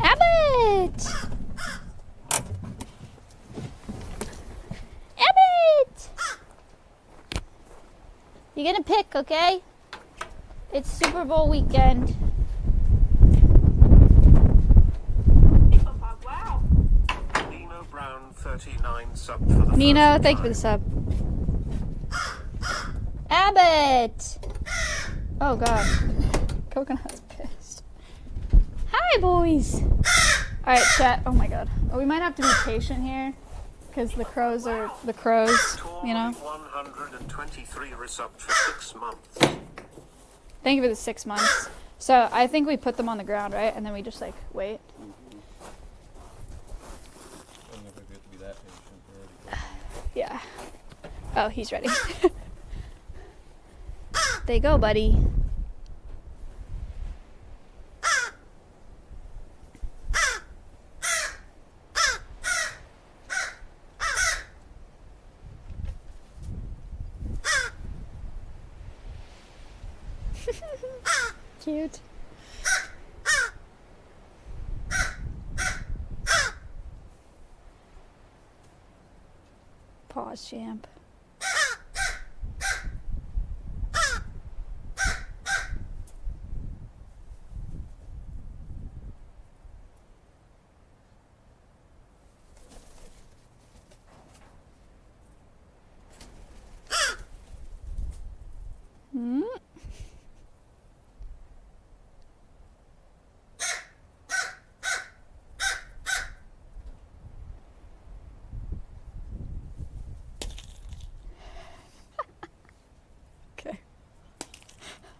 Abbott! Abbott! You're gonna pick, okay? It's Super Bowl weekend. Wow. Nino Brown 39 sub for the Nino, thank you for the sub. Abbott! Oh god. Coconut's pissed. Hi, boys! Alright, chat. Oh my god. Oh, we might have to be patient here. Because the crows are the crows, you know? 123 resubbed for six months. Thank you for the six months. So I think we put them on the ground, right? And then we just like wait. I don't know if we have to be that patient. We're already Yeah. Oh, he's ready. they go, buddy. Cute. Pause, champ. Hmm? Okay.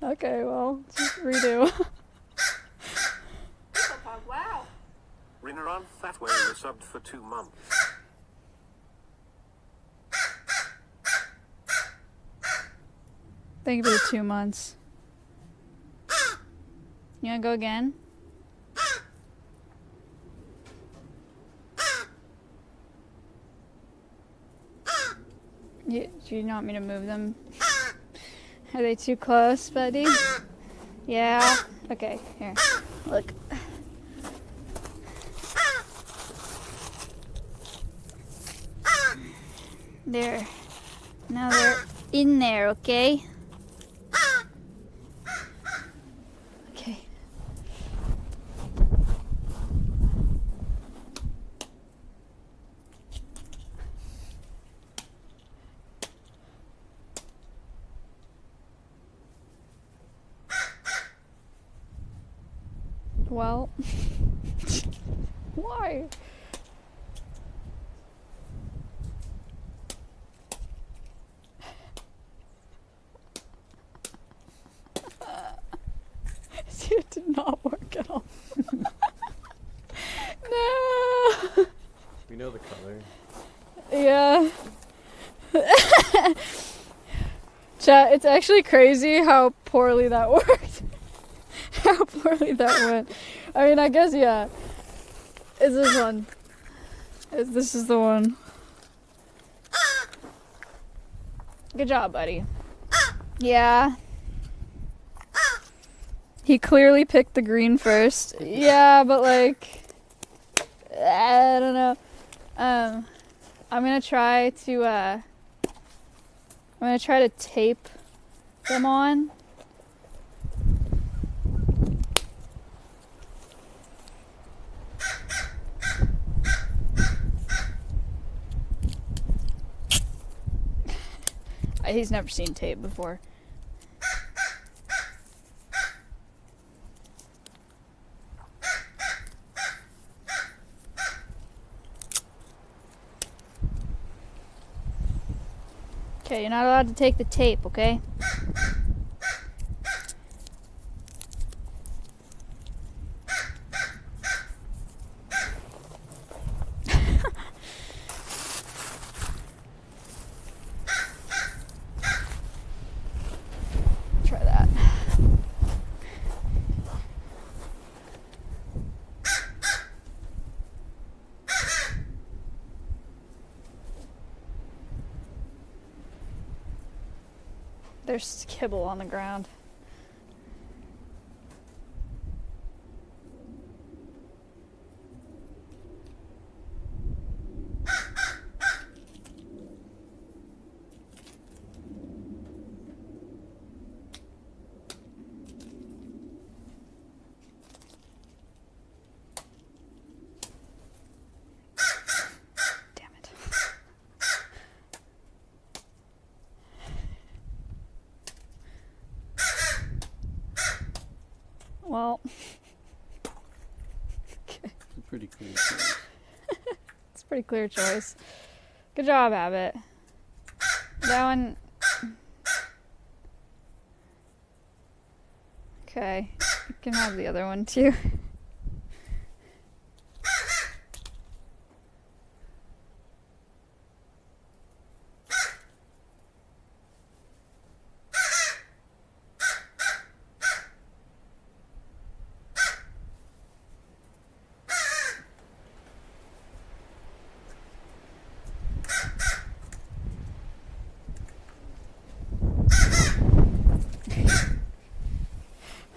Okay, well, just redo. Wow. Rinneran Fatway resubbed for two months. Thank you for the two months. You wanna go again? You, do you want me to move them? Are they too close, buddy? Yeah. Okay, here. Look. There. Now they're in there, okay? Well, why? See, it did not work at all. no. We know the color. Yeah. Chat, it's actually crazy how poorly that worked. how poorly that went. I mean, I guess, yeah. Is this one? Is this is the one? Good job, buddy. Yeah. He clearly picked the green first. Yeah, but like, I don't know. Um, I'm gonna try to. Uh, I'm gonna try to tape them on. He's never seen tape before. Okay, you're not allowed to take the tape, okay? Try that. There's kibble on the ground. Clear choice. Good job, Abbott. That one. Okay, you can have the other one too.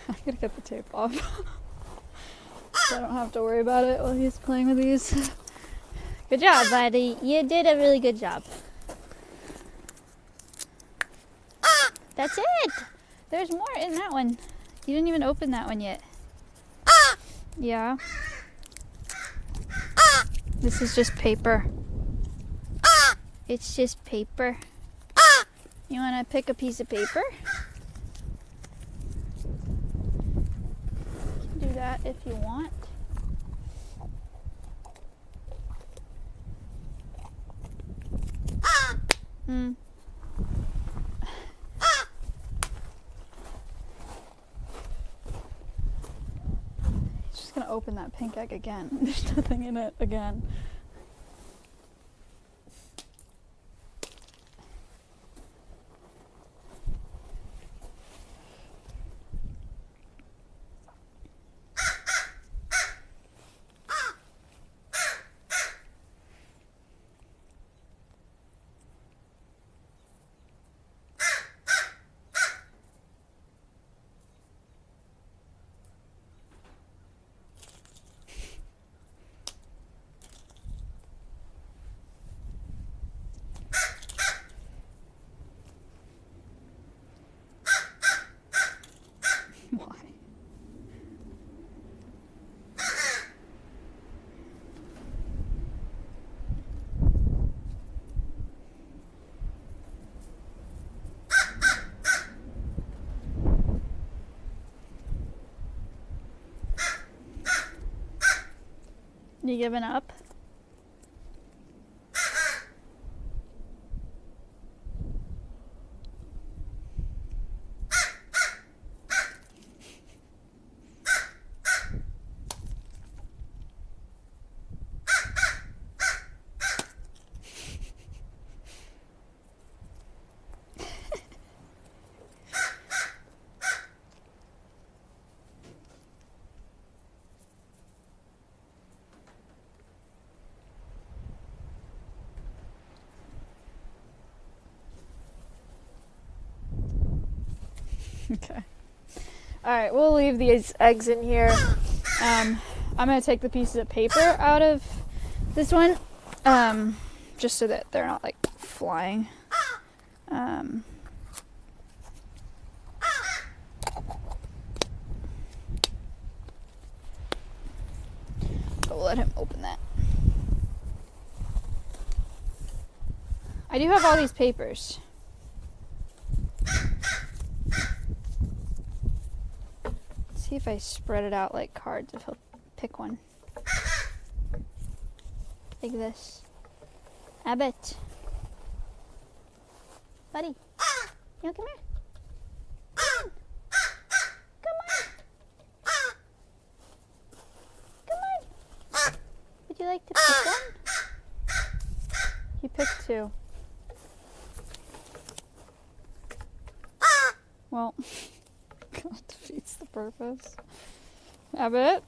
I'm gonna get the tape off. so I don't have to worry about it while he's playing with these. Good job, buddy. You did a really good job. That's it! There's more in that one. You didn't even open that one yet. Yeah. This is just paper. It's just paper. You wanna pick a piece of paper? do that if you want. Hmm. Just gonna open that pink egg again. There's nothing in it again. You giving up? Okay. All right, we'll leave these eggs in here. Um, I'm gonna take the pieces of paper out of this one, um, just so that they're not like flying. Um, we'll let him open that. I do have all these papers. If I spread it out like cards, if he'll pick one. Like this. Abbott. Buddy. Ah! You know, come here. Come on. Come on. Come on. Would you like to pick one? He picked two. Well, God defeats purpose. Abbott?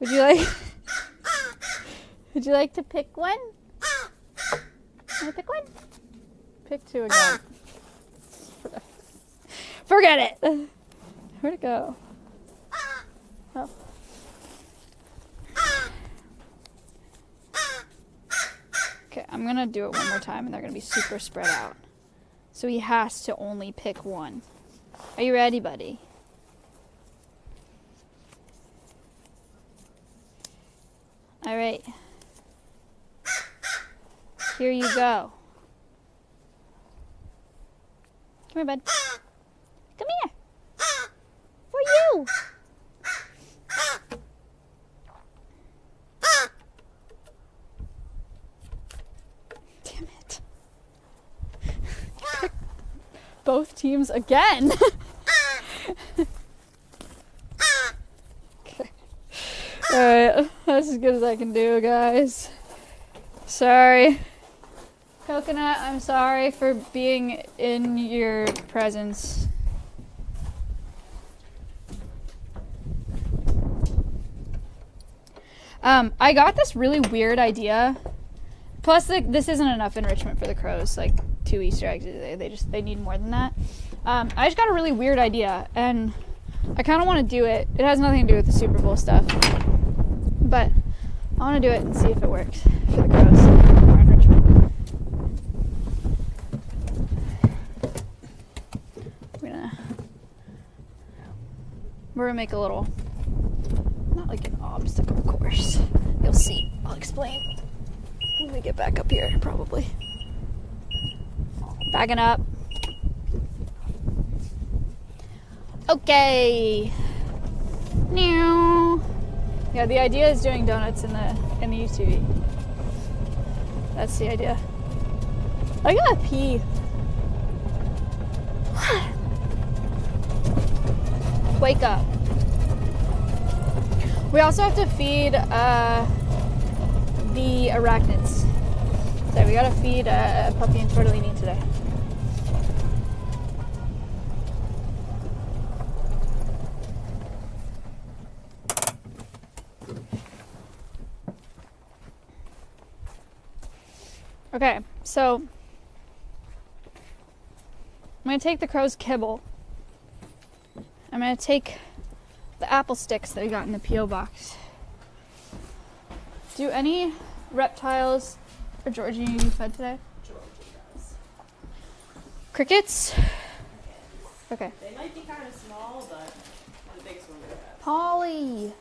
Would you like Would you like to pick one? Pick one? Pick two again. Forget it. Where'd it go? Oh. Okay, I'm gonna do it one more time and they're gonna be super spread out. So he has to only pick one. Are you ready, buddy? All right. Here you go. Come here, bud. Come here. For you. Damn it. Both teams again. okay. Alright, that's as good as I can do, guys. Sorry. Coconut, I'm sorry for being in your presence. Um, I got this really weird idea. Plus, the, this isn't enough enrichment for the crows. Like two Easter eggs, they, they just they need more than that. Um, I just got a really weird idea, and I kind of want to do it. It has nothing to do with the Super Bowl stuff, but I want to do it and see if it works for the crows. We're gonna make a little not like an obstacle course. You'll see. I'll explain when we get back up here, probably. Backing up. Okay. Now. Yeah, the idea is doing donuts in the in the UTV. That's the idea. I gotta pee. Wake up. We also have to feed uh, the arachnids. So we gotta feed uh, Puppy and Tortellini today. Okay, so I'm gonna take the crow's kibble. I'm gonna take the apple sticks that I got in the P.O. box. Do any reptiles or Georgie need to be fed today? Crickets? Okay. They might be kind of small, but the biggest one we have. Polly!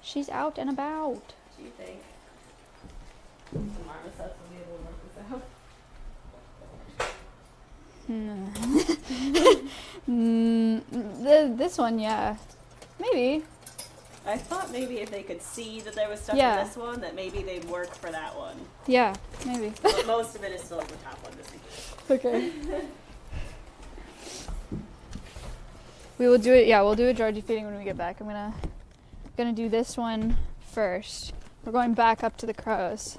She's out and about. Do you think? The marmosets will be able to work this out. Hmm. mm, th- this one, yeah. Maybe. I thought maybe if they could see that there was stuff Yeah. in this one, that maybe they'd work for that one. Yeah, maybe. But most of it is still in the top one. Okay. we will do it. Yeah, we'll do a Georgie feeding when we get back. I'm gonna gonna do this one first. We're going back up to the crows.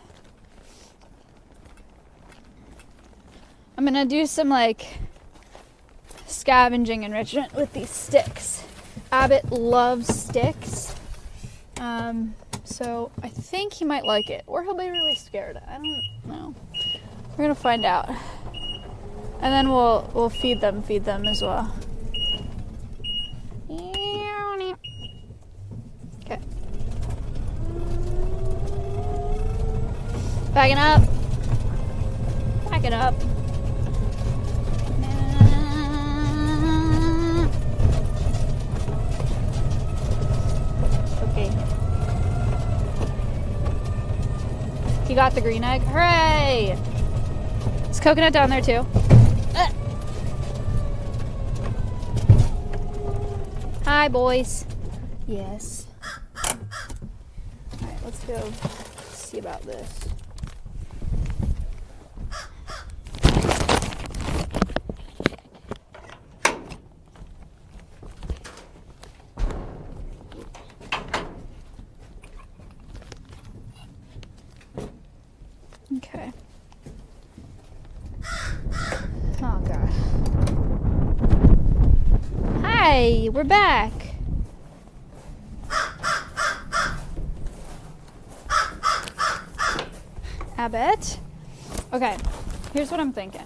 I'm gonna do some like scavenging enrichment with these sticks. Abbott loves sticks. Um, so I think he might like it, or he'll be really scared. I don't know. We're gonna find out. And then we'll we'll feed them, feed them as well. Okay. Backing up. Backing up. Okay. You got the green egg? Hooray! Is coconut down there too? Uh. Hi, boys. Yes. Alright, let's go see about this. Okay. Oh god. Hi, we're back. Abbott. Okay, here's what I'm thinking.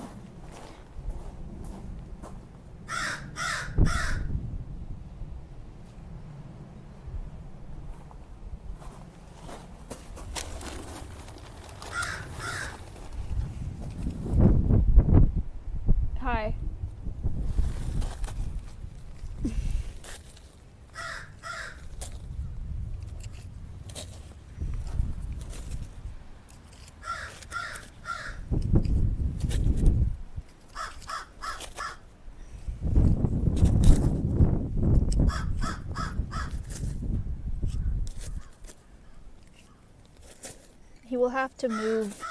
Hi. He will have to move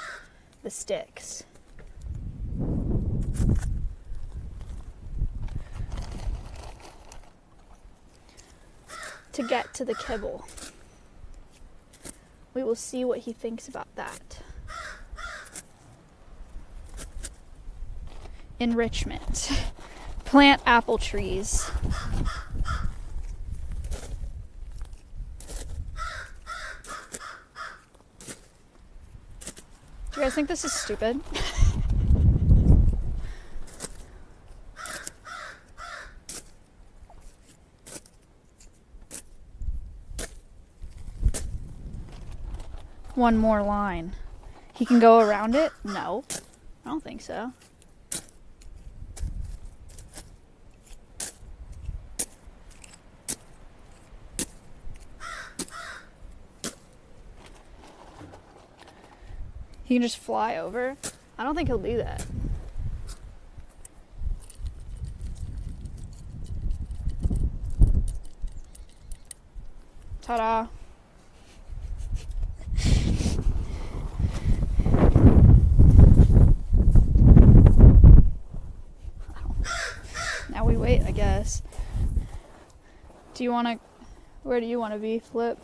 the sticks. to get to the kibble. We will see what he thinks about that. Enrichment. Plant apple trees. You guys think this is stupid? One more line. He can go around it? No. I don't think so. He can just fly over? I don't think he'll do that. Ta da! Now we wait, I guess. Do you want to. Where do you want to be, Flip?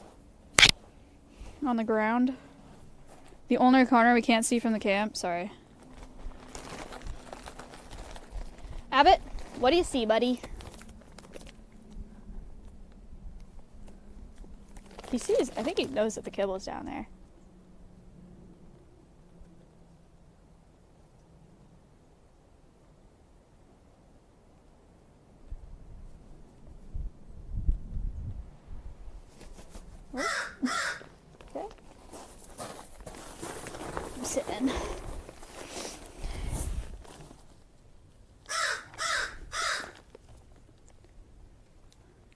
On the ground? The only corner we can't see from the camp? Sorry. Abbott, what do you see, buddy? He sees. I think he knows that the kibble's down there. Okay. I'm sitting.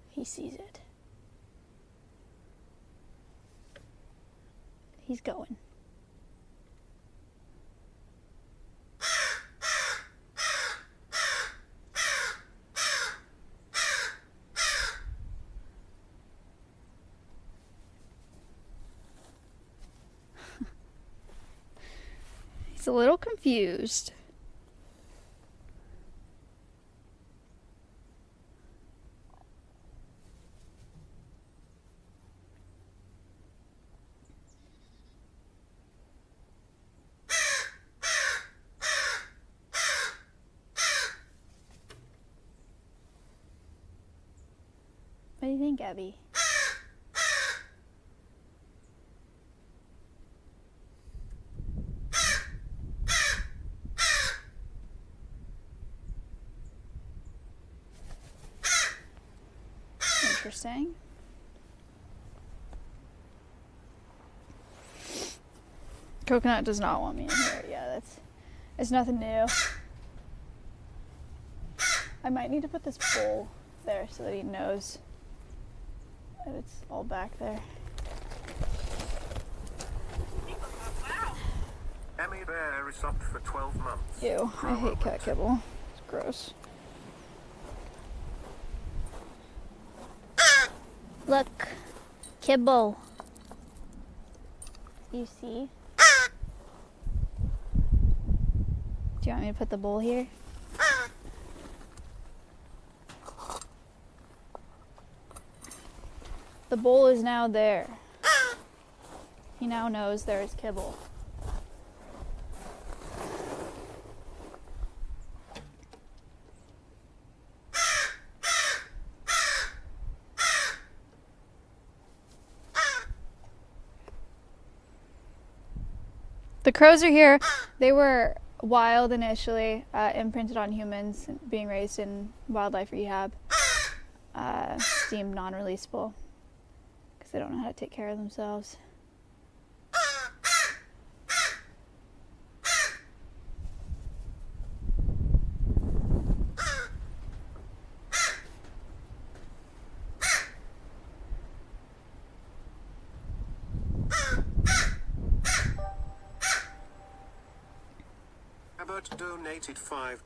He sees it. He's going. a little confused. What do you think, Abby? Interesting. Coconut does not want me in here. Yeah, that's it's nothing new. I might need to put this bowl there so that he knows that it's all back there. Wow. Emmy Bear is up for 12 months. Ew, I hate cat kibble. It's gross. Look, kibble. You see? Do you want me to put the bowl here? The bowl is now there. He now knows there is kibble. Crows are here. They were wild initially, uh, imprinted on humans, being raised in wildlife rehab, uh, deemed non releasable because they don't know how to take care of themselves.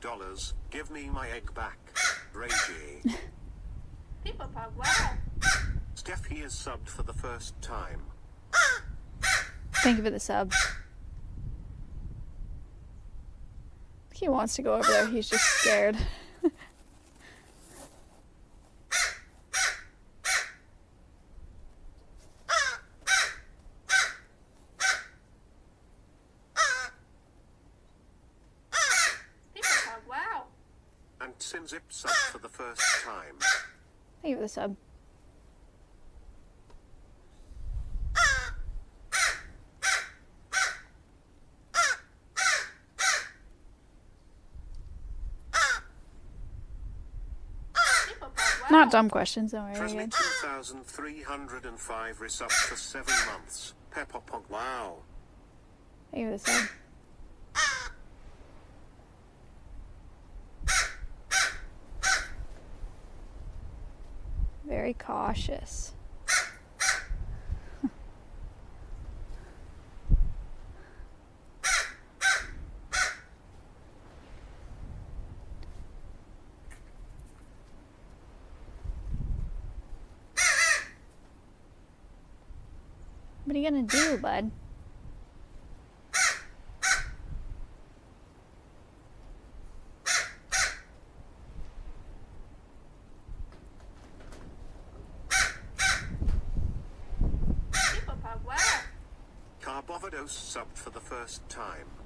Donated $5. Give me my egg back. Reggie. People pop. Wow. Steph, he is subbed for the first time. Thank you for the sub. He wants to go over there, he's just scared. People pop. Wow. And Sinzip subbed for the first time. Thank you for the sub. People pop. Wow. Not dumb questions, don't worry. you're 2305 resubbed for 7 months. Peppa Pog. Wow. Thank you the sub. Very cautious. What are you gonna do, bud? People pop. Wow. Carbovados subbed for the first time.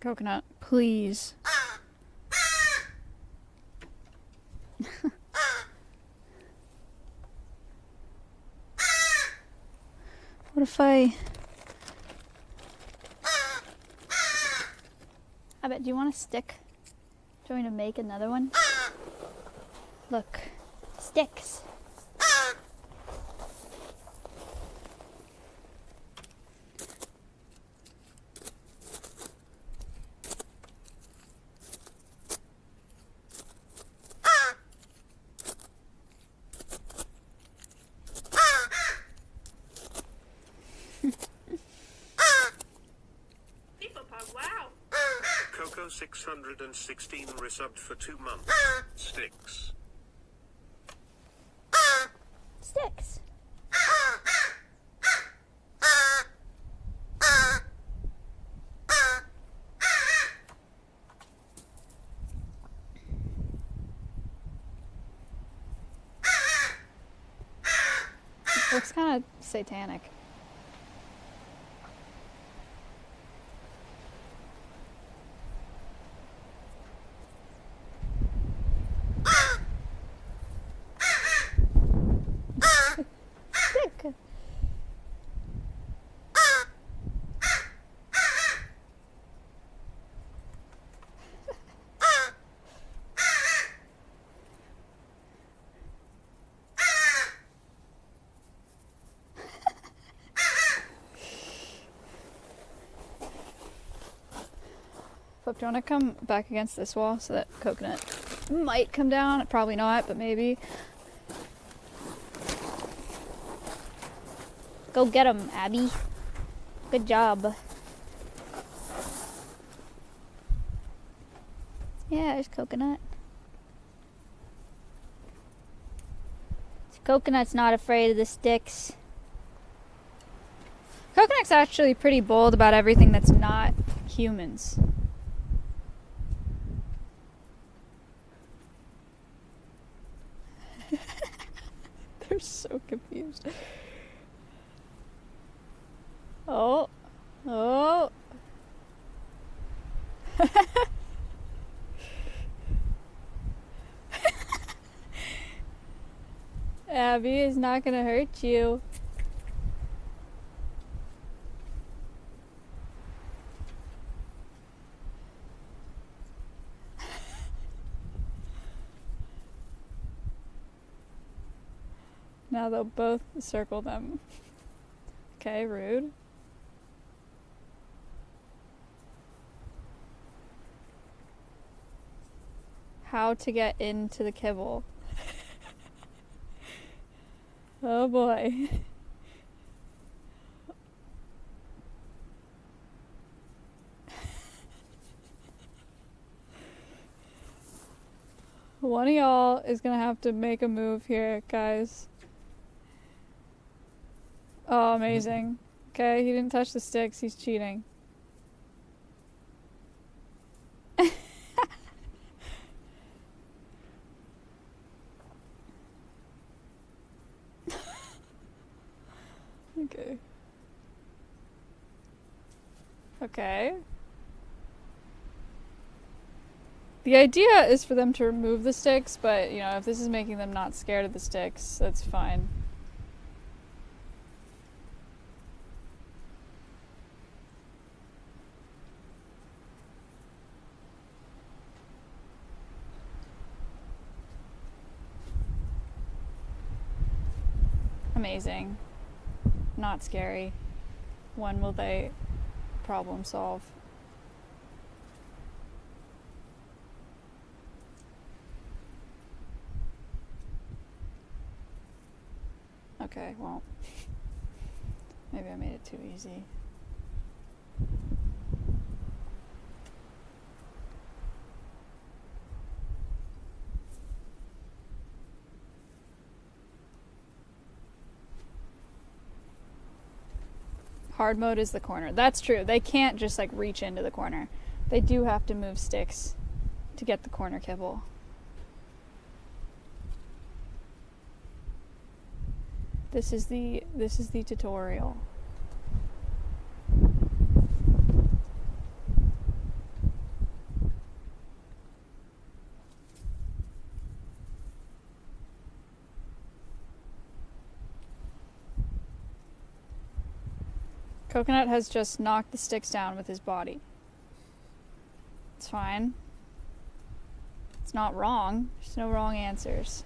Coconut, please. what if I. I bet, do you want a stick? Do you want me to make another one? Look, sticks. 616 resubbed for two months. Sticks. Sticks. Looks kind of satanic. Stick. Flip, do you want to come back against this wall so that coconut might come down? Probably not, but maybe. Go get him, Abby. Good job. Yeah, there's coconut. Coconut's not afraid of the sticks. Coconut's actually pretty bold about everything that's not humans. They're so confused. Oh. Oh. Not gonna hurt you. Now they'll both circle them. Okay, rude. How to get into the kibble. Oh boy. One of y'all is gonna have to make a move here, guys. Oh, amazing. Okay, he didn't touch the sticks. He's cheating. okay. Okay. The idea is for them to remove the sticks, but you know, if this is making them not scared of the sticks, that's fine. Amazing. Not scary. When will they problem solve? Okay, well, maybe I made it too easy. Hard mode is the corner. That's true. They can't just like reach into the corner. They do have to move sticks to get the corner kibble. This is the this is the tutorial. Coconut has just knocked the sticks down with his body. It's fine. It's not wrong. There's no wrong answers.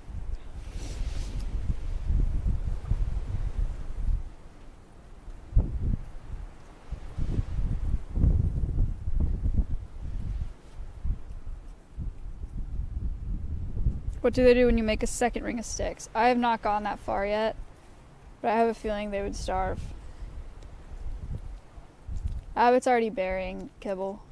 What do they do when you make a second ring of sticks? I have not gone that far yet, but I have a feeling they would starve. Abbott's already burying kibble.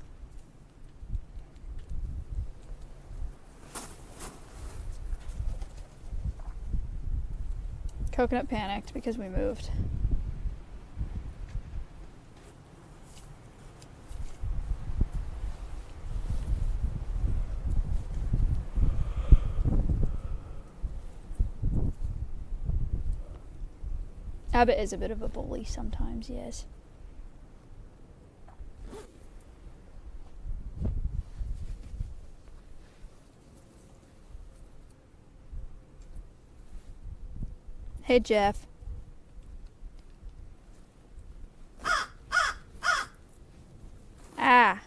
Coconut panicked because we moved. Abbott is a bit of a bully sometimes, yes. Hey, Jeff. Ah.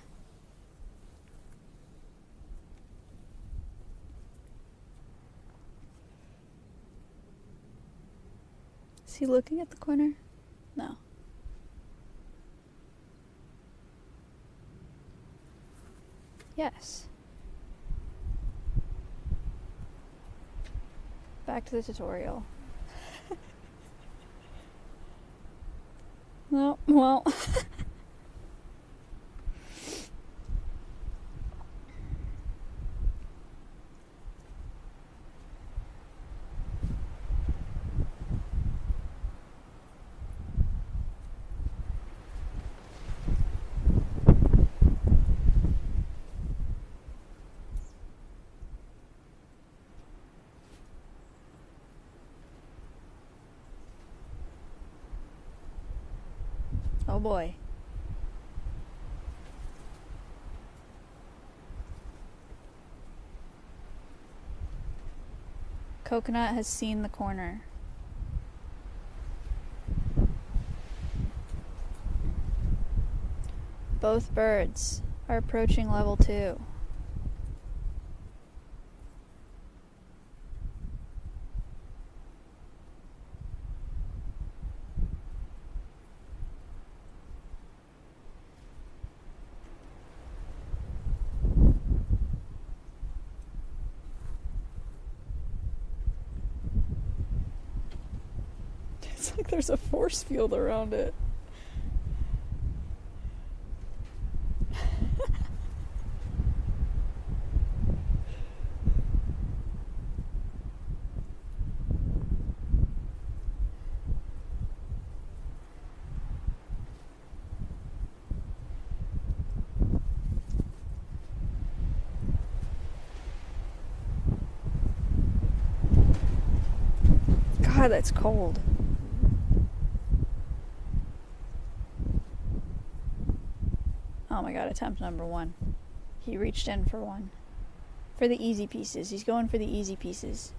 Is he looking at the corner? No. Yes. Back to the tutorial. no, well. Oh boy. Coconut has seen the corner. Both birds are approaching level two. It's like there's a force field around it. God, that's cold. My god, attempt number one. He reached in for one. For the easy pieces. He's going for the easy pieces.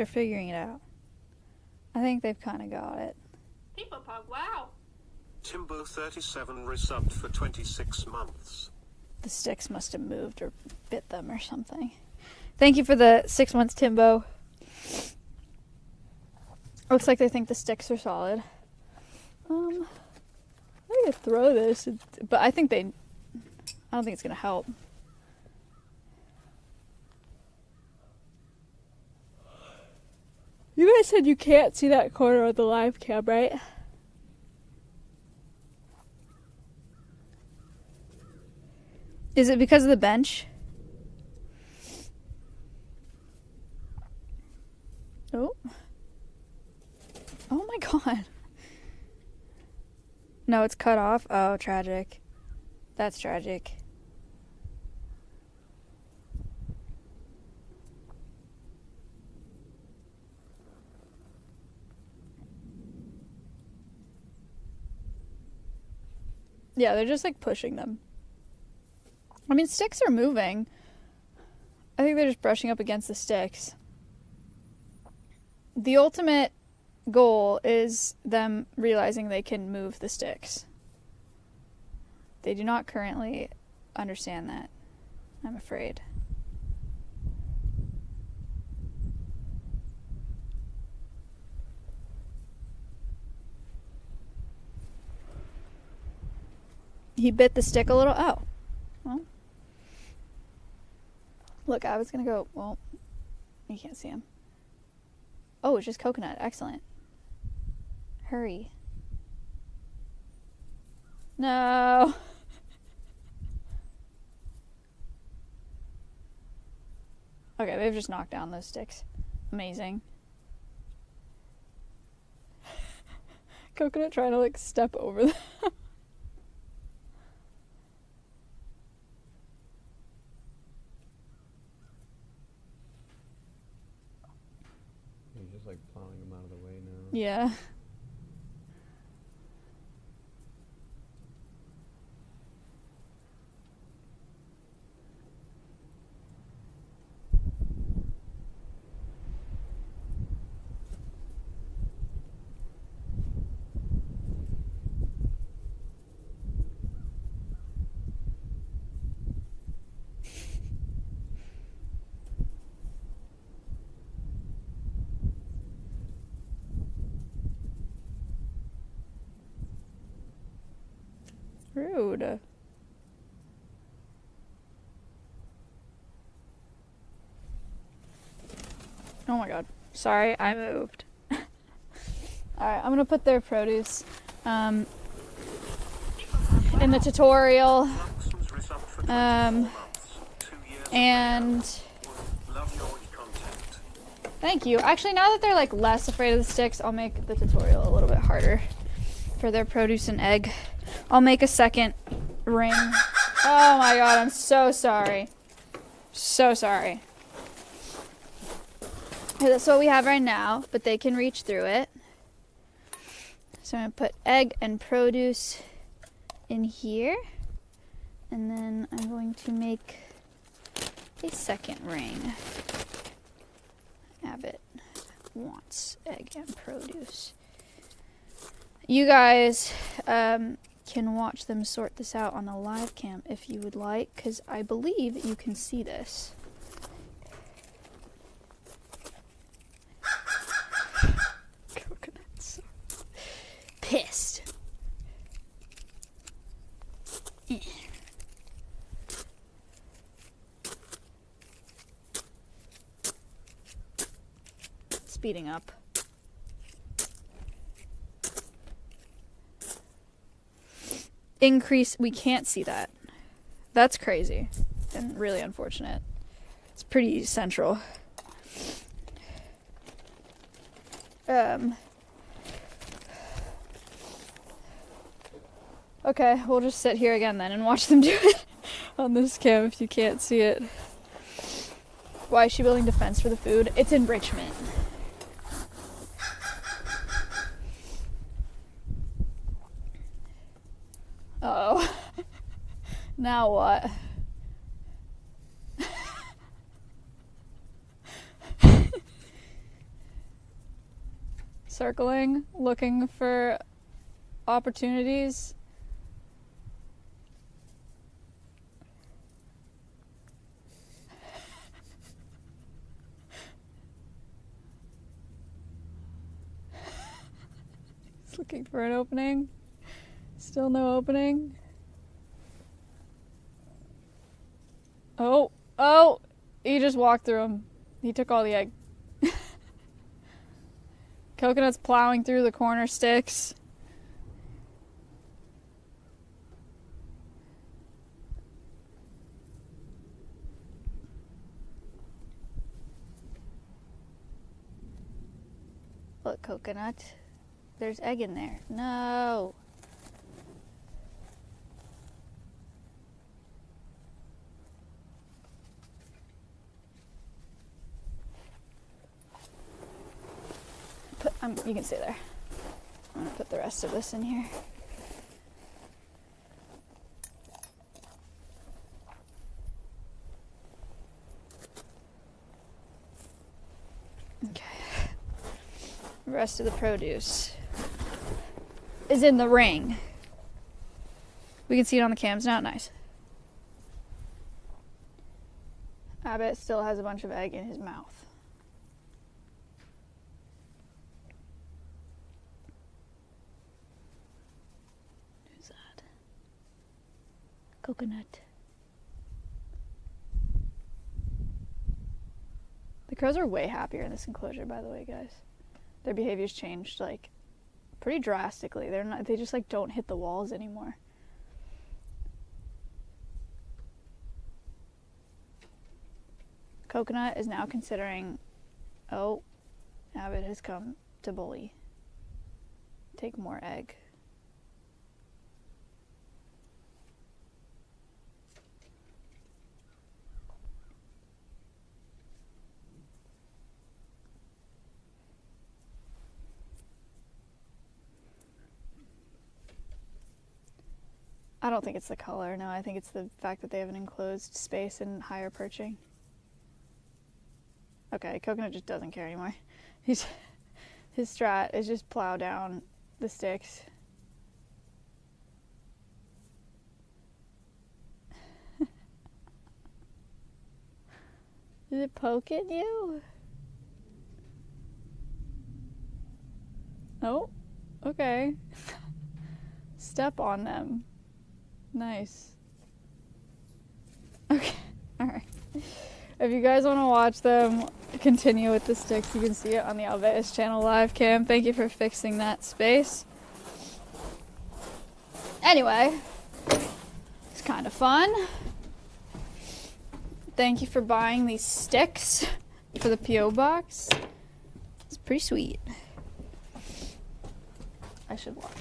They're figuring it out. I think they've kind of got it. People Pug, wow. Timbo 37 resubbed for 26 months. The sticks must have moved or bit them or something. Thank you for the six months, Timbo. Looks like they think the sticks are solid. Um, I could throw this, but I think they. I don't think it's gonna help. You guys said you can't see that corner of the live cam, right? Is it because of the bench? Oh. Oh my god. No, it's cut off. Oh, tragic. That's tragic. Yeah, they're just like pushing them. I mean, sticks are moving. I think they're just brushing up against the sticks. The ultimate goal is them realizing they can move the sticks. They do not currently understand that, I'm afraid. He bit the stick a little. Oh. Well. Look, I was going to go. Well, you can't see him. Oh, it's just coconut. Excellent. Hurry. No. Okay, they've just knocked down those sticks. Amazing. Coconut trying to like step over them. He's just like plowing them out of the way now. Yeah. Rude. Oh my god. Sorry, I moved. Alright, I'm gonna put their produce um, in the tutorial. Luxon's resumed for 24 Um, And thank you. Actually, now that they're like less afraid of the sticks, I'll make the tutorial a little bit harder for their produce and egg. I'll make a second ring. Oh my god, I'm so sorry. So sorry. That's what we have right now, but they can reach through it. So I'm gonna put egg and produce in here. And then I'm going to make a second ring. Abbott wants egg and produce. You guys um, can watch them sort this out on the live cam if you would like, because I believe you can see this. Coconut's pissed. Speeding up. Increase we can't see that. That's crazy and really unfortunate. It's pretty central. Um okay we'll just sit here again then and watch them do it on this cam if you can't see it. Why is she building defense for the food? It's enrichment Oh. Now what? Circling, looking for opportunities. Looking for an opening. Still no opening. Oh, oh, he just walked through them. He took all the egg. Coconut's plowing through the corner sticks. Look, coconut. There's egg in there. No. Um, you can stay there. I'm gonna put the rest of this in here. Okay. The rest of the produce is in the ring. We can see it on the cams Not Nice. Abbott still has a bunch of egg in his mouth. Coconut. The crows are way happier in this enclosure, by the way, guys. Their behavior's changed like pretty drastically. They're not. They just like don't hit the walls anymore. Coconut is now considering. Oh, Abbott has come to bully. Take more egg. I don't think it's the color. No, I think it's the fact that they have an enclosed space and higher perching. Okay, Coconut just doesn't care anymore. He's his strat is just plow down the sticks. Is it poking you? Oh, okay. Step on them. Nice. Okay, alright. If you guys want to watch them continue with the sticks, you can see it on the Alveus channel live cam. Thank you for fixing that space. Anyway, it's kind of fun. Thank you for buying these sticks for the P.O. box. It's pretty sweet. I should walk.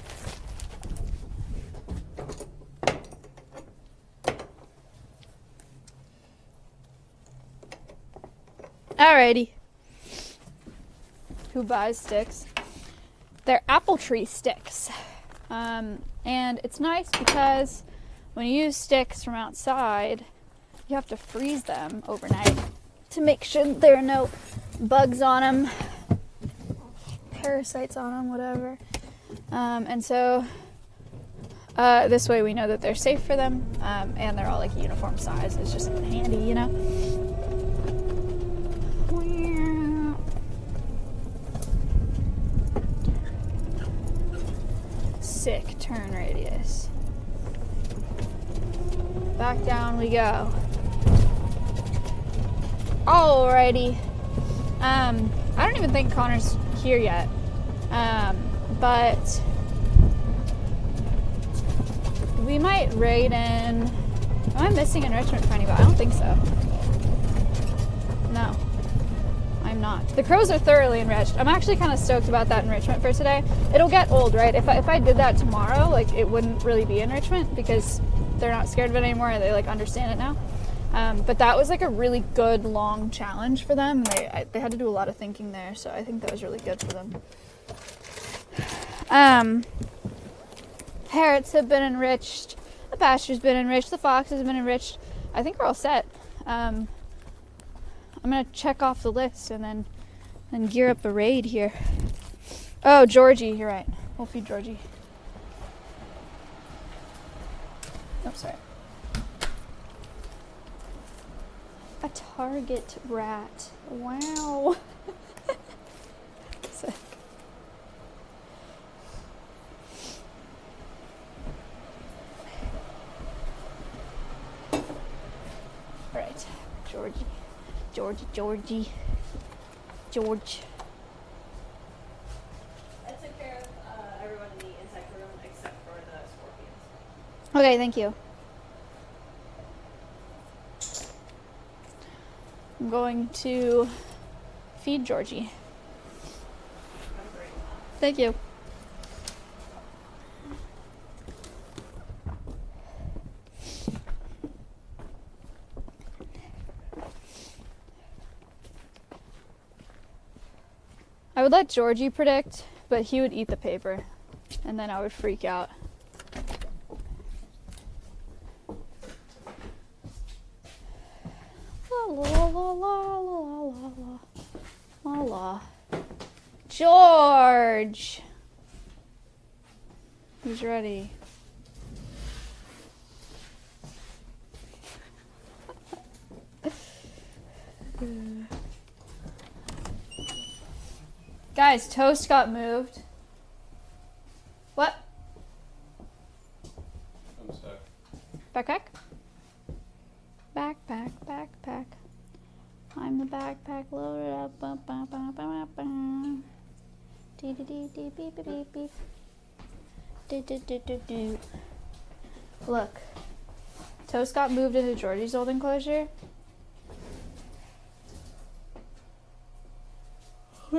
Alrighty. Who buys sticks? They're apple tree sticks. Um, and it's nice because when you use sticks from outside, you have to freeze them overnight to make sure there are no bugs on them, parasites on them, whatever. Um, and so uh, this way we know that they're safe for them um, and they're all like uniform size. It's just handy, you know? Sick turn radius. Back down we go. Alrighty. Um, I don't even think Connor's here yet. Um, but we might raid in. Am I missing enrichment for anybody? I don't think so. No, I'm not. The crows are thoroughly enriched. I'm actually kind of stoked about that enrichment for today. It'll get old, right? If I, if I did that tomorrow, like it wouldn't really be enrichment because they're not scared of it anymore. They like understand it now. Um, but that was like a really good long challenge for them. They I, they had to do a lot of thinking there, so I think that was really good for them. Um, parrots have been enriched. The pasture's been enriched. The fox has been enriched. I think we're all set. Um, I'm gonna check off the list and then then gear up a raid here. Oh, Georgie, you're right. We'll feed Georgie. Oh, sorry. A target rat. Wow. Sick. All right, Georgie, Georgie, Georgie, George. I took care of uh, everyone in the insect room except for the scorpions. Okay, thank you. I'm going to feed Georgie. Thank you. would let Georgie predict, but he would eat the paper. And then I would freak out. La la la la la la la la. George! He's ready. Guys, toast got moved. What? I'm stuck. Backpack? Backpack, backpack. I'm the backpack loaded up. Ba, ba, ba, ba, ba, ba. Dee, dee, dee, dee, beep, beep, beep, beep. Do, do, do, do, do. Look. Toast got moved into Georgie's old enclosure.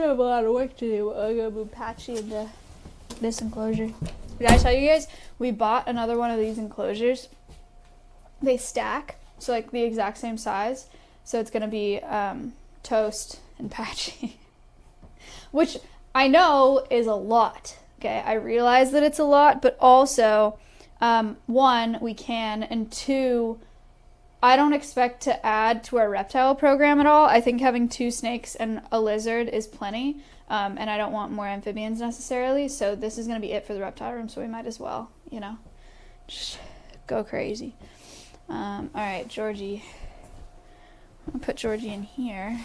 We have a lot of work to do. I'm gonna move Patchy into this enclosure. Did I tell you guys? We bought another one of these enclosures. They stack, so like the exact same size. So it's gonna be um, toast and patchy, which I know is a lot. Okay, I realize that it's a lot, but also, um, one, we can, and two, I don't expect to add to our reptile program at all. I think having two snakes and a lizard is plenty, um, and I don't want more amphibians necessarily. So this is gonna be it for the reptile room. So we might as well, you know, just go crazy. Um, all right, Georgie. I'll put Georgie in here,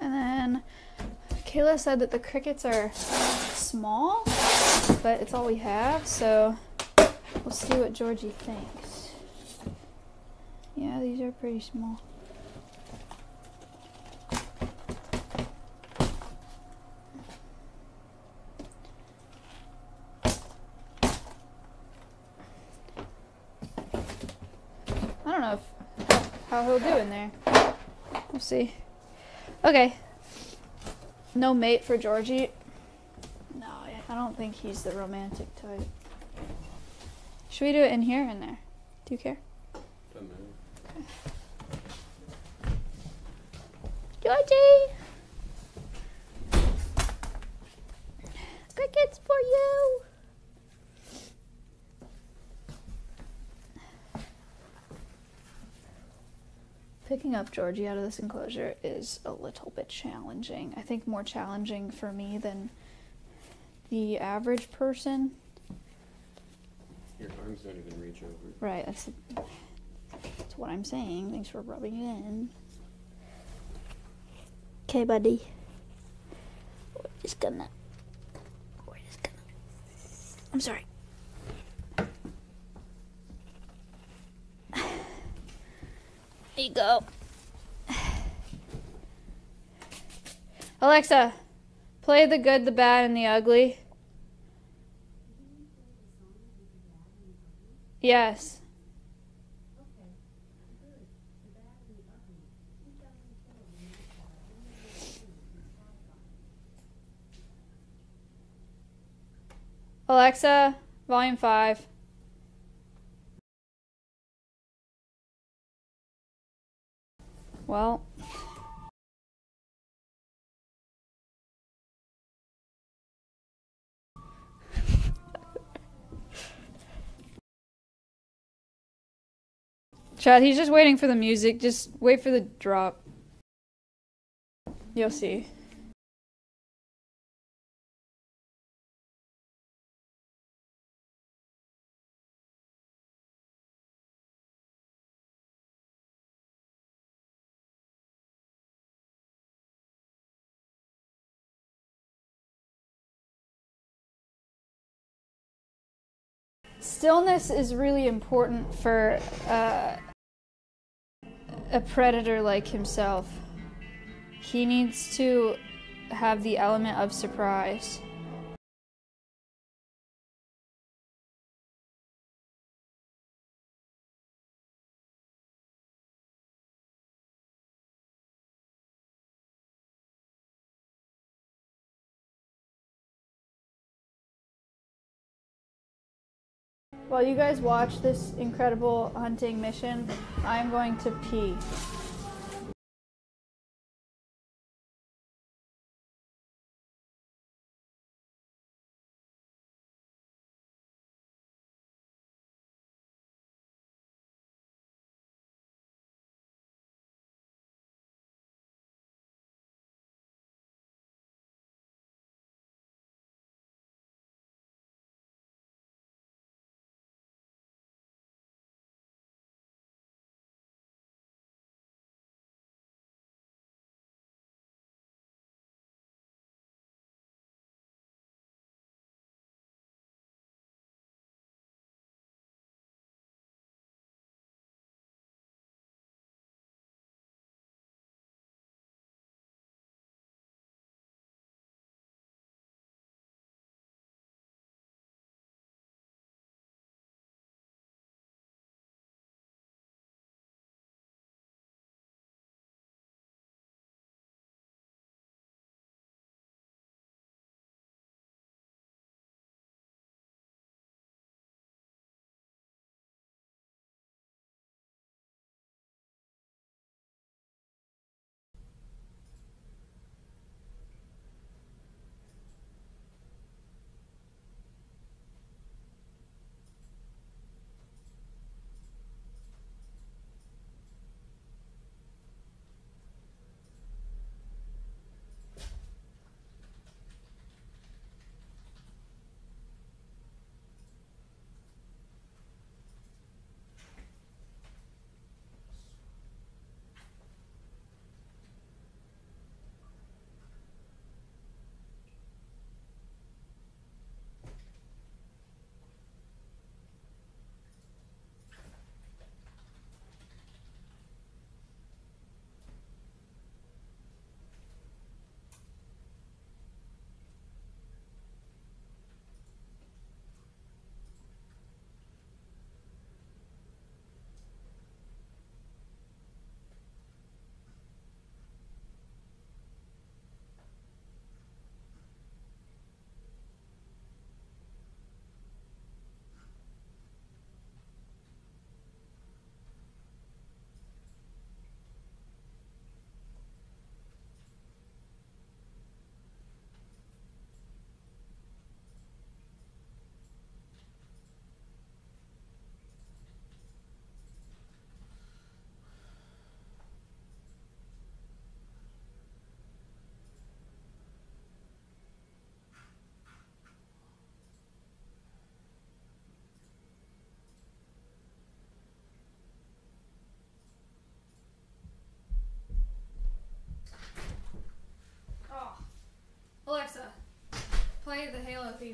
and then Kayla said that the crickets are small, but it's all we have. So. We'll see what Georgie thinks. Yeah, these are pretty small. I don't know if, how he'll do in there. We'll see. Okay. No mate for Georgie. No, I don't think he's the romantic type. Should we do it in here or in there? Do you care? Doesn't matter. Georgie! Crickets for you! Picking up Georgie out of this enclosure is a little bit challenging. I think more challenging for me than the average person. Your arms don't even reach over. Right, that's, that's what I'm saying. Thanks for rubbing it in. Okay, buddy. We're just gonna. We're just gonna. I'm sorry. There you go. Alexa, play the good, the bad, and the ugly. Yes. Alexa, volume 5. Well, Chad, he's just waiting for the music. Just wait for the drop. You'll see. Stillness is really important for uh, a predator like himself. He needs to have the element of surprise. While you guys watch this incredible hunting mission, I'm going to pee.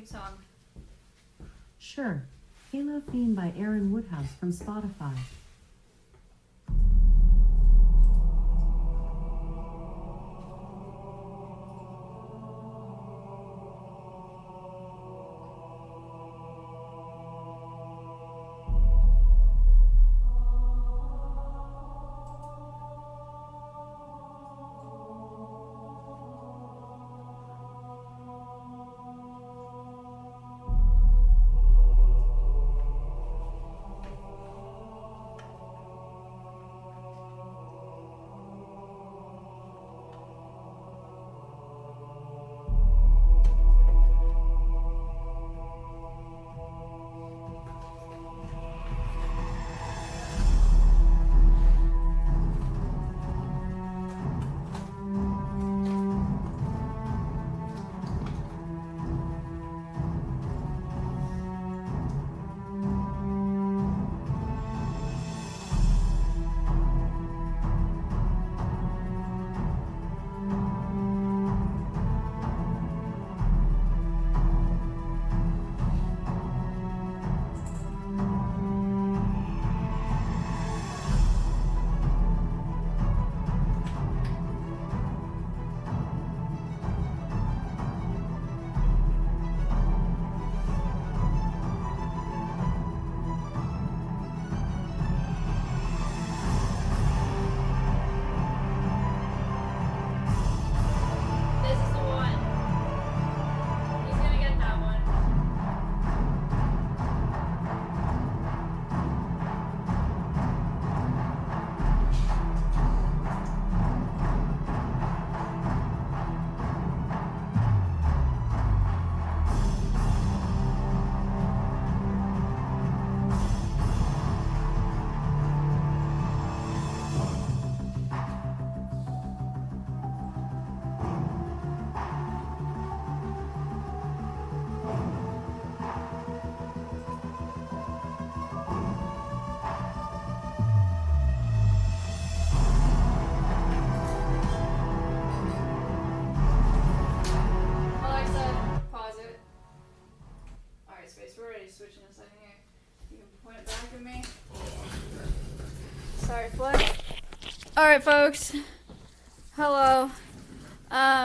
Song. Sure. Halo theme by Aaron Woodhouse from Spotify.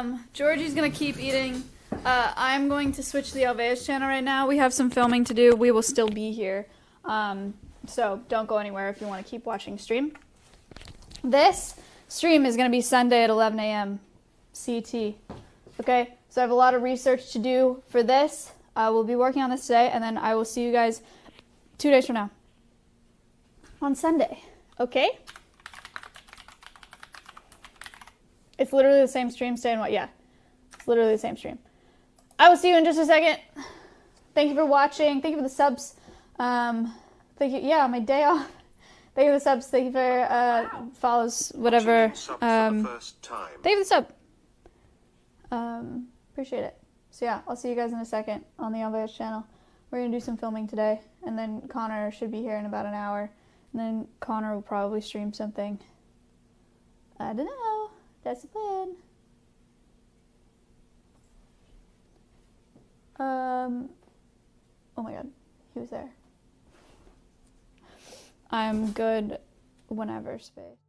Um, Georgie's gonna keep eating. Uh, I'm going to switch the Alveus channel right now. We have some filming to do. We will still be here. Um, so don't go anywhere if you want to keep watching stream. This stream is going to be Sunday at 11 a.m. CT. Okay, so I have a lot of research to do for this. I will be working on this today, and then I will see you guys two days from now on Sunday. Okay? It's literally the same stream. Stay and what? Yeah, it's literally the same stream. I will see you in just a second. Thank you for watching. Thank you for the subs. Um, thank you. Yeah, my day off. Thank you for the subs. Thank you for uh, follows, whatever. Watching sub for Um, the first time. Thank you for the sub. Um, appreciate it. So yeah, I'll see you guys in a second on the Alveus channel. We're gonna do some filming today, and then Connor should be here in about an hour, and then Connor will probably stream something. I don't know. That's the plan. Um. Oh my god, he was there. I'm good whenever space.